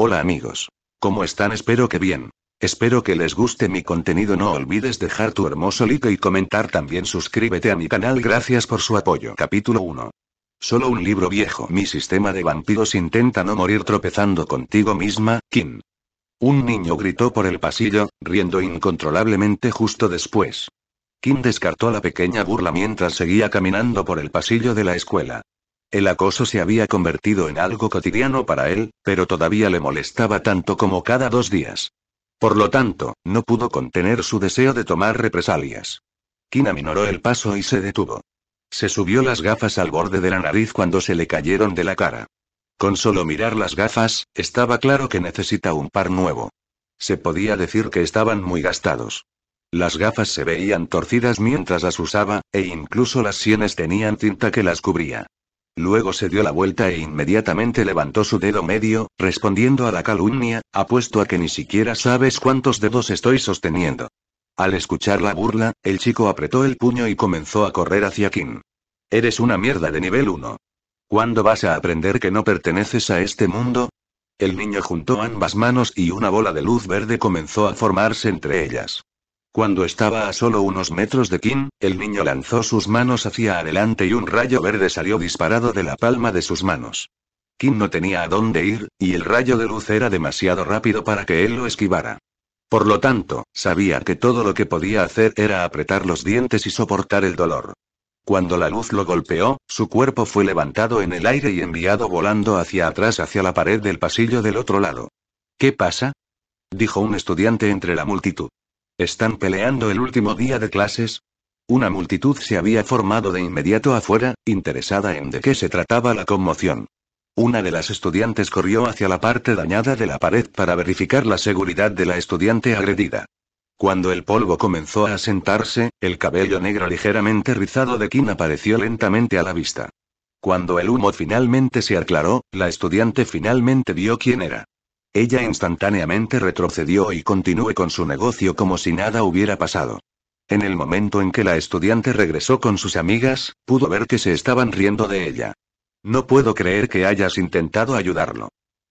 Hola amigos. ¿Cómo están? Espero que bien. Espero que les guste mi contenido. No olvides dejar tu hermoso like y comentar también. Suscríbete a mi canal. Gracias por su apoyo. Capítulo 1. Solo un libro viejo. Mi sistema de vampiros intenta no morir tropezando contigo misma, Kim. Un niño gritó por el pasillo, riendo incontrolablemente justo después. Kim descartó la pequeña burla mientras seguía caminando por el pasillo de la escuela. El acoso se había convertido en algo cotidiano para él, pero todavía le molestaba tanto como cada dos días. Por lo tanto, no pudo contener su deseo de tomar represalias. Kim aminoró el paso y se detuvo. Se subió las gafas al borde de la nariz cuando se le cayeron de la cara. Con solo mirar las gafas, estaba claro que necesita un par nuevo. Se podía decir que estaban muy gastados. Las gafas se veían torcidas mientras las usaba, e incluso las sienes tenían tinta que las cubría. Luego se dio la vuelta e inmediatamente levantó su dedo medio, respondiendo a la calumnia, apuesto a que ni siquiera sabes cuántos dedos estoy sosteniendo. Al escuchar la burla, el chico apretó el puño y comenzó a correr hacia Kim. Eres una mierda de nivel 1. ¿Cuándo vas a aprender que no perteneces a este mundo? El niño juntó ambas manos y una bola de luz verde comenzó a formarse entre ellas. Cuando estaba a solo unos metros de Kim, el niño lanzó sus manos hacia adelante y un rayo verde salió disparado de la palma de sus manos. Kim no tenía a dónde ir, y el rayo de luz era demasiado rápido para que él lo esquivara. Por lo tanto, sabía que todo lo que podía hacer era apretar los dientes y soportar el dolor. Cuando la luz lo golpeó, su cuerpo fue levantado en el aire y enviado volando hacia atrás hacia la pared del pasillo del otro lado. ¿Qué pasa? dijo un estudiante entre la multitud. ¿Están peleando el último día de clases? Una multitud se había formado de inmediato afuera, interesada en de qué se trataba la conmoción. Una de las estudiantes corrió hacia la parte dañada de la pared para verificar la seguridad de la estudiante agredida. Cuando el polvo comenzó a asentarse, el cabello negro ligeramente rizado de Kim apareció lentamente a la vista. Cuando el humo finalmente se aclaró, la estudiante finalmente vio quién era. Ella instantáneamente retrocedió y continuó con su negocio como si nada hubiera pasado. En el momento en que la estudiante regresó con sus amigas, pudo ver que se estaban riendo de ella. No puedo creer que hayas intentado ayudarlo.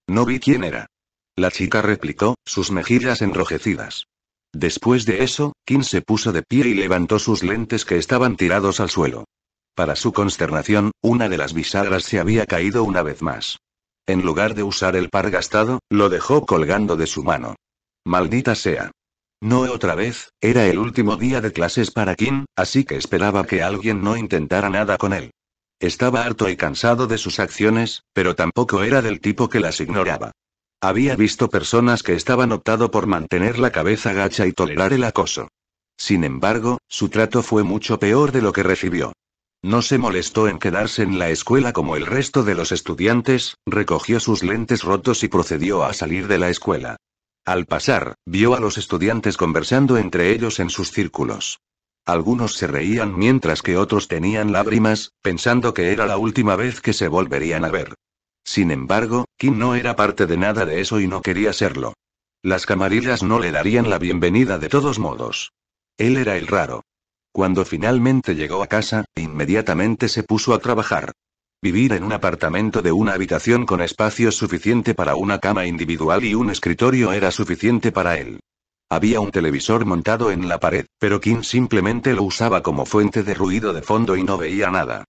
No vi quién era. La chica replicó, sus mejillas enrojecidas. Después de eso, Kim se puso de pie y levantó sus lentes que estaban tirados al suelo. Para su consternación, una de las bisagras se había caído una vez más. En lugar de usar el par gastado, lo dejó colgando de su mano. Maldita sea. No otra vez, era el último día de clases para Kim, así que esperaba que alguien no intentara nada con él. Estaba harto y cansado de sus acciones, pero tampoco era del tipo que las ignoraba. Había visto personas que estaban optado por mantener la cabeza gacha y tolerar el acoso. Sin embargo, su trato fue mucho peor de lo que recibió. No se molestó en quedarse en la escuela como el resto de los estudiantes, recogió sus lentes rotos y procedió a salir de la escuela. Al pasar, vio a los estudiantes conversando entre ellos en sus círculos. Algunos se reían mientras que otros tenían lágrimas, pensando que era la última vez que se volverían a ver. Sin embargo, Kim no era parte de nada de eso y no quería serlo. Las camarillas no le darían la bienvenida de todos modos. Él era el raro. Cuando finalmente llegó a casa, inmediatamente se puso a trabajar. Vivir en un apartamento de una habitación con espacio suficiente para una cama individual y un escritorio era suficiente para él. Había un televisor montado en la pared, pero Kim simplemente lo usaba como fuente de ruido de fondo y no veía nada.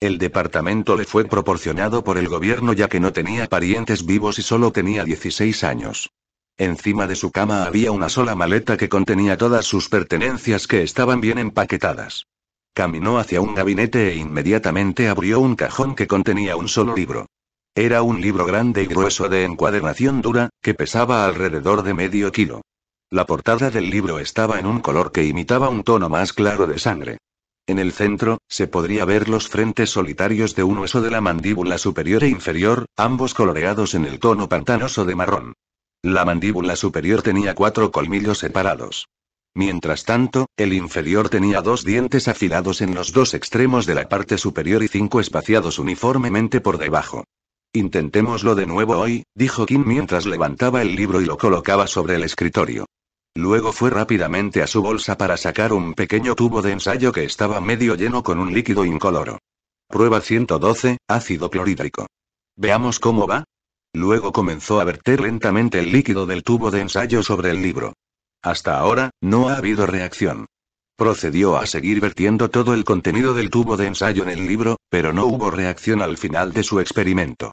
El departamento le fue proporcionado por el gobierno ya que no tenía parientes vivos y solo tenía 16 años. Encima de su cama había una sola maleta que contenía todas sus pertenencias que estaban bien empaquetadas. Caminó hacia un gabinete e inmediatamente abrió un cajón que contenía un solo libro. Era un libro grande y grueso de encuadernación dura, que pesaba alrededor de medio kilo. La portada del libro estaba en un color que imitaba un tono más claro de sangre. En el centro, se podría ver los frentes solitarios de un hueso de la mandíbula superior e inferior, ambos coloreados en el tono pantanoso de marrón. La mandíbula superior tenía cuatro colmillos separados. Mientras tanto, el inferior tenía dos dientes afilados en los dos extremos de la parte superior y cinco espaciados uniformemente por debajo. Intentémoslo de nuevo hoy, dijo Kim mientras levantaba el libro y lo colocaba sobre el escritorio. Luego fue rápidamente a su bolsa para sacar un pequeño tubo de ensayo que estaba medio lleno con un líquido incoloro. Prueba 112, ácido clorhídrico. Veamos cómo va. Luego comenzó a verter lentamente el líquido del tubo de ensayo sobre el libro. Hasta ahora, no ha habido reacción. Procedió a seguir vertiendo todo el contenido del tubo de ensayo en el libro, pero no hubo reacción al final de su experimento.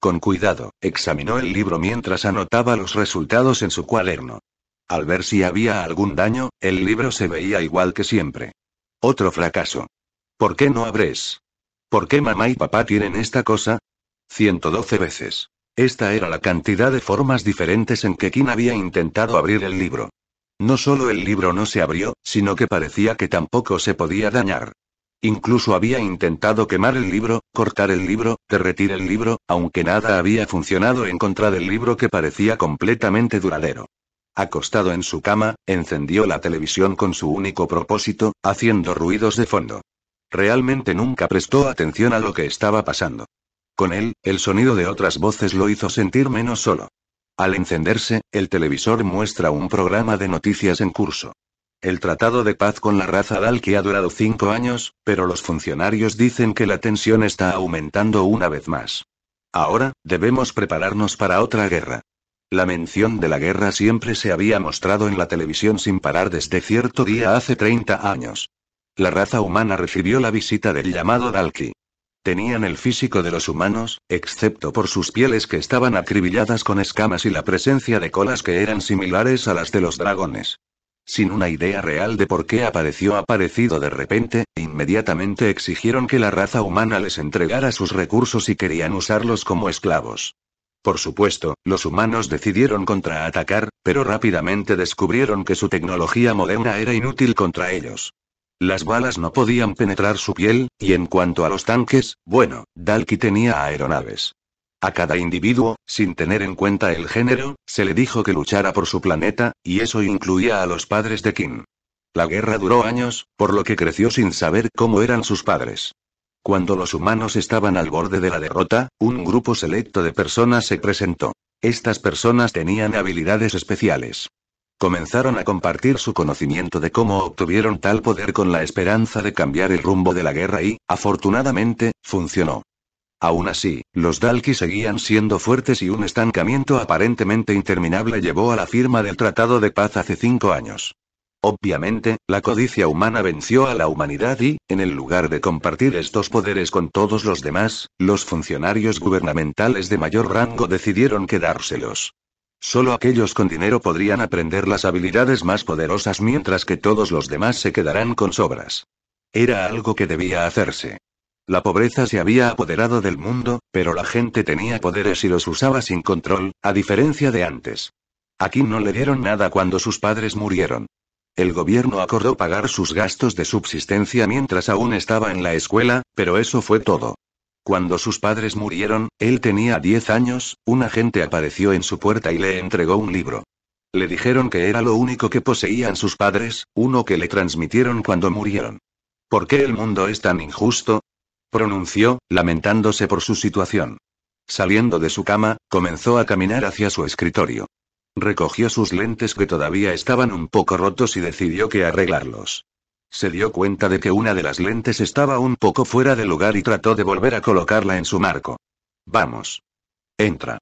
Con cuidado, examinó el libro mientras anotaba los resultados en su cuaderno. Al ver si había algún daño, el libro se veía igual que siempre. Otro fracaso. ¿Por qué no abres? ¿Por qué mamá y papá tienen esta cosa? 112 veces. Esta era la cantidad de formas diferentes en que Kim había intentado abrir el libro. No solo el libro no se abrió, sino que parecía que tampoco se podía dañar. Incluso había intentado quemar el libro, cortar el libro, derretir el libro, aunque nada había funcionado en contra del libro que parecía completamente duradero. Acostado en su cama, encendió la televisión con su único propósito, haciendo ruidos de fondo. Realmente nunca prestó atención a lo que estaba pasando. Con él, el sonido de otras voces lo hizo sentir menos solo. Al encenderse, el televisor muestra un programa de noticias en curso. El tratado de paz con la raza Dalki ha durado cinco años, pero los funcionarios dicen que la tensión está aumentando una vez más. Ahora, debemos prepararnos para otra guerra. La mención de la guerra siempre se había mostrado en la televisión sin parar desde cierto día hace 30 años. La raza humana recibió la visita del llamado Dalki. Tenían el físico de los humanos, excepto por sus pieles que estaban acribilladas con escamas y la presencia de colas que eran similares a las de los dragones. Sin una idea real de por qué apareció aparecido de repente, inmediatamente exigieron que la raza humana les entregara sus recursos y querían usarlos como esclavos. Por supuesto, los humanos decidieron contraatacar, pero rápidamente descubrieron que su tecnología moderna era inútil contra ellos. Las balas no podían penetrar su piel, y en cuanto a los tanques, bueno, Dalki tenía aeronaves. A cada individuo, sin tener en cuenta el género, se le dijo que luchara por su planeta, y eso incluía a los padres de Kim. La guerra duró años, por lo que creció sin saber cómo eran sus padres. Cuando los humanos estaban al borde de la derrota, un grupo selecto de personas se presentó. Estas personas tenían habilidades especiales. Comenzaron a compartir su conocimiento de cómo obtuvieron tal poder con la esperanza de cambiar el rumbo de la guerra y, afortunadamente, funcionó. Aún así, los Dalki seguían siendo fuertes y un estancamiento aparentemente interminable llevó a la firma del Tratado de Paz hace cinco años. Obviamente, la codicia humana venció a la humanidad y, en el lugar de compartir estos poderes con todos los demás, los funcionarios gubernamentales de mayor rango decidieron quedárselos. Solo aquellos con dinero podrían aprender las habilidades más poderosas mientras que todos los demás se quedarán con sobras. Era algo que debía hacerse. La pobreza se había apoderado del mundo, pero la gente tenía poderes y los usaba sin control, a diferencia de antes. Aquí no le dieron nada cuando sus padres murieron. El gobierno acordó pagar sus gastos de subsistencia mientras aún estaba en la escuela, pero eso fue todo. Cuando sus padres murieron, él tenía 10 años, un agente apareció en su puerta y le entregó un libro. Le dijeron que era lo único que poseían sus padres, uno que le transmitieron cuando murieron. ¿Por qué el mundo es tan injusto? pronunció, lamentándose por su situación. Saliendo de su cama, comenzó a caminar hacia su escritorio. Recogió sus lentes que todavía estaban un poco rotos y decidió que arreglarlos. Se dio cuenta de que una de las lentes estaba un poco fuera de lugar y trató de volver a colocarla en su marco. Vamos. Entra.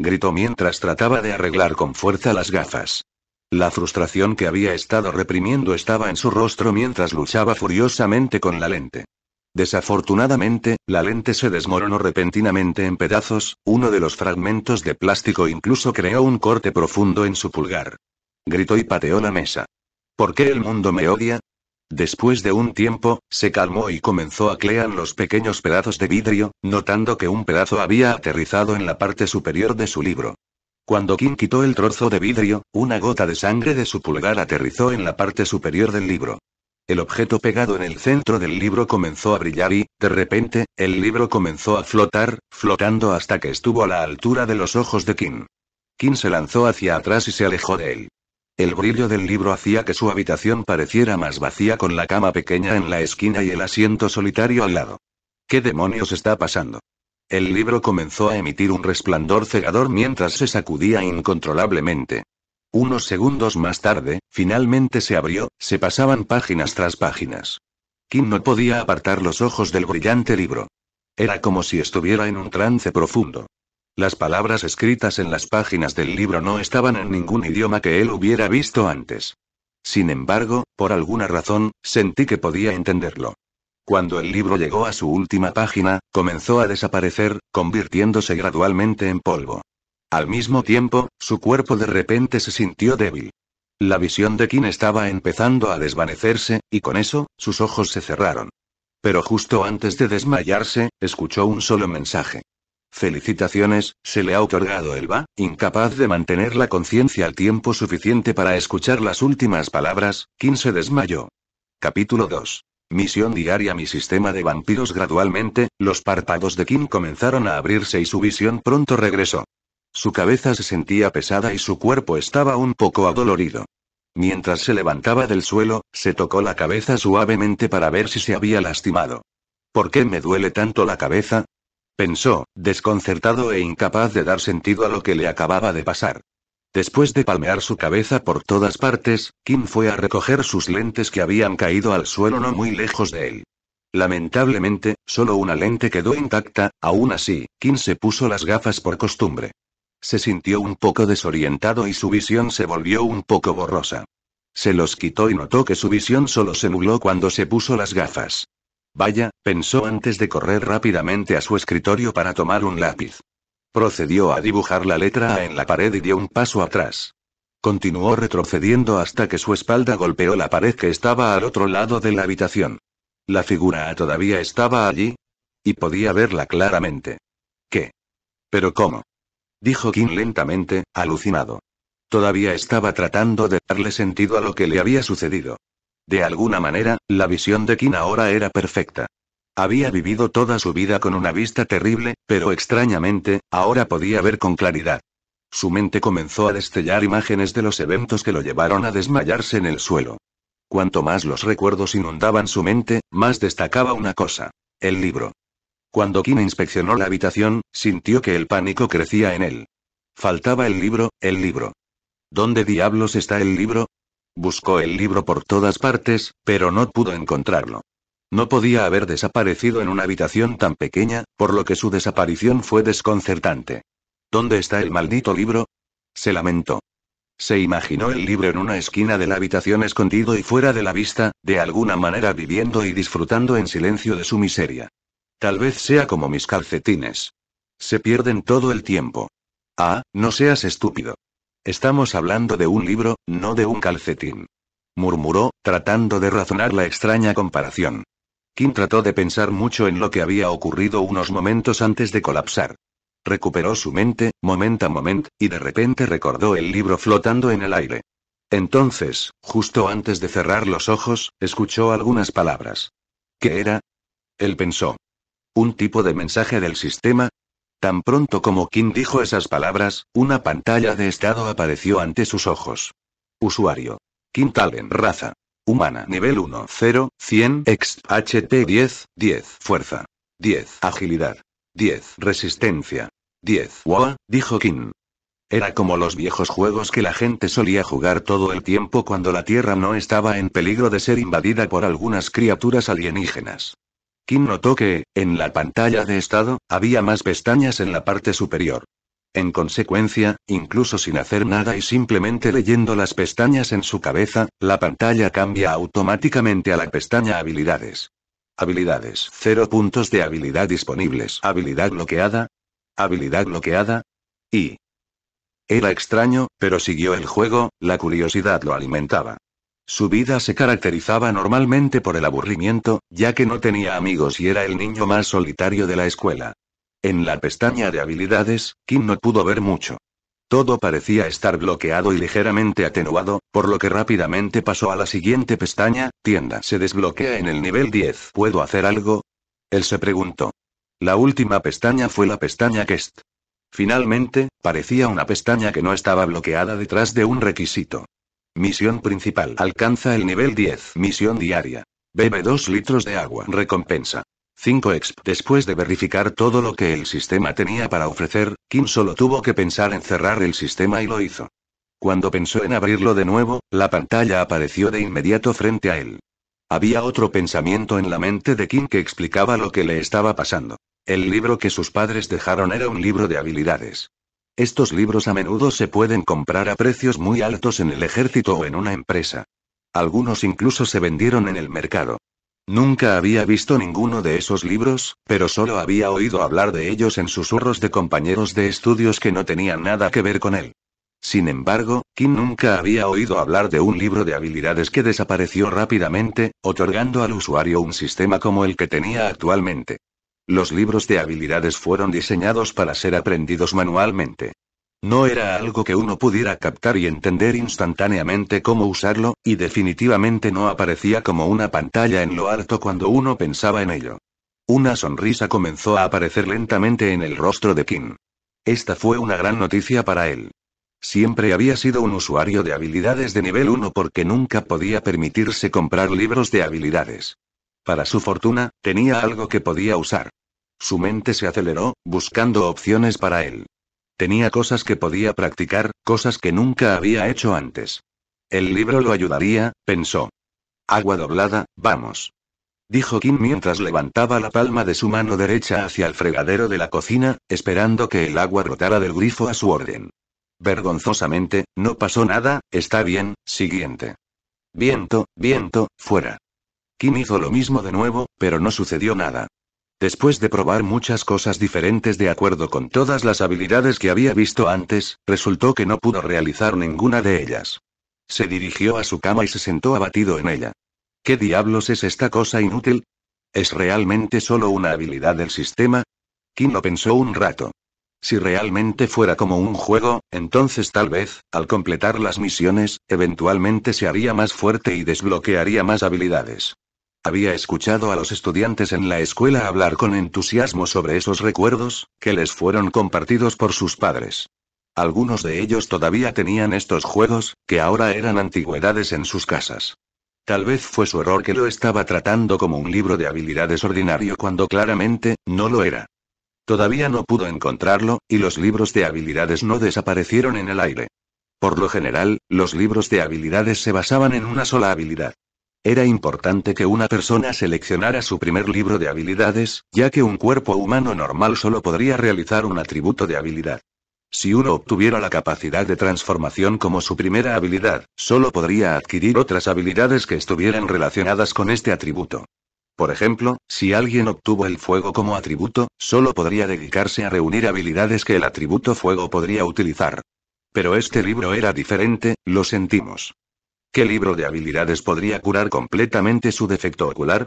Gritó mientras trataba de arreglar con fuerza las gafas. La frustración que había estado reprimiendo estaba en su rostro mientras luchaba furiosamente con la lente. Desafortunadamente, la lente se desmoronó repentinamente en pedazos, uno de los fragmentos de plástico incluso creó un corte profundo en su pulgar. Gritó y pateó la mesa. ¿Por qué el mundo me odia? Después de un tiempo, se calmó y comenzó a clear los pequeños pedazos de vidrio, notando que un pedazo había aterrizado en la parte superior de su libro. Cuando Kim quitó el trozo de vidrio, una gota de sangre de su pulgar aterrizó en la parte superior del libro. El objeto pegado en el centro del libro comenzó a brillar y, de repente, el libro comenzó a flotar, flotando hasta que estuvo a la altura de los ojos de Kim. Kim se lanzó hacia atrás y se alejó de él. El brillo del libro hacía que su habitación pareciera más vacía con la cama pequeña en la esquina y el asiento solitario al lado. ¿Qué demonios está pasando? El libro comenzó a emitir un resplandor cegador mientras se sacudía incontrolablemente. Unos segundos más tarde, finalmente se abrió, se pasaban páginas tras páginas. Kim no podía apartar los ojos del brillante libro. Era como si estuviera en un trance profundo. Las palabras escritas en las páginas del libro no estaban en ningún idioma que él hubiera visto antes. Sin embargo, por alguna razón, sentí que podía entenderlo. Cuando el libro llegó a su última página, comenzó a desaparecer, convirtiéndose gradualmente en polvo. Al mismo tiempo, su cuerpo de repente se sintió débil. La visión de Kim estaba empezando a desvanecerse, y con eso, sus ojos se cerraron. Pero justo antes de desmayarse, escuchó un solo mensaje. Felicitaciones, se le ha otorgado el va, incapaz de mantener la conciencia al tiempo suficiente para escuchar las últimas palabras, Kim se desmayó. Capítulo 2. Misión diaria Mi sistema de vampiros gradualmente, los párpados de Kim comenzaron a abrirse y su visión pronto regresó. Su cabeza se sentía pesada y su cuerpo estaba un poco adolorido. Mientras se levantaba del suelo, se tocó la cabeza suavemente para ver si se había lastimado. ¿Por qué me duele tanto la cabeza? Pensó, desconcertado e incapaz de dar sentido a lo que le acababa de pasar. Después de palmear su cabeza por todas partes, Kim fue a recoger sus lentes que habían caído al suelo no muy lejos de él. Lamentablemente, solo una lente quedó intacta, aún así, Kim se puso las gafas por costumbre. Se sintió un poco desorientado y su visión se volvió un poco borrosa. Se los quitó y notó que su visión solo se nubló cuando se puso las gafas. Vaya, pensó antes de correr rápidamente a su escritorio para tomar un lápiz. Procedió a dibujar la letra A en la pared y dio un paso atrás. Continuó retrocediendo hasta que su espalda golpeó la pared que estaba al otro lado de la habitación. La figura A todavía estaba allí. Y podía verla claramente. ¿Qué? ¿Pero cómo? Dijo Kim lentamente, alucinado. Todavía estaba tratando de darle sentido a lo que le había sucedido. De alguna manera, la visión de Kim ahora era perfecta. Había vivido toda su vida con una vista terrible, pero extrañamente, ahora podía ver con claridad. Su mente comenzó a destellar imágenes de los eventos que lo llevaron a desmayarse en el suelo. Cuanto más los recuerdos inundaban su mente, más destacaba una cosa. El libro. Cuando Kim inspeccionó la habitación, sintió que el pánico crecía en él. Faltaba el libro, el libro. ¿Dónde diablos está el libro? Buscó el libro por todas partes, pero no pudo encontrarlo. No podía haber desaparecido en una habitación tan pequeña, por lo que su desaparición fue desconcertante. ¿Dónde está el maldito libro? Se lamentó. Se imaginó el libro en una esquina de la habitación escondido y fuera de la vista, de alguna manera viviendo y disfrutando en silencio de su miseria. Tal vez sea como mis calcetines. Se pierden todo el tiempo. Ah, no seas estúpido. Estamos hablando de un libro, no de un calcetín. Murmuró, tratando de razonar la extraña comparación. Kim trató de pensar mucho en lo que había ocurrido unos momentos antes de colapsar. Recuperó su mente, momento a momento, y de repente recordó el libro flotando en el aire. Entonces, justo antes de cerrar los ojos, escuchó algunas palabras. ¿Qué era? Él pensó. ¿Un tipo de mensaje del sistema? Tan pronto como Kim dijo esas palabras, una pantalla de estado apareció ante sus ojos. Usuario. Kim Talen, raza. Humana, nivel 1, 0, 100, ex, HT 10, 10, fuerza. 10, agilidad. 10, resistencia. 10, wow, dijo Kim. Era como los viejos juegos que la gente solía jugar todo el tiempo cuando la Tierra no estaba en peligro de ser invadida por algunas criaturas alienígenas. Kim notó que, en la pantalla de estado, había más pestañas en la parte superior. En consecuencia, incluso sin hacer nada y simplemente leyendo las pestañas en su cabeza, la pantalla cambia automáticamente a la pestaña Habilidades. Habilidades. Cero puntos de habilidad disponibles. Habilidad bloqueada. Habilidad bloqueada. Y. Era extraño, pero siguió el juego, la curiosidad lo alimentaba. Su vida se caracterizaba normalmente por el aburrimiento, ya que no tenía amigos y era el niño más solitario de la escuela. En la pestaña de habilidades, Kim no pudo ver mucho. Todo parecía estar bloqueado y ligeramente atenuado, por lo que rápidamente pasó a la siguiente pestaña, tienda. Se desbloquea en el nivel 10. ¿Puedo hacer algo? Él se preguntó. La última pestaña fue la pestaña Quest. Finalmente, parecía una pestaña que no estaba bloqueada detrás de un requisito. Misión principal. Alcanza el nivel 10. Misión diaria. Bebe 2 litros de agua. Recompensa. 5 exp. Después de verificar todo lo que el sistema tenía para ofrecer, Kim solo tuvo que pensar en cerrar el sistema y lo hizo. Cuando pensó en abrirlo de nuevo, la pantalla apareció de inmediato frente a él. Había otro pensamiento en la mente de Kim que explicaba lo que le estaba pasando. El libro que sus padres dejaron era un libro de habilidades. Estos libros a menudo se pueden comprar a precios muy altos en el ejército o en una empresa. Algunos incluso se vendieron en el mercado. Nunca había visto ninguno de esos libros, pero solo había oído hablar de ellos en susurros de compañeros de estudios que no tenían nada que ver con él. Sin embargo, Kim nunca había oído hablar de un libro de habilidades que desapareció rápidamente, otorgando al usuario un sistema como el que tenía actualmente. Los libros de habilidades fueron diseñados para ser aprendidos manualmente. No era algo que uno pudiera captar y entender instantáneamente cómo usarlo, y definitivamente no aparecía como una pantalla en lo alto cuando uno pensaba en ello. Una sonrisa comenzó a aparecer lentamente en el rostro de Kim. Esta fue una gran noticia para él. Siempre había sido un usuario de habilidades de nivel 1 porque nunca podía permitirse comprar libros de habilidades. Para su fortuna, tenía algo que podía usar. Su mente se aceleró, buscando opciones para él. Tenía cosas que podía practicar, cosas que nunca había hecho antes. El libro lo ayudaría, pensó. Agua doblada, vamos. Dijo Kim mientras levantaba la palma de su mano derecha hacia el fregadero de la cocina, esperando que el agua brotara del grifo a su orden. Vergonzosamente, no pasó nada, está bien, siguiente. Viento, viento, fuera. Kim hizo lo mismo de nuevo, pero no sucedió nada. Después de probar muchas cosas diferentes de acuerdo con todas las habilidades que había visto antes, resultó que no pudo realizar ninguna de ellas. Se dirigió a su cama y se sentó abatido en ella. ¿Qué diablos es esta cosa inútil? ¿Es realmente solo una habilidad del sistema? Kim lo pensó un rato. Si realmente fuera como un juego, entonces tal vez, al completar las misiones, eventualmente se haría más fuerte y desbloquearía más habilidades. Había escuchado a los estudiantes en la escuela hablar con entusiasmo sobre esos recuerdos, que les fueron compartidos por sus padres. Algunos de ellos todavía tenían estos juegos, que ahora eran antigüedades en sus casas. Tal vez fue su error que lo estaba tratando como un libro de habilidades ordinario cuando claramente, no lo era. Todavía no pudo encontrarlo, y los libros de habilidades no desaparecieron en el aire. Por lo general, los libros de habilidades se basaban en una sola habilidad. Era importante que una persona seleccionara su primer libro de habilidades, ya que un cuerpo humano normal solo podría realizar un atributo de habilidad. Si uno obtuviera la capacidad de transformación como su primera habilidad, solo podría adquirir otras habilidades que estuvieran relacionadas con este atributo. Por ejemplo, si alguien obtuvo el fuego como atributo, solo podría dedicarse a reunir habilidades que el atributo fuego podría utilizar. Pero este libro era diferente, lo sentimos. ¿Qué libro de habilidades podría curar completamente su defecto ocular?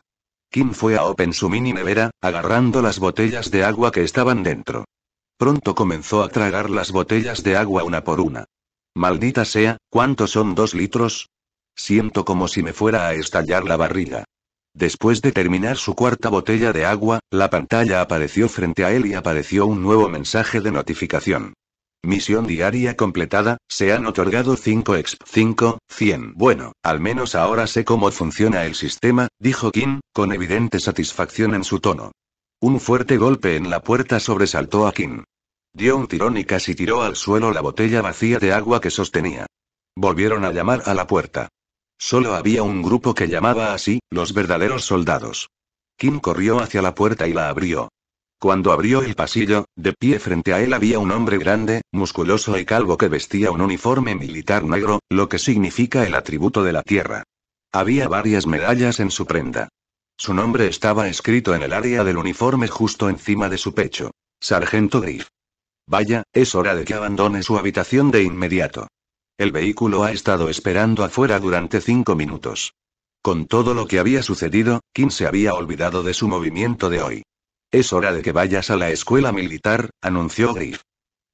Kim fue a Open su mini nevera, agarrando las botellas de agua que estaban dentro. Pronto comenzó a tragar las botellas de agua una por una. Maldita sea, ¿cuántos son dos litros? Siento como si me fuera a estallar la barriga. Después de terminar su cuarta botella de agua, la pantalla apareció frente a él y apareció un nuevo mensaje de notificación. Misión diaria completada, se han otorgado 5 exp 5, 100. Bueno, al menos ahora sé cómo funciona el sistema, dijo Kim, con evidente satisfacción en su tono. Un fuerte golpe en la puerta sobresaltó a Kim. Dio un tirón y casi tiró al suelo la botella vacía de agua que sostenía. Volvieron a llamar a la puerta. Solo había un grupo que llamaba así, los verdaderos soldados. Kim corrió hacia la puerta y la abrió. Cuando abrió el pasillo, de pie frente a él había un hombre grande, musculoso y calvo que vestía un uniforme militar negro, lo que significa el atributo de la tierra. Había varias medallas en su prenda. Su nombre estaba escrito en el área del uniforme justo encima de su pecho. Sargento Griff. Vaya, es hora de que abandone su habitación de inmediato. El vehículo ha estado esperando afuera durante cinco minutos. Con todo lo que había sucedido, Kim se había olvidado de su movimiento de hoy. Es hora de que vayas a la escuela militar, anunció Griff.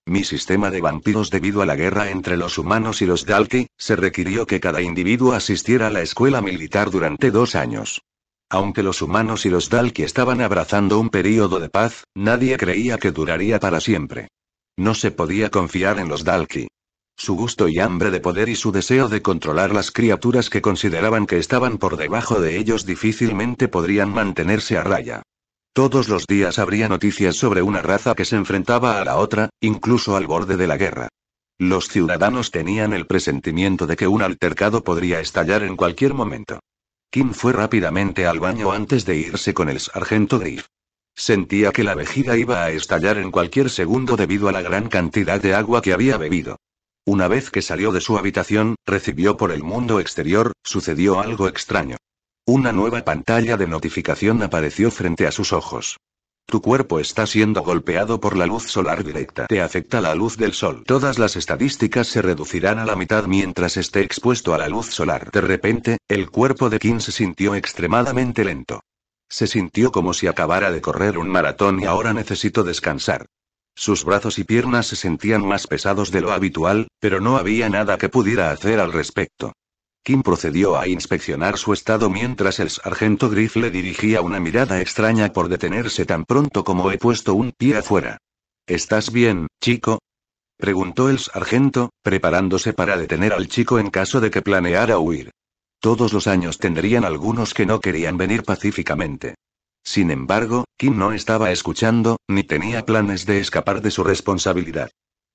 Mi sistema de vampiros debido a la guerra entre los humanos y los Dalki, se requirió que cada individuo asistiera a la escuela militar durante dos años. Aunque los humanos y los Dalki estaban abrazando un período de paz, nadie creía que duraría para siempre. No se podía confiar en los Dalki. Su gusto y hambre de poder y su deseo de controlar las criaturas que consideraban que estaban por debajo de ellos difícilmente podrían mantenerse a raya. Todos los días habría noticias sobre una raza que se enfrentaba a la otra, incluso al borde de la guerra. Los ciudadanos tenían el presentimiento de que un altercado podría estallar en cualquier momento. Kim fue rápidamente al baño antes de irse con el sargento Griff. Sentía que la vejiga iba a estallar en cualquier segundo debido a la gran cantidad de agua que había bebido. Una vez que salió de su habitación, recibió por el mundo exterior, sucedió algo extraño. Una nueva pantalla de notificación apareció frente a sus ojos. Tu cuerpo está siendo golpeado por la luz solar directa. Te afecta la luz del sol. Todas las estadísticas se reducirán a la mitad mientras esté expuesto a la luz solar. De repente, el cuerpo de Kim se sintió extremadamente lento. Se sintió como si acabara de correr un maratón y ahora necesito descansar. Sus brazos y piernas se sentían más pesados de lo habitual, pero no había nada que pudiera hacer al respecto. Kim procedió a inspeccionar su estado mientras el sargento Griff le dirigía una mirada extraña por detenerse tan pronto como he puesto un pie afuera. ¿Estás bien, chico? preguntó el sargento, preparándose para detener al chico en caso de que planeara huir. Todos los años tendrían algunos que no querían venir pacíficamente. Sin embargo, Kim no estaba escuchando, ni tenía planes de escapar de su responsabilidad.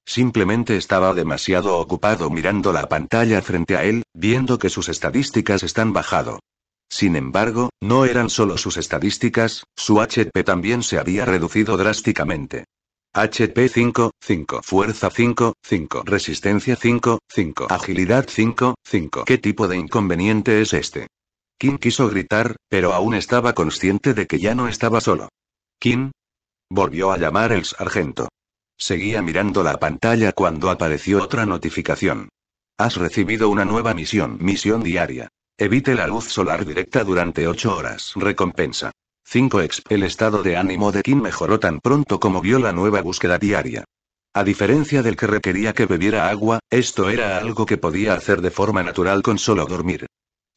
Simplemente estaba demasiado ocupado mirando la pantalla frente a él, viendo que sus estadísticas están bajado. Sin embargo, no eran solo sus estadísticas, su HP también se había reducido drásticamente. HP 5, 5, fuerza 5, 5, resistencia 5, 5, agilidad 5, 5. ¿Qué tipo de inconveniente es este? Kim quiso gritar, pero aún estaba consciente de que ya no estaba solo. Kim. Volvió a llamar el sargento. Seguía mirando la pantalla cuando apareció otra notificación. Has recibido una nueva misión. Misión diaria. Evite la luz solar directa durante 8 horas. Recompensa. 5 exp. El estado de ánimo de Kim mejoró tan pronto como vio la nueva búsqueda diaria. A diferencia del que requería que bebiera agua, esto era algo que podía hacer de forma natural con solo dormir.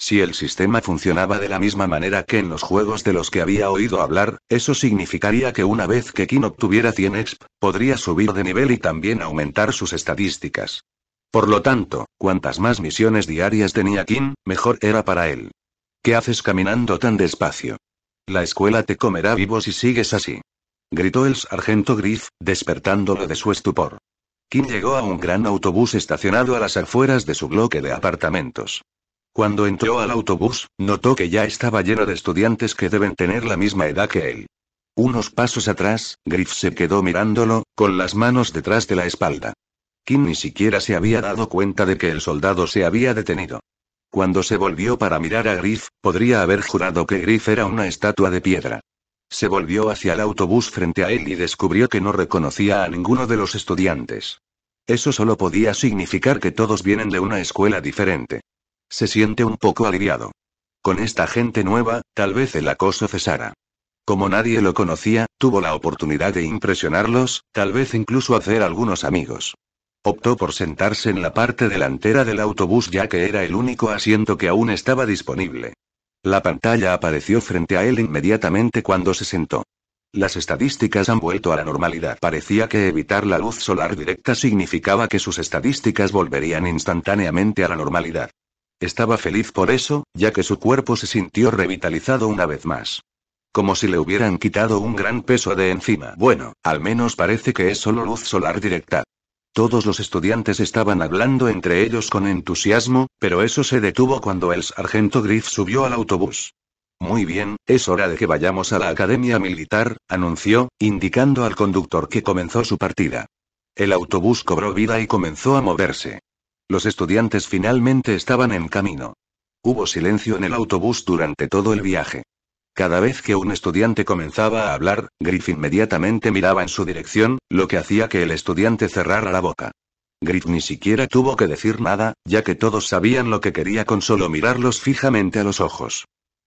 Si el sistema funcionaba de la misma manera que en los juegos de los que había oído hablar, eso significaría que una vez que Kim obtuviera 100 exp, podría subir de nivel y también aumentar sus estadísticas. Por lo tanto, cuantas más misiones diarias tenía Kim, mejor era para él. ¿Qué haces caminando tan despacio? La escuela te comerá vivo si sigues así. Gritó el sargento Griff, despertándolo de su estupor. Kim llegó a un gran autobús estacionado a las afueras de su bloque de apartamentos. Cuando entró al autobús, notó que ya estaba lleno de estudiantes que deben tener la misma edad que él. Unos pasos atrás, Griff se quedó mirándolo, con las manos detrás de la espalda. Kim ni siquiera se había dado cuenta de que el soldado se había detenido. Cuando se volvió para mirar a Griff, podría haber jurado que Griff era una estatua de piedra. Se volvió hacia el autobús frente a él y descubrió que no reconocía a ninguno de los estudiantes. Eso solo podía significar que todos vienen de una escuela diferente. Se siente un poco aliviado. Con esta gente nueva, tal vez el acoso cesara. Como nadie lo conocía, tuvo la oportunidad de impresionarlos, tal vez incluso hacer algunos amigos. Optó por sentarse en la parte delantera del autobús ya que era el único asiento que aún estaba disponible. La pantalla apareció frente a él inmediatamente cuando se sentó. Las estadísticas han vuelto a la normalidad. Parecía que evitar la luz solar directa significaba que sus estadísticas volverían instantáneamente a la normalidad. Estaba feliz por eso, ya que su cuerpo se sintió revitalizado una vez más. Como si le hubieran quitado un gran peso de encima. Bueno, al menos parece que es solo luz solar directa. Todos los estudiantes estaban hablando entre ellos con entusiasmo, pero eso se detuvo cuando el sargento Griff subió al autobús. Muy bien, es hora de que vayamos a la academia militar, anunció, indicando al conductor que comenzó su partida. El autobús cobró vida y comenzó a moverse. Los estudiantes finalmente estaban en camino. Hubo silencio en el autobús durante todo el viaje. Cada vez que un estudiante comenzaba a hablar, Griff inmediatamente miraba en su dirección, lo que hacía que el estudiante cerrara la boca. Griff ni siquiera tuvo que decir nada, ya que todos sabían lo que quería con solo mirarlos fijamente a los ojos.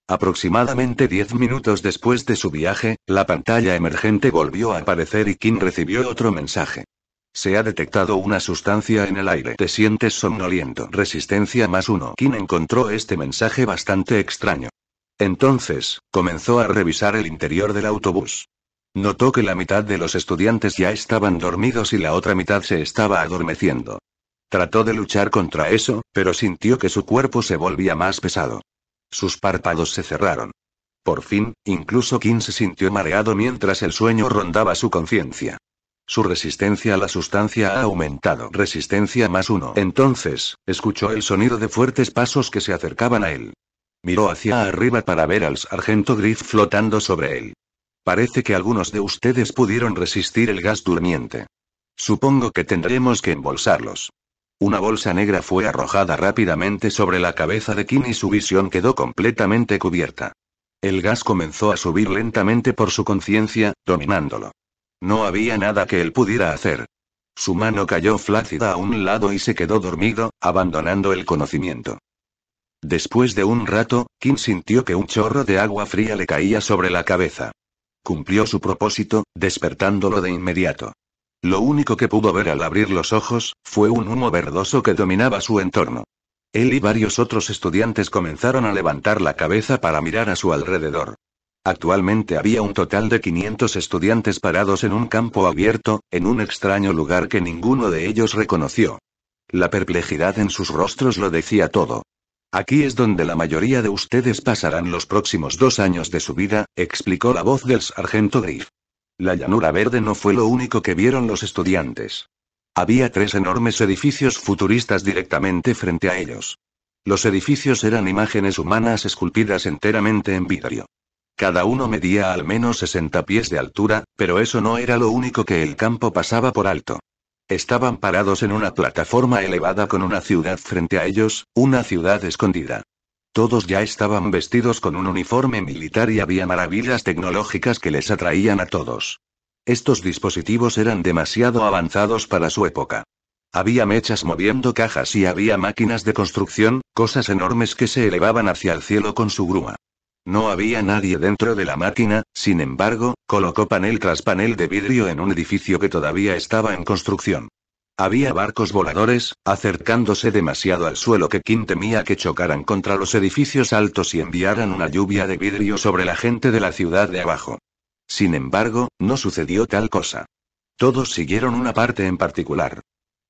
Aproximadamente diez minutos después de su viaje, la pantalla emergente volvió a aparecer y Kim recibió otro mensaje. Se ha detectado una sustancia en el aire. Te sientes somnoliento. Resistencia más uno. Kim encontró este mensaje bastante extraño. Entonces, comenzó a revisar el interior del autobús. Notó que la mitad de los estudiantes ya estaban dormidos y la otra mitad se estaba adormeciendo. Trató de luchar contra eso, pero sintió que su cuerpo se volvía más pesado. Sus párpados se cerraron. Por fin, incluso Kim se sintió mareado mientras el sueño rondaba su conciencia. Su resistencia a la sustancia ha aumentado. Resistencia más uno. Entonces, escuchó el sonido de fuertes pasos que se acercaban a él. Miró hacia arriba para ver al sargento Griff flotando sobre él. Parece que algunos de ustedes pudieron resistir el gas durmiente. Supongo que tendremos que embolsarlos. Una bolsa negra fue arrojada rápidamente sobre la cabeza de Kim y su visión quedó completamente cubierta. El gas comenzó a subir lentamente por su conciencia, dominándolo. No había nada que él pudiera hacer. Su mano cayó flácida a un lado y se quedó dormido, abandonando el conocimiento. Después de un rato, Kim sintió que un chorro de agua fría le caía sobre la cabeza. Cumplió su propósito, despertándolo de inmediato. Lo único que pudo ver al abrir los ojos, fue un humo verdoso que dominaba su entorno. Él y varios otros estudiantes comenzaron a levantar la cabeza para mirar a su alrededor. Actualmente había un total de 500 estudiantes parados en un campo abierto, en un extraño lugar que ninguno de ellos reconoció. La perplejidad en sus rostros lo decía todo. Aquí es donde la mayoría de ustedes pasarán los próximos dos años de su vida, explicó la voz del sargento Griff. La llanura verde no fue lo único que vieron los estudiantes. Había tres enormes edificios futuristas directamente frente a ellos. Los edificios eran imágenes humanas esculpidas enteramente en vidrio. Cada uno medía al menos 60 pies de altura, pero eso no era lo único que el campo pasaba por alto. Estaban parados en una plataforma elevada con una ciudad frente a ellos, una ciudad escondida. Todos ya estaban vestidos con un uniforme militar y había maravillas tecnológicas que les atraían a todos. Estos dispositivos eran demasiado avanzados para su época. Había mechas moviendo cajas y había máquinas de construcción, cosas enormes que se elevaban hacia el cielo con su grúa. No había nadie dentro de la máquina, sin embargo, colocó panel tras panel de vidrio en un edificio que todavía estaba en construcción. Había barcos voladores, acercándose demasiado al suelo que Kim temía que chocaran contra los edificios altos y enviaran una lluvia de vidrio sobre la gente de la ciudad de abajo. Sin embargo, no sucedió tal cosa. Todos siguieron una parte en particular.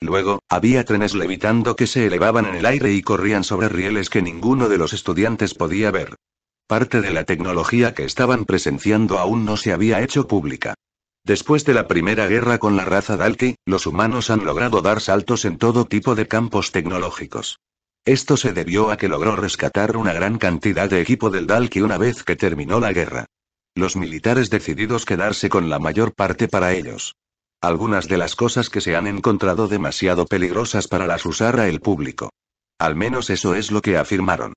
Luego, había trenes levitando que se elevaban en el aire y corrían sobre rieles que ninguno de los estudiantes podía ver. Parte de la tecnología que estaban presenciando aún no se había hecho pública. Después de la primera guerra con la raza Dalki, los humanos han logrado dar saltos en todo tipo de campos tecnológicos. Esto se debió a que logró rescatar una gran cantidad de equipo del Dalki una vez que terminó la guerra. Los militares decididos quedarse con la mayor parte para ellos. Algunas de las cosas que se han encontrado demasiado peligrosas para las usar a el público. Al menos eso es lo que afirmaron.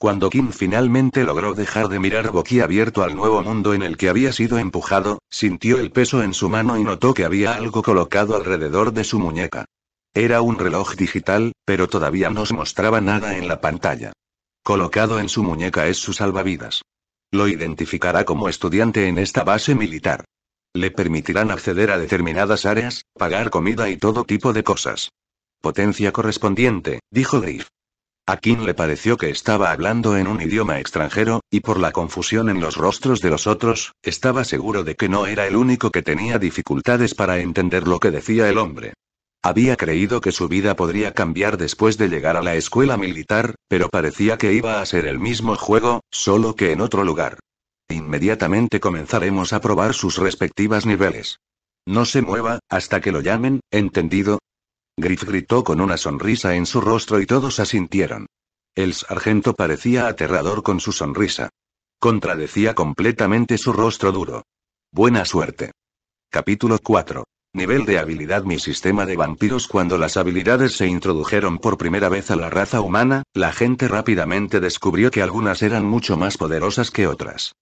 Cuando Kim finalmente logró dejar de mirar boquiabierto al nuevo mundo en el que había sido empujado, sintió el peso en su mano y notó que había algo colocado alrededor de su muñeca. Era un reloj digital, pero todavía no se mostraba nada en la pantalla. Colocado en su muñeca es su salvavidas. Lo identificará como estudiante en esta base militar. Le permitirán acceder a determinadas áreas, pagar comida y todo tipo de cosas. Potencia correspondiente, dijo Griff. A Kim le pareció que estaba hablando en un idioma extranjero, y por la confusión en los rostros de los otros, estaba seguro de que no era el único que tenía dificultades para entender lo que decía el hombre. Había creído que su vida podría cambiar después de llegar a la escuela militar, pero parecía que iba a ser el mismo juego, solo que en otro lugar. Inmediatamente comenzaremos a probar sus respectivas niveles. No se mueva, hasta que lo llamen, ¿entendido? Griff gritó con una sonrisa en su rostro y todos asintieron. El sargento parecía aterrador con su sonrisa. Contradecía completamente su rostro duro. Buena suerte. Capítulo 4. Nivel de habilidad Mi sistema de vampiros Cuando las habilidades se introdujeron por primera vez a la raza humana, la gente rápidamente descubrió que algunas eran mucho más poderosas que otras.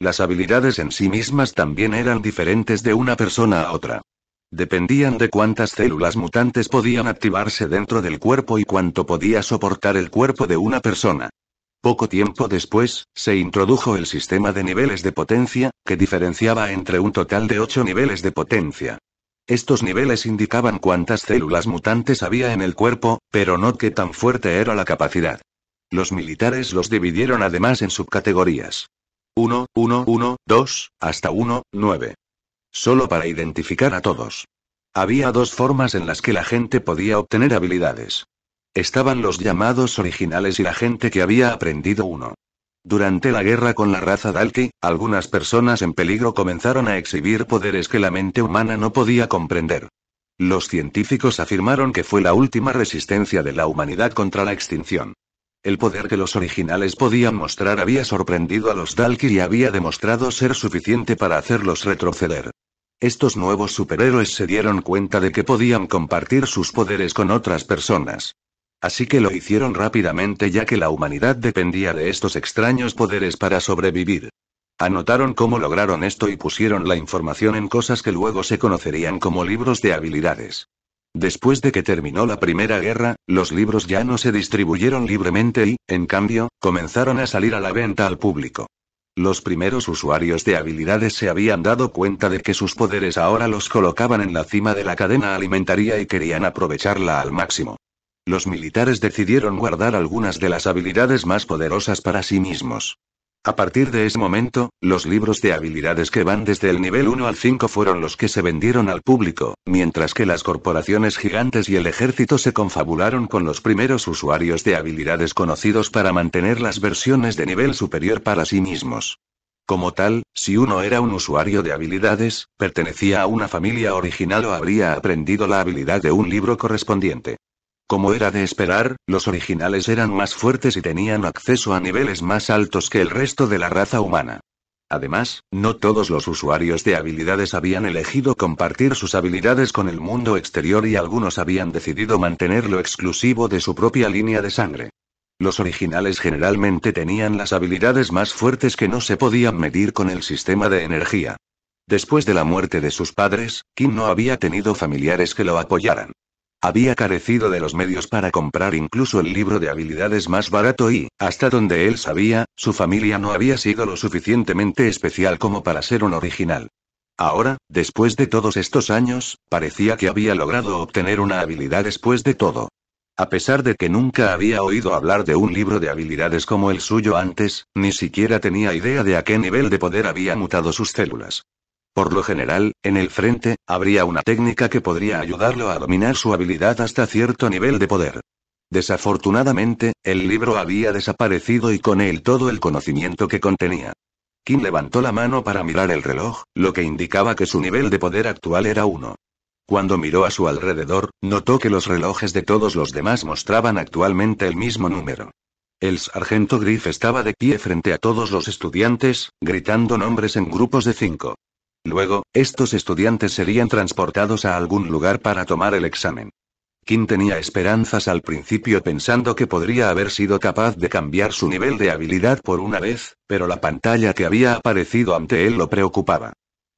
Las habilidades en sí mismas también eran diferentes de una persona a otra. Dependían de cuántas células mutantes podían activarse dentro del cuerpo y cuánto podía soportar el cuerpo de una persona. Poco tiempo después, se introdujo el sistema de niveles de potencia, que diferenciaba entre un total de 8 niveles de potencia. Estos niveles indicaban cuántas células mutantes había en el cuerpo, pero no qué tan fuerte era la capacidad. Los militares los dividieron además en subcategorías. 1, 1, 1, 2, hasta 1, 9. Solo para identificar a todos. Había dos formas en las que la gente podía obtener habilidades. Estaban los llamados originales y la gente que había aprendido uno. Durante la guerra con la raza Dalki, algunas personas en peligro comenzaron a exhibir poderes que la mente humana no podía comprender. Los científicos afirmaron que fue la última resistencia de la humanidad contra la extinción. El poder que los originales podían mostrar había sorprendido a los Dalki y había demostrado ser suficiente para hacerlos retroceder. Estos nuevos superhéroes se dieron cuenta de que podían compartir sus poderes con otras personas. Así que lo hicieron rápidamente ya que la humanidad dependía de estos extraños poderes para sobrevivir. Anotaron cómo lograron esto y pusieron la información en cosas que luego se conocerían como libros de habilidades. Después de que terminó la Primera Guerra, los libros ya no se distribuyeron libremente y, en cambio, comenzaron a salir a la venta al público. Los primeros usuarios de habilidades se habían dado cuenta de que sus poderes ahora los colocaban en la cima de la cadena alimentaria y querían aprovecharla al máximo. Los militares decidieron guardar algunas de las habilidades más poderosas para sí mismos. A partir de ese momento, los libros de habilidades que van desde el nivel 1 al 5 fueron los que se vendieron al público, mientras que las corporaciones gigantes y el ejército se confabularon con los primeros usuarios de habilidades conocidos para mantener las versiones de nivel superior para sí mismos. Como tal, si uno era un usuario de habilidades, pertenecía a una familia original o habría aprendido la habilidad de un libro correspondiente. Como era de esperar, los originales eran más fuertes y tenían acceso a niveles más altos que el resto de la raza humana. Además, no todos los usuarios de habilidades habían elegido compartir sus habilidades con el mundo exterior y algunos habían decidido mantenerlo exclusivo de su propia línea de sangre. Los originales generalmente tenían las habilidades más fuertes que no se podían medir con el sistema de energía. Después de la muerte de sus padres, Kim no había tenido familiares que lo apoyaran. Había carecido de los medios para comprar incluso el libro de habilidades más barato y, hasta donde él sabía, su familia no había sido lo suficientemente especial como para ser un original. Ahora, después de todos estos años, parecía que había logrado obtener una habilidad después de todo. A pesar de que nunca había oído hablar de un libro de habilidades como el suyo antes, ni siquiera tenía idea de a qué nivel de poder había mutado sus células. Por lo general, en el frente, habría una técnica que podría ayudarlo a dominar su habilidad hasta cierto nivel de poder. Desafortunadamente, el libro había desaparecido y con él todo el conocimiento que contenía. Kim levantó la mano para mirar el reloj, lo que indicaba que su nivel de poder actual era uno. Cuando miró a su alrededor, notó que los relojes de todos los demás mostraban actualmente el mismo número. El sargento Griff estaba de pie frente a todos los estudiantes, gritando nombres en grupos de cinco. Luego, estos estudiantes serían transportados a algún lugar para tomar el examen. Kim tenía esperanzas al principio pensando que podría haber sido capaz de cambiar su nivel de habilidad por una vez, pero la pantalla que había aparecido ante él lo preocupaba.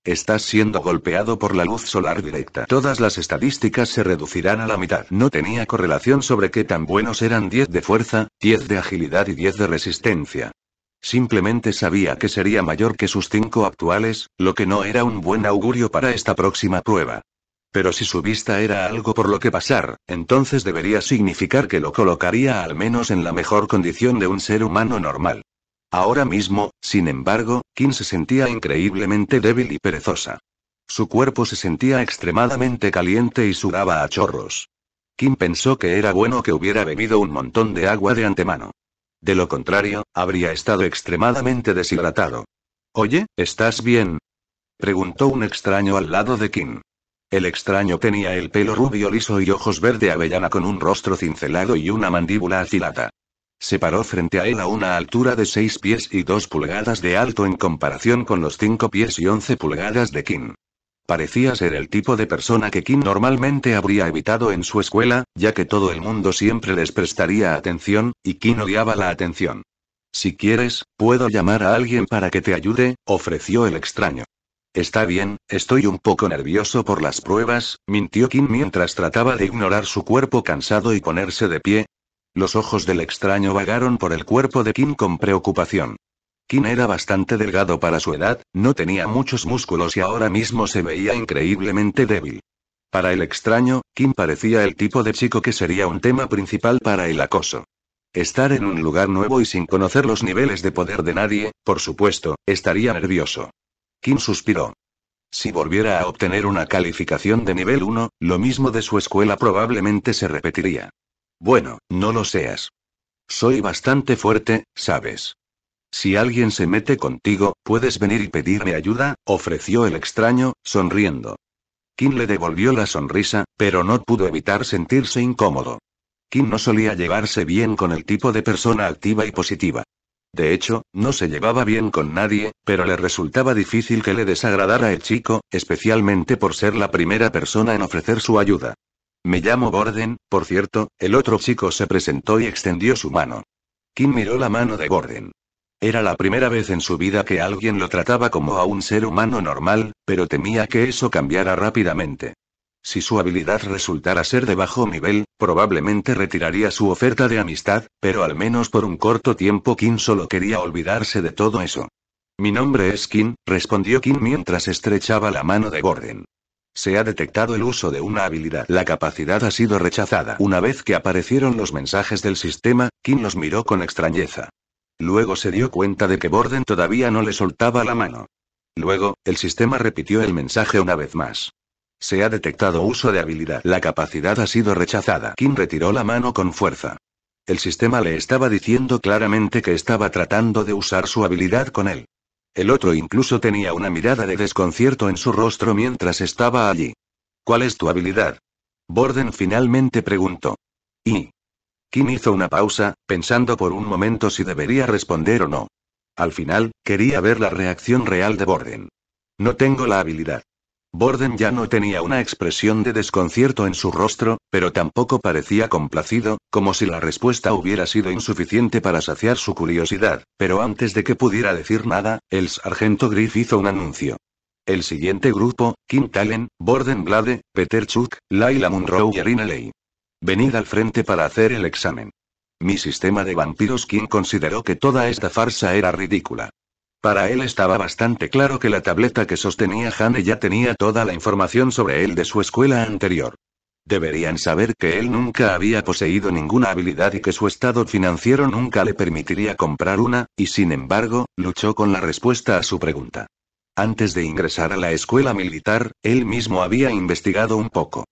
Estás siendo golpeado por la luz solar directa. Todas las estadísticas se reducirán a la mitad. No tenía correlación sobre qué tan buenos eran 10 de fuerza, 10 de agilidad y 10 de resistencia. Simplemente sabía que sería mayor que sus cinco actuales, lo que no era un buen augurio para esta próxima prueba. Pero si su vista era algo por lo que pasar, entonces debería significar que lo colocaría al menos en la mejor condición de un ser humano normal. Ahora mismo, sin embargo, Kim se sentía increíblemente débil y perezosa. Su cuerpo se sentía extremadamente caliente y sudaba a chorros. Kim pensó que era bueno que hubiera bebido un montón de agua de antemano. De lo contrario, habría estado extremadamente deshidratado. Oye, ¿estás bien? preguntó un extraño al lado de Kim. El extraño tenía el pelo rubio liso y ojos verde avellana con un rostro cincelado y una mandíbula afilada. Se paró frente a él a una altura de 6 pies y 2 pulgadas de alto en comparación con los 5 pies y 11 pulgadas de Kim. Parecía ser el tipo de persona que Kim normalmente habría evitado en su escuela, ya que todo el mundo siempre les prestaría atención, y Kim odiaba la atención. Si quieres, puedo llamar a alguien para que te ayude, ofreció el extraño. Está bien, estoy un poco nervioso por las pruebas, mintió Kim mientras trataba de ignorar su cuerpo cansado y ponerse de pie. Los ojos del extraño vagaron por el cuerpo de Kim con preocupación. Kim era bastante delgado para su edad, no tenía muchos músculos y ahora mismo se veía increíblemente débil. Para el extraño, Kim parecía el tipo de chico que sería un tema principal para el acoso. Estar en un lugar nuevo y sin conocer los niveles de poder de nadie, por supuesto, estaría nervioso. Kim suspiró. Si volviera a obtener una calificación de nivel 1, lo mismo de su escuela probablemente se repetiría. Bueno, no lo seas. Soy bastante fuerte, sabes. Si alguien se mete contigo, puedes venir y pedirme ayuda, ofreció el extraño, sonriendo. Kim le devolvió la sonrisa, pero no pudo evitar sentirse incómodo. Kim no solía llevarse bien con el tipo de persona activa y positiva. De hecho, no se llevaba bien con nadie, pero le resultaba difícil que le desagradara el chico, especialmente por ser la primera persona en ofrecer su ayuda. Me llamo Borden, por cierto, el otro chico se presentó y extendió su mano. Kim miró la mano de Borden. Era la primera vez en su vida que alguien lo trataba como a un ser humano normal, pero temía que eso cambiara rápidamente. Si su habilidad resultara ser de bajo nivel, probablemente retiraría su oferta de amistad, pero al menos por un corto tiempo Kim solo quería olvidarse de todo eso. Mi nombre es Kim, respondió Kim mientras estrechaba la mano de Gordon. Se ha detectado el uso de una habilidad. La capacidad ha sido rechazada. Una vez que aparecieron los mensajes del sistema, Kim los miró con extrañeza. Luego se dio cuenta de que Borden todavía no le soltaba la mano. Luego, el sistema repitió el mensaje una vez más. Se ha detectado uso de habilidad. La capacidad ha sido rechazada. Kim retiró la mano con fuerza. El sistema le estaba diciendo claramente que estaba tratando de usar su habilidad con él. El otro incluso tenía una mirada de desconcierto en su rostro mientras estaba allí. ¿Cuál es tu habilidad? Borden finalmente preguntó. Y. Kim hizo una pausa, pensando por un momento si debería responder o no. Al final, quería ver la reacción real de Borden. No tengo la habilidad. Borden ya no tenía una expresión de desconcierto en su rostro, pero tampoco parecía complacido, como si la respuesta hubiera sido insuficiente para saciar su curiosidad, pero antes de que pudiera decir nada, el sargento Griff hizo un anuncio. El siguiente grupo, Kim Talen, Borden Blade, Peter Chuk, Laila Munro y Ley. Venid al frente para hacer el examen. Mi sistema de vampiros Kim consideró que toda esta farsa era ridícula. Para él estaba bastante claro que la tableta que sostenía Hane ya tenía toda la información sobre él de su escuela anterior. Deberían saber que él nunca había poseído ninguna habilidad y que su estado financiero nunca le permitiría comprar una, y sin embargo, luchó con la respuesta a su pregunta. Antes de ingresar a la escuela militar, él mismo había investigado un poco.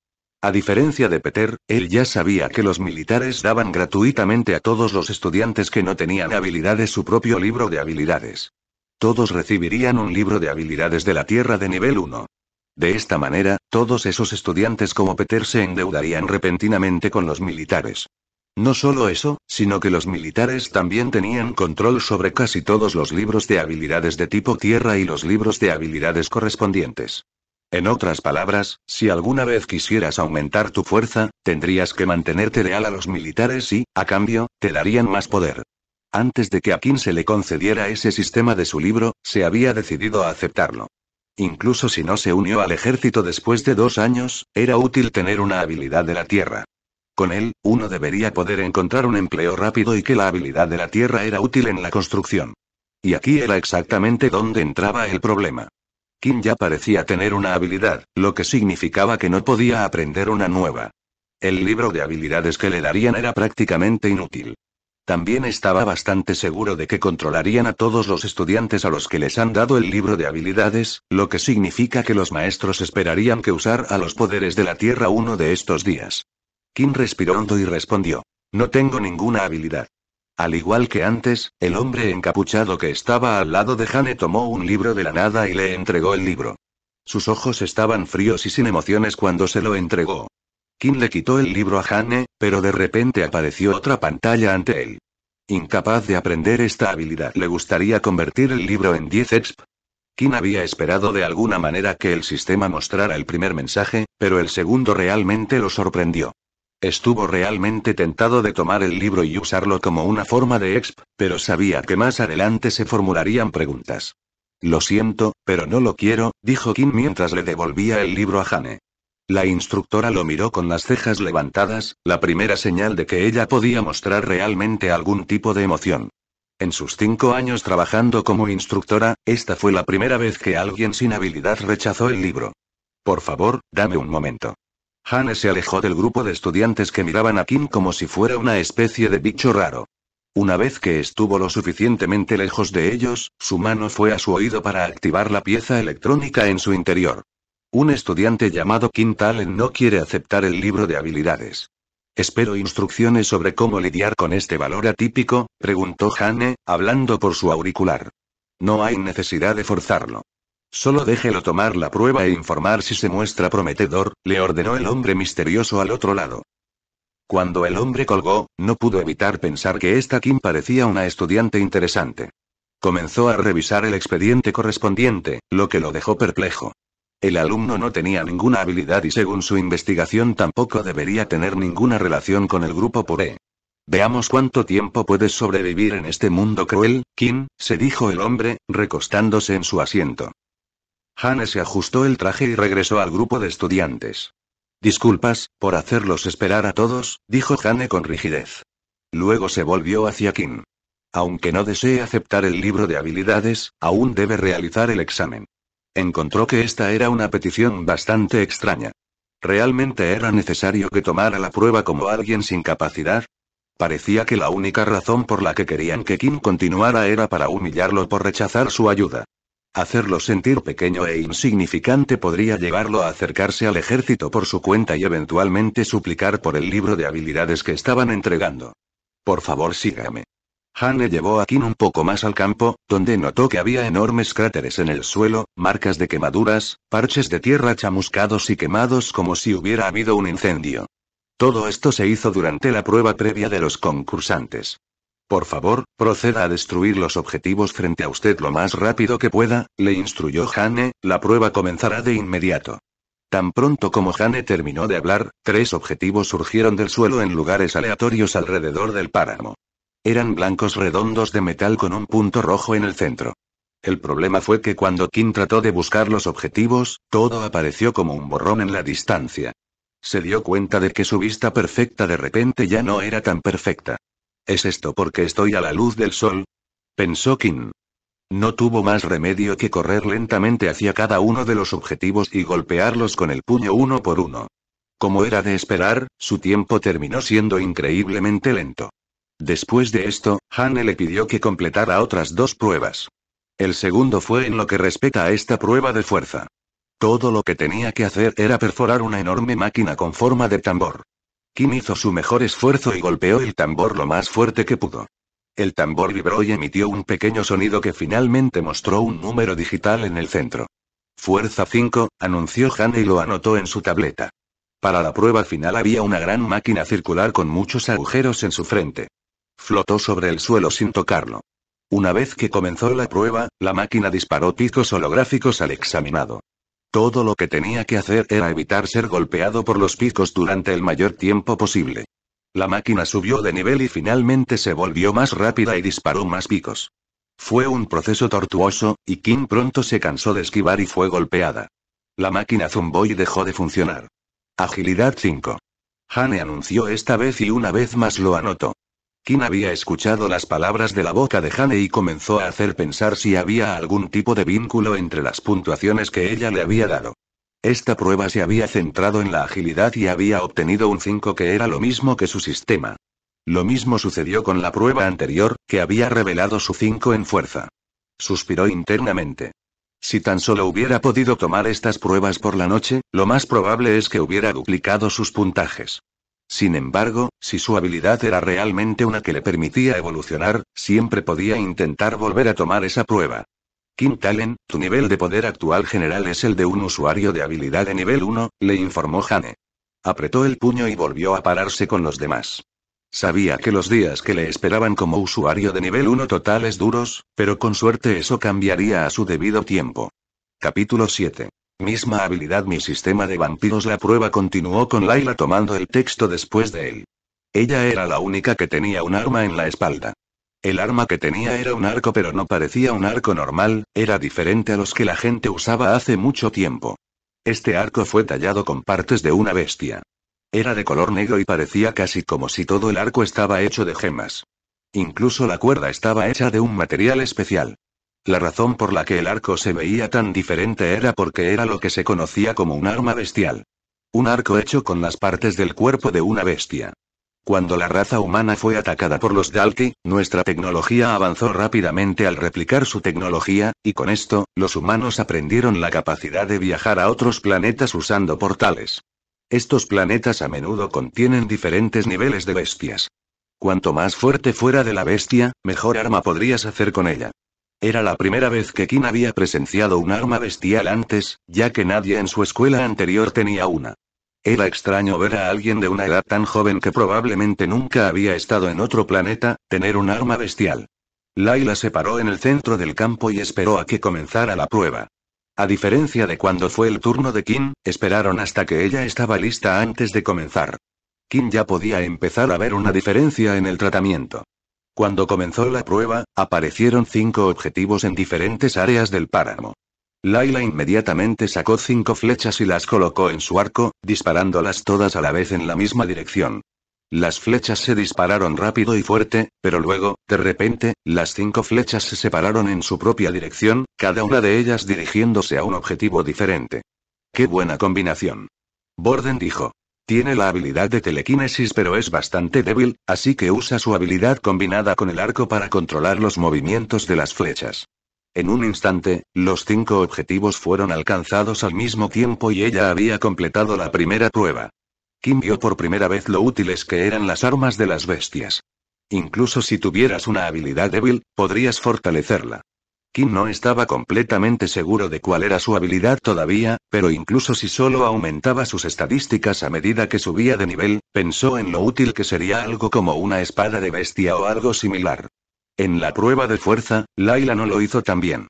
A diferencia de Peter, él ya sabía que los militares daban gratuitamente a todos los estudiantes que no tenían habilidades su propio libro de habilidades. Todos recibirían un libro de habilidades de la Tierra de nivel 1. De esta manera, todos esos estudiantes como Peter se endeudarían repentinamente con los militares. No solo eso, sino que los militares también tenían control sobre casi todos los libros de habilidades de tipo Tierra y los libros de habilidades correspondientes. En otras palabras, si alguna vez quisieras aumentar tu fuerza, tendrías que mantenerte leal a los militares y, a cambio, te darían más poder. Antes de que a Kim se le concediera ese sistema de su libro, se había decidido a aceptarlo. Incluso si no se unió al ejército después de dos años, era útil tener una habilidad de la tierra. Con él, uno debería poder encontrar un empleo rápido y que la habilidad de la tierra era útil en la construcción. Y aquí era exactamente donde entraba el problema. Kim ya parecía tener una habilidad, lo que significaba que no podía aprender una nueva. El libro de habilidades que le darían era prácticamente inútil. También estaba bastante seguro de que controlarían a todos los estudiantes a los que les han dado el libro de habilidades, lo que significa que los maestros esperarían que usar a los poderes de la Tierra uno de estos días. Kim respiró hondo y respondió. No tengo ninguna habilidad. Al igual que antes, el hombre encapuchado que estaba al lado de Hane tomó un libro de la nada y le entregó el libro. Sus ojos estaban fríos y sin emociones cuando se lo entregó. Kim le quitó el libro a Hane, pero de repente apareció otra pantalla ante él. Incapaz de aprender esta habilidad, ¿le gustaría convertir el libro en 10 exp? Kim había esperado de alguna manera que el sistema mostrara el primer mensaje, pero el segundo realmente lo sorprendió. Estuvo realmente tentado de tomar el libro y usarlo como una forma de exp, pero sabía que más adelante se formularían preguntas. Lo siento, pero no lo quiero, dijo Kim mientras le devolvía el libro a Hane. La instructora lo miró con las cejas levantadas, la primera señal de que ella podía mostrar realmente algún tipo de emoción. En sus cinco años trabajando como instructora, esta fue la primera vez que alguien sin habilidad rechazó el libro. Por favor, dame un momento. Hane se alejó del grupo de estudiantes que miraban a Kim como si fuera una especie de bicho raro. Una vez que estuvo lo suficientemente lejos de ellos, su mano fue a su oído para activar la pieza electrónica en su interior. Un estudiante llamado Kim Talen no quiere aceptar el libro de habilidades. Espero instrucciones sobre cómo lidiar con este valor atípico, preguntó Hane, hablando por su auricular. No hay necesidad de forzarlo. Solo déjelo tomar la prueba e informar si se muestra prometedor, le ordenó el hombre misterioso al otro lado. Cuando el hombre colgó, no pudo evitar pensar que esta Kim parecía una estudiante interesante. Comenzó a revisar el expediente correspondiente, lo que lo dejó perplejo. El alumno no tenía ninguna habilidad y según su investigación tampoco debería tener ninguna relación con el grupo Pore. Veamos cuánto tiempo puedes sobrevivir en este mundo cruel, Kim, se dijo el hombre, recostándose en su asiento. Hane se ajustó el traje y regresó al grupo de estudiantes. Disculpas, por hacerlos esperar a todos, dijo Hane con rigidez. Luego se volvió hacia Kim. Aunque no desee aceptar el libro de habilidades, aún debe realizar el examen. Encontró que esta era una petición bastante extraña. ¿Realmente era necesario que tomara la prueba como alguien sin capacidad? Parecía que la única razón por la que querían que Kim continuara era para humillarlo por rechazar su ayuda. Hacerlo sentir pequeño e insignificante podría llevarlo a acercarse al ejército por su cuenta y eventualmente suplicar por el libro de habilidades que estaban entregando. Por favor sígame. Hane llevó a Kim un poco más al campo, donde notó que había enormes cráteres en el suelo, marcas de quemaduras, parches de tierra chamuscados y quemados como si hubiera habido un incendio. Todo esto se hizo durante la prueba previa de los concursantes. Por favor, proceda a destruir los objetivos frente a usted lo más rápido que pueda, le instruyó Hane, la prueba comenzará de inmediato. Tan pronto como Hane terminó de hablar, tres objetivos surgieron del suelo en lugares aleatorios alrededor del páramo. Eran blancos redondos de metal con un punto rojo en el centro. El problema fue que cuando Kim trató de buscar los objetivos, todo apareció como un borrón en la distancia. Se dio cuenta de que su vista perfecta de repente ya no era tan perfecta. ¿Es esto porque estoy a la luz del sol? Pensó Kim. No tuvo más remedio que correr lentamente hacia cada uno de los objetivos y golpearlos con el puño uno por uno. Como era de esperar, su tiempo terminó siendo increíblemente lento. Después de esto, Hane le pidió que completara otras dos pruebas. El segundo fue en lo que respecta a esta prueba de fuerza. Todo lo que tenía que hacer era perforar una enorme máquina con forma de tambor. Kim hizo su mejor esfuerzo y golpeó el tambor lo más fuerte que pudo. El tambor vibró y emitió un pequeño sonido que finalmente mostró un número digital en el centro. Fuerza 5, anunció Hane y lo anotó en su tableta. Para la prueba final había una gran máquina circular con muchos agujeros en su frente. Flotó sobre el suelo sin tocarlo. Una vez que comenzó la prueba, la máquina disparó picos holográficos al examinado. Todo lo que tenía que hacer era evitar ser golpeado por los picos durante el mayor tiempo posible. La máquina subió de nivel y finalmente se volvió más rápida y disparó más picos. Fue un proceso tortuoso, y Kim pronto se cansó de esquivar y fue golpeada. La máquina zumbó y dejó de funcionar. Agilidad 5. Hane anunció esta vez y una vez más lo anotó. Kim había escuchado las palabras de la boca de Hane y comenzó a hacer pensar si había algún tipo de vínculo entre las puntuaciones que ella le había dado. Esta prueba se había centrado en la agilidad y había obtenido un 5 que era lo mismo que su sistema. Lo mismo sucedió con la prueba anterior, que había revelado su 5 en fuerza. Suspiró internamente. Si tan solo hubiera podido tomar estas pruebas por la noche, lo más probable es que hubiera duplicado sus puntajes. Sin embargo, si su habilidad era realmente una que le permitía evolucionar, siempre podía intentar volver a tomar esa prueba. Kim Talen, tu nivel de poder actual general es el de un usuario de habilidad de nivel 1, le informó Hane. Apretó el puño y volvió a pararse con los demás. Sabía que los días que le esperaban como usuario de nivel 1 totales duros, pero con suerte eso cambiaría a su debido tiempo. Capítulo 7. Misma habilidad mi sistema de vampiros la prueba continuó con Laila tomando el texto después de él. Ella era la única que tenía un arma en la espalda. El arma que tenía era un arco pero no parecía un arco normal, era diferente a los que la gente usaba hace mucho tiempo. Este arco fue tallado con partes de una bestia. Era de color negro y parecía casi como si todo el arco estaba hecho de gemas. Incluso la cuerda estaba hecha de un material especial. La razón por la que el arco se veía tan diferente era porque era lo que se conocía como un arma bestial. Un arco hecho con las partes del cuerpo de una bestia. Cuando la raza humana fue atacada por los Dalki, nuestra tecnología avanzó rápidamente al replicar su tecnología, y con esto, los humanos aprendieron la capacidad de viajar a otros planetas usando portales. Estos planetas a menudo contienen diferentes niveles de bestias. Cuanto más fuerte fuera de la bestia, mejor arma podrías hacer con ella. Era la primera vez que Kim había presenciado un arma bestial antes, ya que nadie en su escuela anterior tenía una. Era extraño ver a alguien de una edad tan joven que probablemente nunca había estado en otro planeta, tener un arma bestial. Laila se paró en el centro del campo y esperó a que comenzara la prueba. A diferencia de cuando fue el turno de Kim, esperaron hasta que ella estaba lista antes de comenzar. Kim ya podía empezar a ver una diferencia en el tratamiento. Cuando comenzó la prueba, aparecieron cinco objetivos en diferentes áreas del páramo. Laila inmediatamente sacó cinco flechas y las colocó en su arco, disparándolas todas a la vez en la misma dirección. Las flechas se dispararon rápido y fuerte, pero luego, de repente, las cinco flechas se separaron en su propia dirección, cada una de ellas dirigiéndose a un objetivo diferente. ¡Qué buena combinación! Borden dijo. Tiene la habilidad de telequinesis pero es bastante débil, así que usa su habilidad combinada con el arco para controlar los movimientos de las flechas. En un instante, los cinco objetivos fueron alcanzados al mismo tiempo y ella había completado la primera prueba. Kim vio por primera vez lo útiles que eran las armas de las bestias. Incluso si tuvieras una habilidad débil, podrías fortalecerla. Kim no estaba completamente seguro de cuál era su habilidad todavía, pero incluso si solo aumentaba sus estadísticas a medida que subía de nivel, pensó en lo útil que sería algo como una espada de bestia o algo similar. En la prueba de fuerza, Laila no lo hizo tan bien.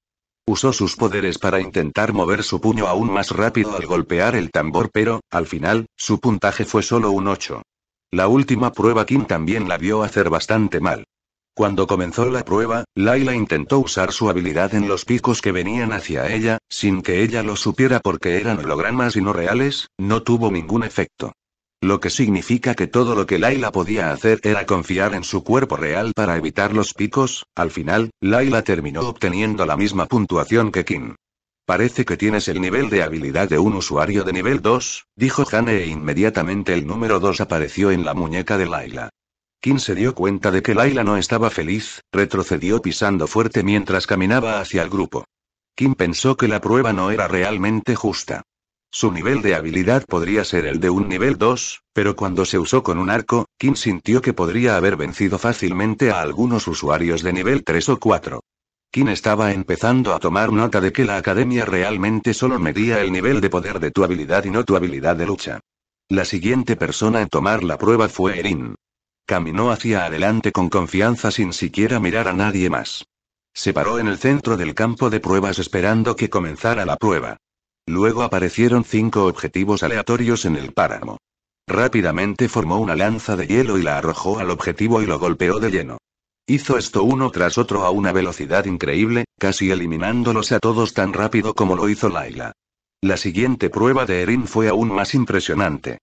Usó sus poderes para intentar mover su puño aún más rápido al golpear el tambor, pero, al final, su puntaje fue solo un 8. La última prueba Kim también la vio hacer bastante mal. Cuando comenzó la prueba, Laila intentó usar su habilidad en los picos que venían hacia ella, sin que ella lo supiera porque eran hologramas y no reales, no tuvo ningún efecto. Lo que significa que todo lo que Laila podía hacer era confiar en su cuerpo real para evitar los picos, al final, Laila terminó obteniendo la misma puntuación que Kim. Parece que tienes el nivel de habilidad de un usuario de nivel 2, dijo Hane e inmediatamente el número 2 apareció en la muñeca de Laila. Kim se dio cuenta de que Laila no estaba feliz, retrocedió pisando fuerte mientras caminaba hacia el grupo. Kim pensó que la prueba no era realmente justa. Su nivel de habilidad podría ser el de un nivel 2, pero cuando se usó con un arco, Kim sintió que podría haber vencido fácilmente a algunos usuarios de nivel 3 o 4. Kim estaba empezando a tomar nota de que la academia realmente solo medía el nivel de poder de tu habilidad y no tu habilidad de lucha. La siguiente persona en tomar la prueba fue Erin. Caminó hacia adelante con confianza sin siquiera mirar a nadie más. Se paró en el centro del campo de pruebas esperando que comenzara la prueba. Luego aparecieron cinco objetivos aleatorios en el páramo. Rápidamente formó una lanza de hielo y la arrojó al objetivo y lo golpeó de lleno. Hizo esto uno tras otro a una velocidad increíble, casi eliminándolos a todos tan rápido como lo hizo Laila. La siguiente prueba de Erin fue aún más impresionante.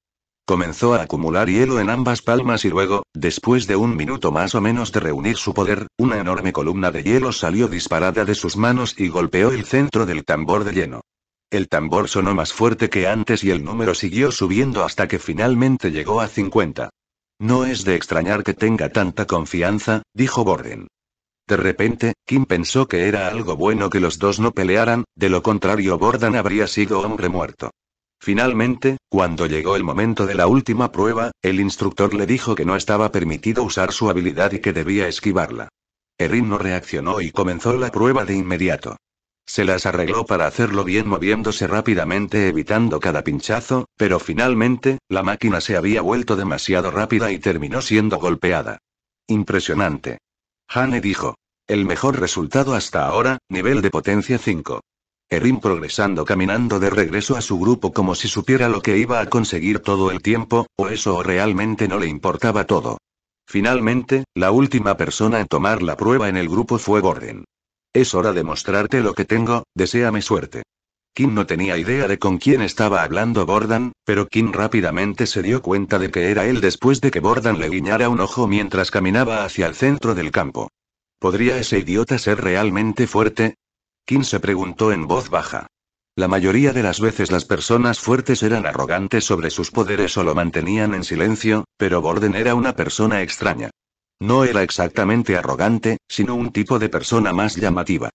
Comenzó a acumular hielo en ambas palmas y luego, después de un minuto más o menos de reunir su poder, una enorme columna de hielo salió disparada de sus manos y golpeó el centro del tambor de lleno. El tambor sonó más fuerte que antes y el número siguió subiendo hasta que finalmente llegó a 50. No es de extrañar que tenga tanta confianza, dijo Borden. De repente, Kim pensó que era algo bueno que los dos no pelearan, de lo contrario Borden habría sido hombre muerto. Finalmente, cuando llegó el momento de la última prueba, el instructor le dijo que no estaba permitido usar su habilidad y que debía esquivarla. Erin no reaccionó y comenzó la prueba de inmediato. Se las arregló para hacerlo bien moviéndose rápidamente evitando cada pinchazo, pero finalmente, la máquina se había vuelto demasiado rápida y terminó siendo golpeada. Impresionante. Hane dijo. El mejor resultado hasta ahora, nivel de potencia 5. Erin progresando caminando de regreso a su grupo como si supiera lo que iba a conseguir todo el tiempo, o eso realmente no le importaba todo. Finalmente, la última persona en tomar la prueba en el grupo fue Gordon. Es hora de mostrarte lo que tengo, deséame suerte. Kim no tenía idea de con quién estaba hablando Bordan, pero Kim rápidamente se dio cuenta de que era él después de que Bordan le guiñara un ojo mientras caminaba hacia el centro del campo. ¿Podría ese idiota ser realmente fuerte? Kim se preguntó en voz baja. La mayoría de las veces las personas fuertes eran arrogantes sobre sus poderes o lo mantenían en silencio, pero Borden era una persona extraña. No era exactamente arrogante, sino un tipo de persona más llamativa.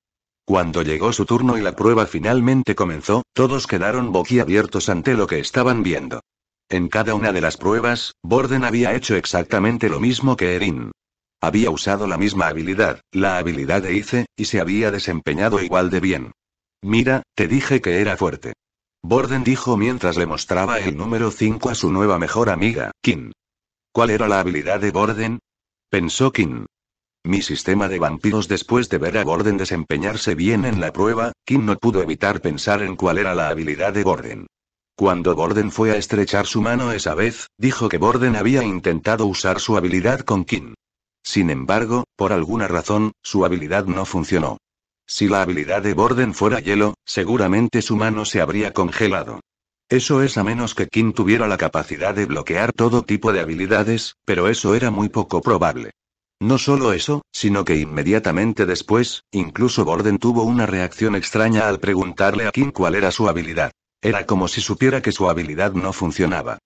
Cuando llegó su turno y la prueba finalmente comenzó, todos quedaron boquiabiertos ante lo que estaban viendo. En cada una de las pruebas, Borden había hecho exactamente lo mismo que Erin. Había usado la misma habilidad, la habilidad de Ice, y se había desempeñado igual de bien. Mira, te dije que era fuerte. Borden dijo mientras le mostraba el número 5 a su nueva mejor amiga, Kim. ¿Cuál era la habilidad de Borden? Pensó Kim. Mi sistema de vampiros después de ver a Borden desempeñarse bien en la prueba, Kim no pudo evitar pensar en cuál era la habilidad de Borden. Cuando Borden fue a estrechar su mano esa vez, dijo que Borden había intentado usar su habilidad con Kim. Sin embargo, por alguna razón, su habilidad no funcionó. Si la habilidad de Borden fuera hielo, seguramente su mano se habría congelado. Eso es a menos que Kim tuviera la capacidad de bloquear todo tipo de habilidades, pero eso era muy poco probable. No solo eso, sino que inmediatamente después, incluso Borden tuvo una reacción extraña al preguntarle a Kim cuál era su habilidad. Era como si supiera que su habilidad no funcionaba.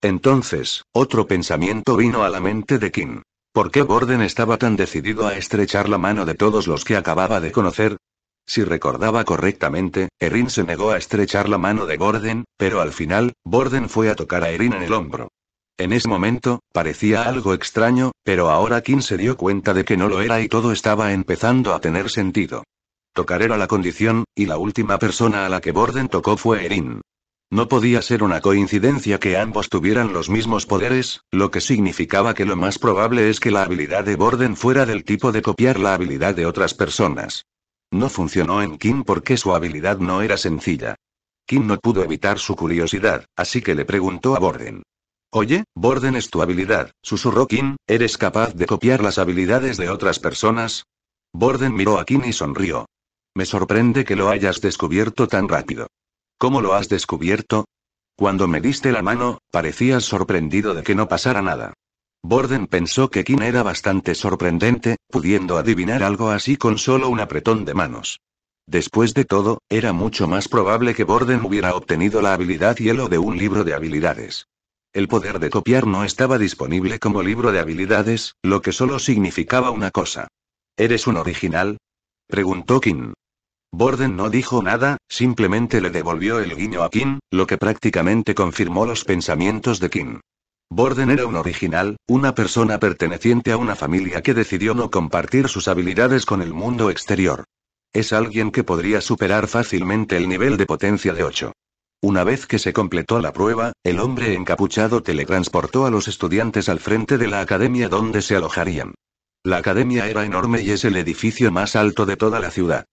Entonces, otro pensamiento vino a la mente de Kim. ¿Por qué Borden estaba tan decidido a estrechar la mano de todos los que acababa de conocer? Si recordaba correctamente, Erin se negó a estrechar la mano de Borden, pero al final, Borden fue a tocar a Erin en el hombro. En ese momento, parecía algo extraño, pero ahora Kim se dio cuenta de que no lo era y todo estaba empezando a tener sentido. Tocar era la condición, y la última persona a la que Borden tocó fue Erin. No podía ser una coincidencia que ambos tuvieran los mismos poderes, lo que significaba que lo más probable es que la habilidad de Borden fuera del tipo de copiar la habilidad de otras personas. No funcionó en Kim porque su habilidad no era sencilla. Kim no pudo evitar su curiosidad, así que le preguntó a Borden. Oye, Borden es tu habilidad, susurró Kim, ¿eres capaz de copiar las habilidades de otras personas? Borden miró a Kim y sonrió. Me sorprende que lo hayas descubierto tan rápido. ¿Cómo lo has descubierto? Cuando me diste la mano, parecías sorprendido de que no pasara nada. Borden pensó que Kim era bastante sorprendente, pudiendo adivinar algo así con solo un apretón de manos. Después de todo, era mucho más probable que Borden hubiera obtenido la habilidad hielo de un libro de habilidades. El poder de copiar no estaba disponible como libro de habilidades, lo que solo significaba una cosa. ¿Eres un original? preguntó Kim. Borden no dijo nada, simplemente le devolvió el guiño a Kim, lo que prácticamente confirmó los pensamientos de Kim. Borden era un original, una persona perteneciente a una familia que decidió no compartir sus habilidades con el mundo exterior. Es alguien que podría superar fácilmente el nivel de potencia de 8. Una vez que se completó la prueba, el hombre encapuchado teletransportó a los estudiantes al frente de la academia donde se alojarían. La academia era enorme y es el edificio más alto de toda la ciudad.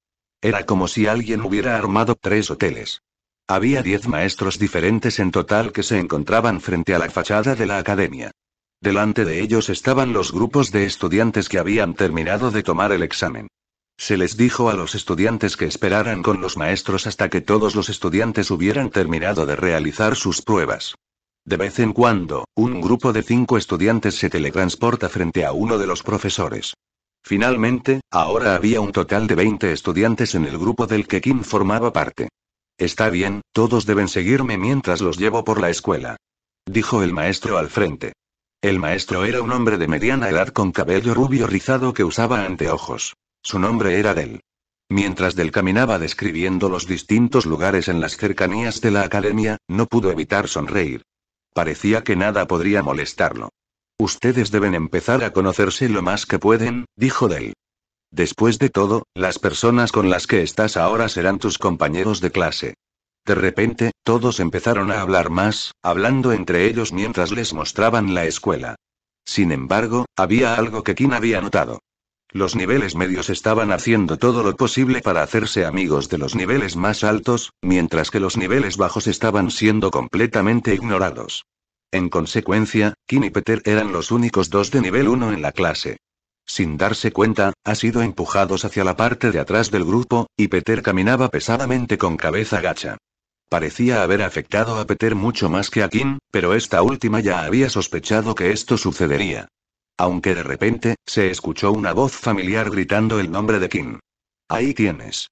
Era como si alguien hubiera armado tres hoteles. Había diez maestros diferentes en total que se encontraban frente a la fachada de la academia. Delante de ellos estaban los grupos de estudiantes que habían terminado de tomar el examen. Se les dijo a los estudiantes que esperaran con los maestros hasta que todos los estudiantes hubieran terminado de realizar sus pruebas. De vez en cuando, un grupo de cinco estudiantes se teletransporta frente a uno de los profesores. Finalmente, ahora había un total de 20 estudiantes en el grupo del que Kim formaba parte. Está bien, todos deben seguirme mientras los llevo por la escuela. Dijo el maestro al frente. El maestro era un hombre de mediana edad con cabello rubio rizado que usaba anteojos. Su nombre era Del. Mientras Del caminaba describiendo los distintos lugares en las cercanías de la academia, no pudo evitar sonreír. Parecía que nada podría molestarlo. Ustedes deben empezar a conocerse lo más que pueden, dijo Dale. Después de todo, las personas con las que estás ahora serán tus compañeros de clase. De repente, todos empezaron a hablar más, hablando entre ellos mientras les mostraban la escuela. Sin embargo, había algo que Kim había notado. Los niveles medios estaban haciendo todo lo posible para hacerse amigos de los niveles más altos, mientras que los niveles bajos estaban siendo completamente ignorados. En consecuencia, Kim y Peter eran los únicos dos de nivel 1 en la clase. Sin darse cuenta, ha sido empujados hacia la parte de atrás del grupo, y Peter caminaba pesadamente con cabeza gacha. Parecía haber afectado a Peter mucho más que a Kim, pero esta última ya había sospechado que esto sucedería. Aunque de repente, se escuchó una voz familiar gritando el nombre de Kim. Ahí tienes.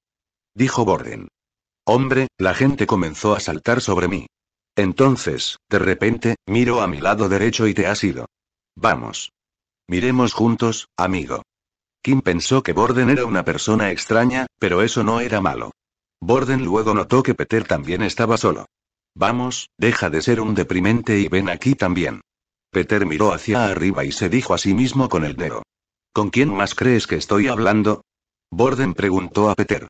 Dijo Borden. Hombre, la gente comenzó a saltar sobre mí. Entonces, de repente, miro a mi lado derecho y te has ido. Vamos. Miremos juntos, amigo. Kim pensó que Borden era una persona extraña, pero eso no era malo. Borden luego notó que Peter también estaba solo. Vamos, deja de ser un deprimente y ven aquí también. Peter miró hacia arriba y se dijo a sí mismo con el dedo. ¿Con quién más crees que estoy hablando? Borden preguntó a Peter.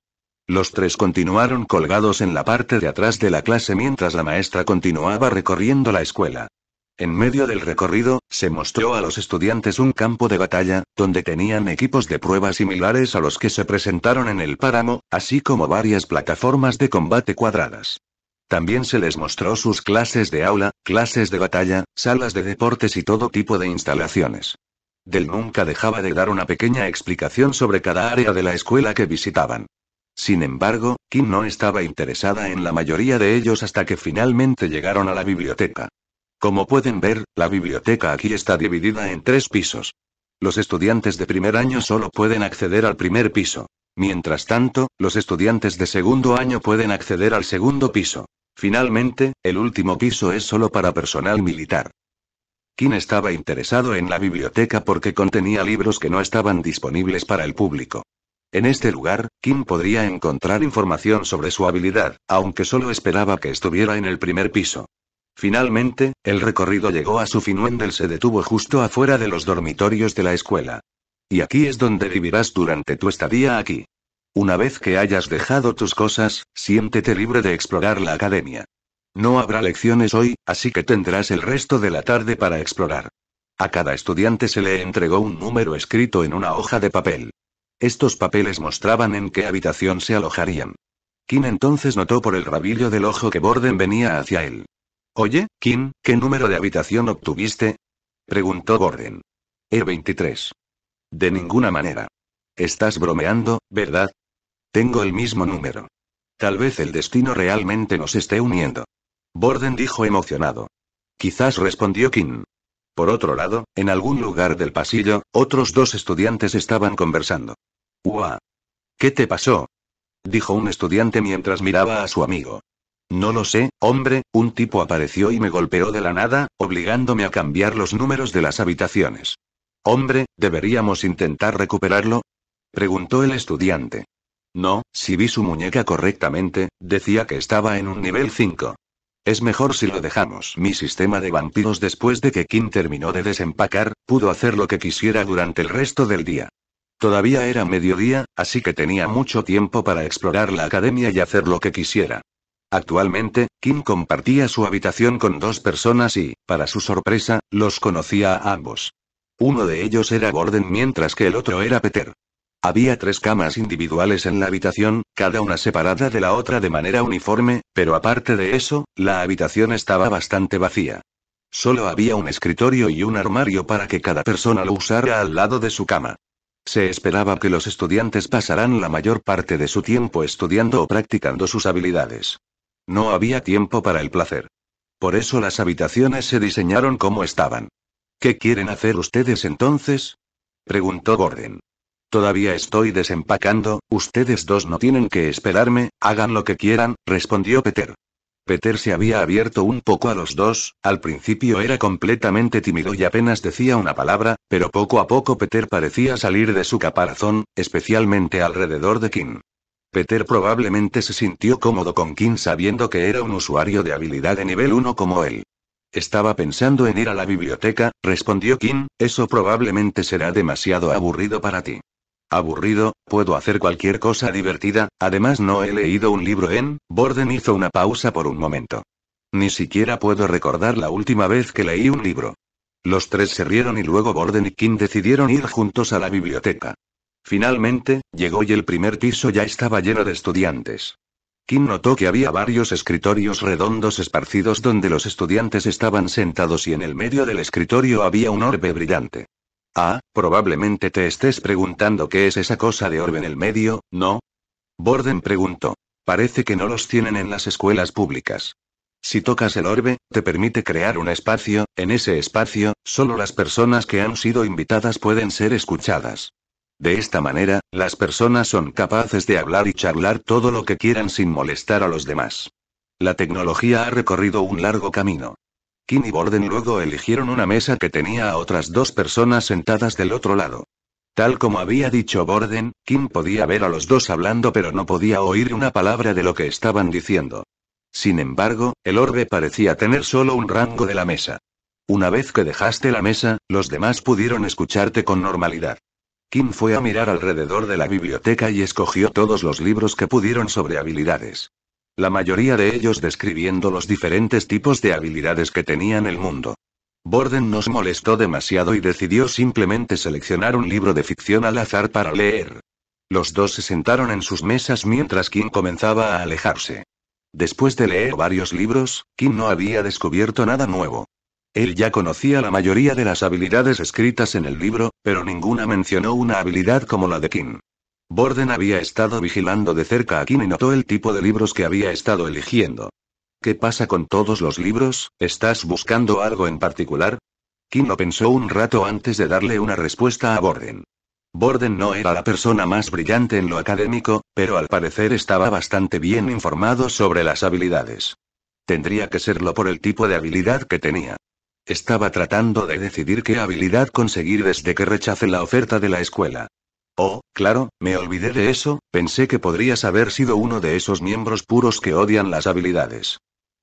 Los tres continuaron colgados en la parte de atrás de la clase mientras la maestra continuaba recorriendo la escuela. En medio del recorrido, se mostró a los estudiantes un campo de batalla, donde tenían equipos de prueba similares a los que se presentaron en el páramo, así como varias plataformas de combate cuadradas. También se les mostró sus clases de aula, clases de batalla, salas de deportes y todo tipo de instalaciones. Del nunca dejaba de dar una pequeña explicación sobre cada área de la escuela que visitaban. Sin embargo, Kim no estaba interesada en la mayoría de ellos hasta que finalmente llegaron a la biblioteca. Como pueden ver, la biblioteca aquí está dividida en tres pisos. Los estudiantes de primer año solo pueden acceder al primer piso. Mientras tanto, los estudiantes de segundo año pueden acceder al segundo piso. Finalmente, el último piso es solo para personal militar. Kim estaba interesado en la biblioteca porque contenía libros que no estaban disponibles para el público. En este lugar, Kim podría encontrar información sobre su habilidad, aunque solo esperaba que estuviera en el primer piso. Finalmente, el recorrido llegó a su fin. Wendell se detuvo justo afuera de los dormitorios de la escuela. Y aquí es donde vivirás durante tu estadía aquí. Una vez que hayas dejado tus cosas, siéntete libre de explorar la academia. No habrá lecciones hoy, así que tendrás el resto de la tarde para explorar. A cada estudiante se le entregó un número escrito en una hoja de papel. Estos papeles mostraban en qué habitación se alojarían. Kim entonces notó por el rabillo del ojo que Borden venía hacia él. Oye, Kim, ¿qué número de habitación obtuviste? preguntó Gordon. E23. De ninguna manera. Estás bromeando, ¿verdad? Tengo el mismo número. Tal vez el destino realmente nos esté uniendo. Borden dijo emocionado. Quizás respondió Kim. Por otro lado, en algún lugar del pasillo, otros dos estudiantes estaban conversando. ¡Ua! ¿Qué te pasó? dijo un estudiante mientras miraba a su amigo. No lo sé, hombre, un tipo apareció y me golpeó de la nada, obligándome a cambiar los números de las habitaciones. Hombre, ¿deberíamos intentar recuperarlo? preguntó el estudiante. No, si vi su muñeca correctamente, decía que estaba en un nivel 5. Es mejor si lo dejamos. Mi sistema de vampiros después de que Kim terminó de desempacar, pudo hacer lo que quisiera durante el resto del día. Todavía era mediodía, así que tenía mucho tiempo para explorar la academia y hacer lo que quisiera. Actualmente, Kim compartía su habitación con dos personas y, para su sorpresa, los conocía a ambos. Uno de ellos era Gordon mientras que el otro era Peter. Había tres camas individuales en la habitación, cada una separada de la otra de manera uniforme, pero aparte de eso, la habitación estaba bastante vacía. Solo había un escritorio y un armario para que cada persona lo usara al lado de su cama. Se esperaba que los estudiantes pasaran la mayor parte de su tiempo estudiando o practicando sus habilidades. No había tiempo para el placer. Por eso las habitaciones se diseñaron como estaban. ¿Qué quieren hacer ustedes entonces? preguntó Gordon. Todavía estoy desempacando, ustedes dos no tienen que esperarme, hagan lo que quieran, respondió Peter. Peter se había abierto un poco a los dos, al principio era completamente tímido y apenas decía una palabra, pero poco a poco Peter parecía salir de su caparazón, especialmente alrededor de Kim. Peter probablemente se sintió cómodo con Kim sabiendo que era un usuario de habilidad de nivel 1 como él. Estaba pensando en ir a la biblioteca, respondió Kim, eso probablemente será demasiado aburrido para ti. Aburrido, puedo hacer cualquier cosa divertida, además no he leído un libro en, Borden hizo una pausa por un momento. Ni siquiera puedo recordar la última vez que leí un libro. Los tres se rieron y luego Borden y Kim decidieron ir juntos a la biblioteca. Finalmente, llegó y el primer piso ya estaba lleno de estudiantes. Kim notó que había varios escritorios redondos esparcidos donde los estudiantes estaban sentados y en el medio del escritorio había un orbe brillante. Ah, probablemente te estés preguntando qué es esa cosa de orbe en el medio, ¿no? Borden preguntó. Parece que no los tienen en las escuelas públicas. Si tocas el orbe, te permite crear un espacio, en ese espacio, solo las personas que han sido invitadas pueden ser escuchadas. De esta manera, las personas son capaces de hablar y charlar todo lo que quieran sin molestar a los demás. La tecnología ha recorrido un largo camino. Kim y Borden luego eligieron una mesa que tenía a otras dos personas sentadas del otro lado. Tal como había dicho Borden, Kim podía ver a los dos hablando pero no podía oír una palabra de lo que estaban diciendo. Sin embargo, el orbe parecía tener solo un rango de la mesa. Una vez que dejaste la mesa, los demás pudieron escucharte con normalidad. Kim fue a mirar alrededor de la biblioteca y escogió todos los libros que pudieron sobre habilidades. La mayoría de ellos describiendo los diferentes tipos de habilidades que tenían el mundo. Borden nos molestó demasiado y decidió simplemente seleccionar un libro de ficción al azar para leer. Los dos se sentaron en sus mesas mientras Kim comenzaba a alejarse. Después de leer varios libros, Kim no había descubierto nada nuevo. Él ya conocía la mayoría de las habilidades escritas en el libro, pero ninguna mencionó una habilidad como la de Kim. Borden había estado vigilando de cerca a Kim y notó el tipo de libros que había estado eligiendo. ¿Qué pasa con todos los libros? ¿Estás buscando algo en particular? Kim lo pensó un rato antes de darle una respuesta a Borden. Borden no era la persona más brillante en lo académico, pero al parecer estaba bastante bien informado sobre las habilidades. Tendría que serlo por el tipo de habilidad que tenía. Estaba tratando de decidir qué habilidad conseguir desde que rechace la oferta de la escuela. Oh, claro, me olvidé de eso, pensé que podrías haber sido uno de esos miembros puros que odian las habilidades.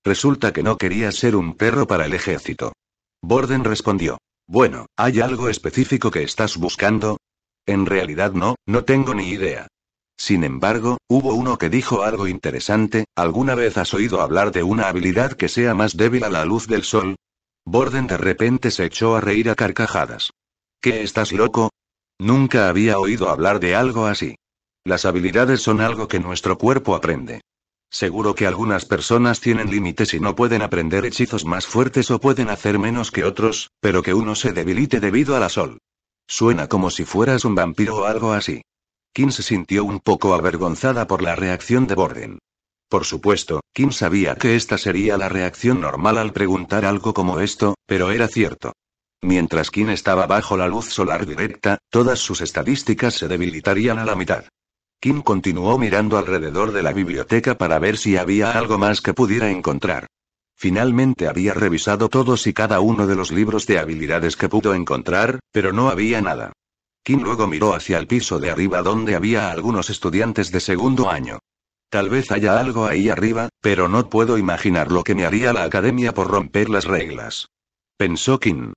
Resulta que no querías ser un perro para el ejército. Borden respondió. Bueno, ¿hay algo específico que estás buscando? En realidad no, no tengo ni idea. Sin embargo, hubo uno que dijo algo interesante, ¿alguna vez has oído hablar de una habilidad que sea más débil a la luz del sol? Borden de repente se echó a reír a carcajadas. ¿Qué estás loco? Nunca había oído hablar de algo así. Las habilidades son algo que nuestro cuerpo aprende. Seguro que algunas personas tienen límites y no pueden aprender hechizos más fuertes o pueden hacer menos que otros, pero que uno se debilite debido a la sol. Suena como si fueras un vampiro o algo así. Kim se sintió un poco avergonzada por la reacción de Borden. Por supuesto, Kim sabía que esta sería la reacción normal al preguntar algo como esto, pero era cierto. Mientras Kim estaba bajo la luz solar directa, todas sus estadísticas se debilitarían a la mitad. Kim continuó mirando alrededor de la biblioteca para ver si había algo más que pudiera encontrar. Finalmente había revisado todos y cada uno de los libros de habilidades que pudo encontrar, pero no había nada. Kim luego miró hacia el piso de arriba donde había algunos estudiantes de segundo año. Tal vez haya algo ahí arriba, pero no puedo imaginar lo que me haría la academia por romper las reglas. Pensó Kim.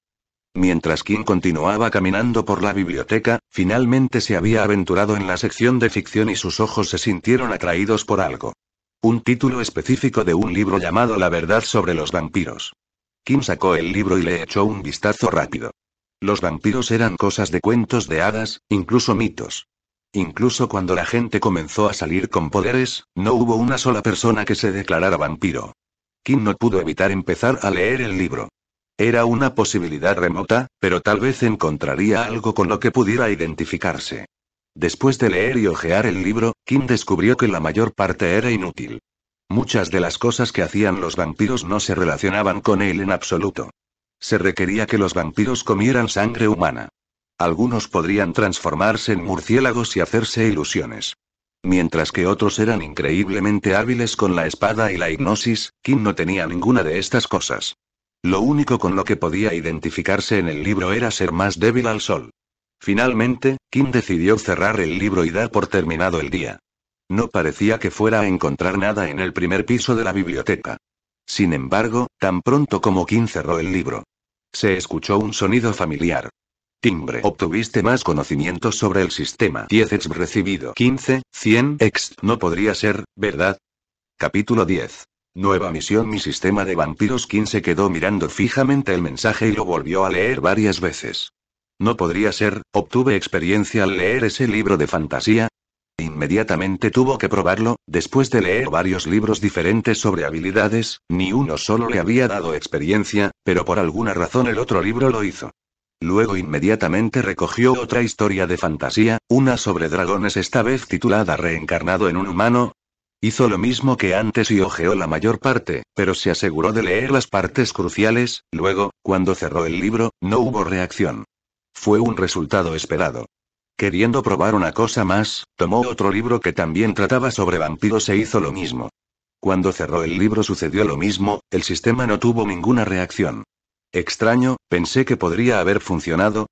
Mientras Kim continuaba caminando por la biblioteca, finalmente se había aventurado en la sección de ficción y sus ojos se sintieron atraídos por algo. Un título específico de un libro llamado La verdad sobre los vampiros. Kim sacó el libro y le echó un vistazo rápido. Los vampiros eran cosas de cuentos de hadas, incluso mitos. Incluso cuando la gente comenzó a salir con poderes, no hubo una sola persona que se declarara vampiro. Kim no pudo evitar empezar a leer el libro. Era una posibilidad remota, pero tal vez encontraría algo con lo que pudiera identificarse. Después de leer y hojear el libro, Kim descubrió que la mayor parte era inútil. Muchas de las cosas que hacían los vampiros no se relacionaban con él en absoluto. Se requería que los vampiros comieran sangre humana. Algunos podrían transformarse en murciélagos y hacerse ilusiones. Mientras que otros eran increíblemente hábiles con la espada y la hipnosis, Kim no tenía ninguna de estas cosas. Lo único con lo que podía identificarse en el libro era ser más débil al sol. Finalmente, Kim decidió cerrar el libro y dar por terminado el día. No parecía que fuera a encontrar nada en el primer piso de la biblioteca. Sin embargo, tan pronto como Kim cerró el libro, se escuchó un sonido familiar. Timbre. Obtuviste más conocimientos sobre el sistema. 10 ex recibido. 15, 100 ex. No podría ser, ¿verdad? Capítulo 10. Nueva misión. Mi sistema de vampiros. Kim se quedó mirando fijamente el mensaje y lo volvió a leer varias veces. No podría ser, obtuve experiencia al leer ese libro de fantasía. Inmediatamente tuvo que probarlo, después de leer varios libros diferentes sobre habilidades, ni uno solo le había dado experiencia, pero por alguna razón el otro libro lo hizo. Luego inmediatamente recogió otra historia de fantasía, una sobre dragones esta vez titulada Reencarnado en un humano. Hizo lo mismo que antes y hojeó la mayor parte, pero se aseguró de leer las partes cruciales, luego, cuando cerró el libro, no hubo reacción. Fue un resultado esperado. Queriendo probar una cosa más, tomó otro libro que también trataba sobre vampiros e hizo lo mismo. Cuando cerró el libro sucedió lo mismo, el sistema no tuvo ninguna reacción. Extraño, pensé que podría haber funcionado.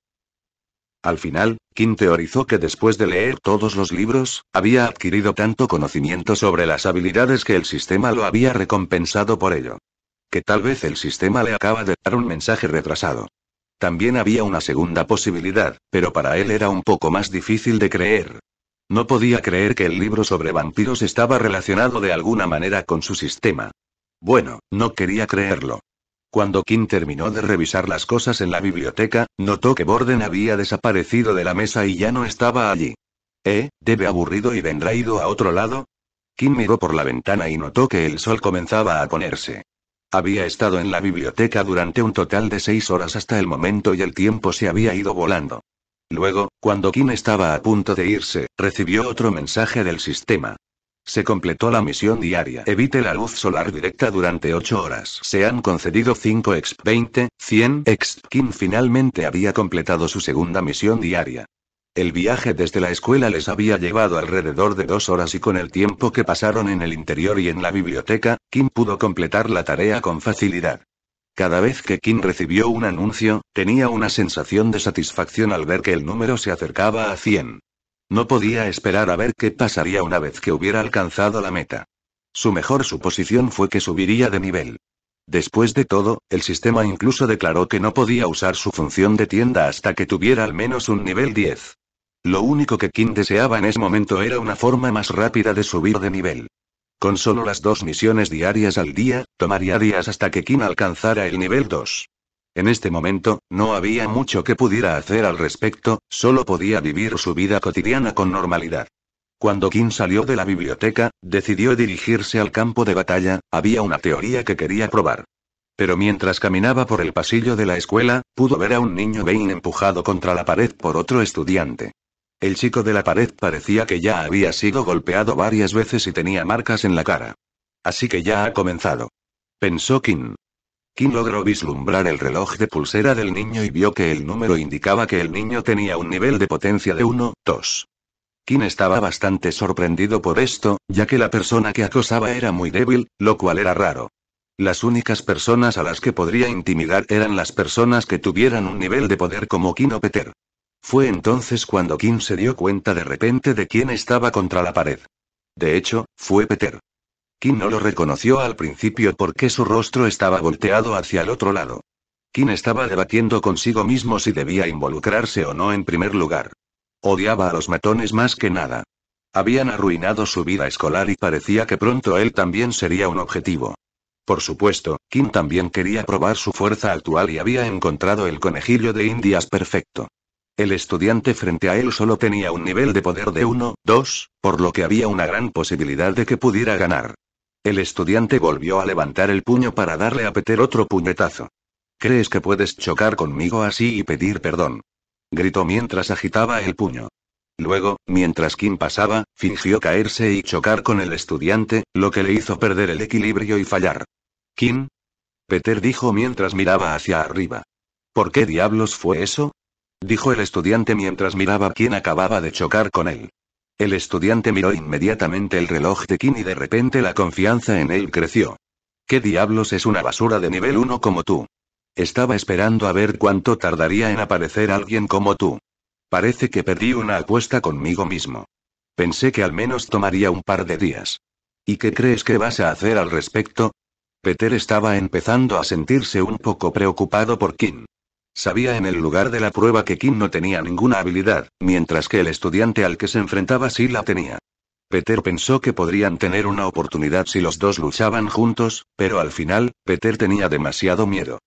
Al final, Kim teorizó que después de leer todos los libros, había adquirido tanto conocimiento sobre las habilidades que el sistema lo había recompensado por ello. Que tal vez el sistema le acaba de dar un mensaje retrasado. También había una segunda posibilidad, pero para él era un poco más difícil de creer. No podía creer que el libro sobre vampiros estaba relacionado de alguna manera con su sistema. Bueno, no quería creerlo. Cuando Kim terminó de revisar las cosas en la biblioteca, notó que Borden había desaparecido de la mesa y ya no estaba allí. ¿Eh? ¿Debe aburrido y vendrá ido a otro lado? Kim miró por la ventana y notó que el sol comenzaba a ponerse. Había estado en la biblioteca durante un total de seis horas hasta el momento y el tiempo se había ido volando. Luego, cuando Kim estaba a punto de irse, recibió otro mensaje del sistema. Se completó la misión diaria. Evite la luz solar directa durante 8 horas. Se han concedido 5 exp 20, 100 exp. Kim finalmente había completado su segunda misión diaria. El viaje desde la escuela les había llevado alrededor de dos horas y con el tiempo que pasaron en el interior y en la biblioteca, Kim pudo completar la tarea con facilidad. Cada vez que Kim recibió un anuncio, tenía una sensación de satisfacción al ver que el número se acercaba a 100. No podía esperar a ver qué pasaría una vez que hubiera alcanzado la meta. Su mejor suposición fue que subiría de nivel. Después de todo, el sistema incluso declaró que no podía usar su función de tienda hasta que tuviera al menos un nivel 10. Lo único que Kim deseaba en ese momento era una forma más rápida de subir de nivel. Con solo las dos misiones diarias al día, tomaría días hasta que Kim alcanzara el nivel 2. En este momento, no había mucho que pudiera hacer al respecto, solo podía vivir su vida cotidiana con normalidad. Cuando Kim salió de la biblioteca, decidió dirigirse al campo de batalla, había una teoría que quería probar. Pero mientras caminaba por el pasillo de la escuela, pudo ver a un niño Bane empujado contra la pared por otro estudiante. El chico de la pared parecía que ya había sido golpeado varias veces y tenía marcas en la cara. Así que ya ha comenzado. Pensó Kim. Kim logró vislumbrar el reloj de pulsera del niño y vio que el número indicaba que el niño tenía un nivel de potencia de 1, 2. Kim estaba bastante sorprendido por esto, ya que la persona que acosaba era muy débil, lo cual era raro. Las únicas personas a las que podría intimidar eran las personas que tuvieran un nivel de poder como Kim o Peter. Fue entonces cuando Kim se dio cuenta de repente de quién estaba contra la pared. De hecho, fue Peter. Kim no lo reconoció al principio porque su rostro estaba volteado hacia el otro lado. Kim estaba debatiendo consigo mismo si debía involucrarse o no en primer lugar. Odiaba a los matones más que nada. Habían arruinado su vida escolar y parecía que pronto él también sería un objetivo. Por supuesto, Kim también quería probar su fuerza actual y había encontrado el conejillo de indias perfecto. El estudiante frente a él solo tenía un nivel de poder de 1, 2, por lo que había una gran posibilidad de que pudiera ganar. El estudiante volvió a levantar el puño para darle a Peter otro puñetazo. ¿Crees que puedes chocar conmigo así y pedir perdón? Gritó mientras agitaba el puño. Luego, mientras Kim pasaba, fingió caerse y chocar con el estudiante, lo que le hizo perder el equilibrio y fallar. ¿Kim? Peter dijo mientras miraba hacia arriba. ¿Por qué diablos fue eso? Dijo el estudiante mientras miraba a quien acababa de chocar con él. El estudiante miró inmediatamente el reloj de Kim y de repente la confianza en él creció. ¿Qué diablos es una basura de nivel 1 como tú? Estaba esperando a ver cuánto tardaría en aparecer alguien como tú. Parece que perdí una apuesta conmigo mismo. Pensé que al menos tomaría un par de días. ¿Y qué crees que vas a hacer al respecto? Peter estaba empezando a sentirse un poco preocupado por Kim. Sabía en el lugar de la prueba que Kim no tenía ninguna habilidad, mientras que el estudiante al que se enfrentaba sí la tenía. Peter pensó que podrían tener una oportunidad si los dos luchaban juntos, pero al final, Peter tenía demasiado miedo.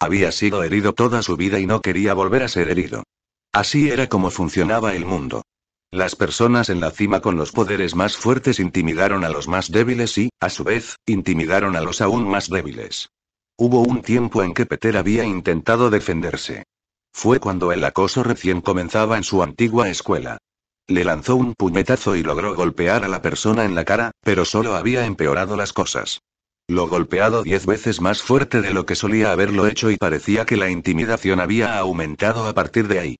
Había sido herido toda su vida y no quería volver a ser herido. Así era como funcionaba el mundo. Las personas en la cima con los poderes más fuertes intimidaron a los más débiles y, a su vez, intimidaron a los aún más débiles. Hubo un tiempo en que Peter había intentado defenderse. Fue cuando el acoso recién comenzaba en su antigua escuela. Le lanzó un puñetazo y logró golpear a la persona en la cara, pero solo había empeorado las cosas. Lo golpeado diez veces más fuerte de lo que solía haberlo hecho y parecía que la intimidación había aumentado a partir de ahí.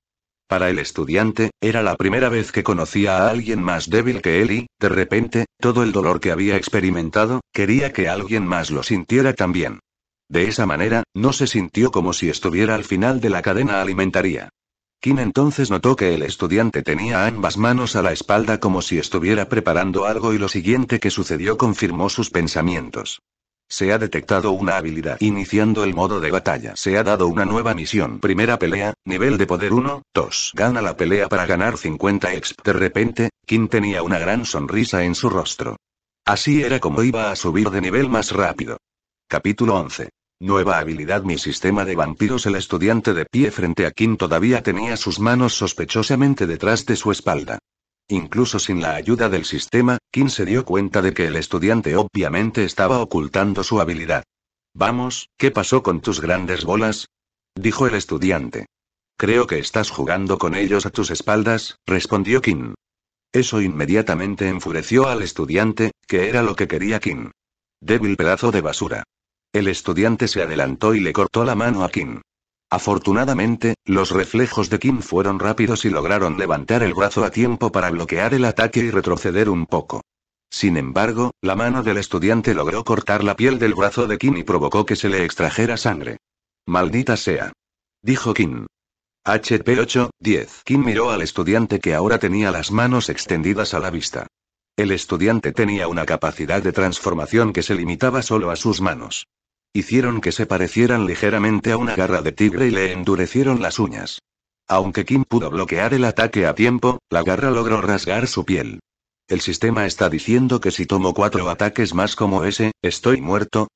Para el estudiante, era la primera vez que conocía a alguien más débil que él y, de repente, todo el dolor que había experimentado, quería que alguien más lo sintiera también. De esa manera, no se sintió como si estuviera al final de la cadena alimentaria. Kim entonces notó que el estudiante tenía ambas manos a la espalda como si estuviera preparando algo y lo siguiente que sucedió confirmó sus pensamientos. Se ha detectado una habilidad. Iniciando el modo de batalla. Se ha dado una nueva misión. Primera pelea, nivel de poder 1, 2. Gana la pelea para ganar 50 exp. De repente, Kim tenía una gran sonrisa en su rostro. Así era como iba a subir de nivel más rápido. Capítulo 11. Nueva habilidad Mi sistema de vampiros El estudiante de pie frente a Kim todavía tenía sus manos sospechosamente detrás de su espalda. Incluso sin la ayuda del sistema, Kim se dio cuenta de que el estudiante obviamente estaba ocultando su habilidad. Vamos, ¿qué pasó con tus grandes bolas? dijo el estudiante. Creo que estás jugando con ellos a tus espaldas, respondió Kim. Eso inmediatamente enfureció al estudiante, que era lo que quería Kim. Débil pedazo de basura. El estudiante se adelantó y le cortó la mano a Kim. Afortunadamente, los reflejos de Kim fueron rápidos y lograron levantar el brazo a tiempo para bloquear el ataque y retroceder un poco. Sin embargo, la mano del estudiante logró cortar la piel del brazo de Kim y provocó que se le extrajera sangre. Maldita sea. Dijo Kim. HP 8, 10. Kim miró al estudiante que ahora tenía las manos extendidas a la vista. El estudiante tenía una capacidad de transformación que se limitaba solo a sus manos. Hicieron que se parecieran ligeramente a una garra de tigre y le endurecieron las uñas. Aunque Kim pudo bloquear el ataque a tiempo, la garra logró rasgar su piel. El sistema está diciendo que si tomo cuatro ataques más como ese, estoy muerto.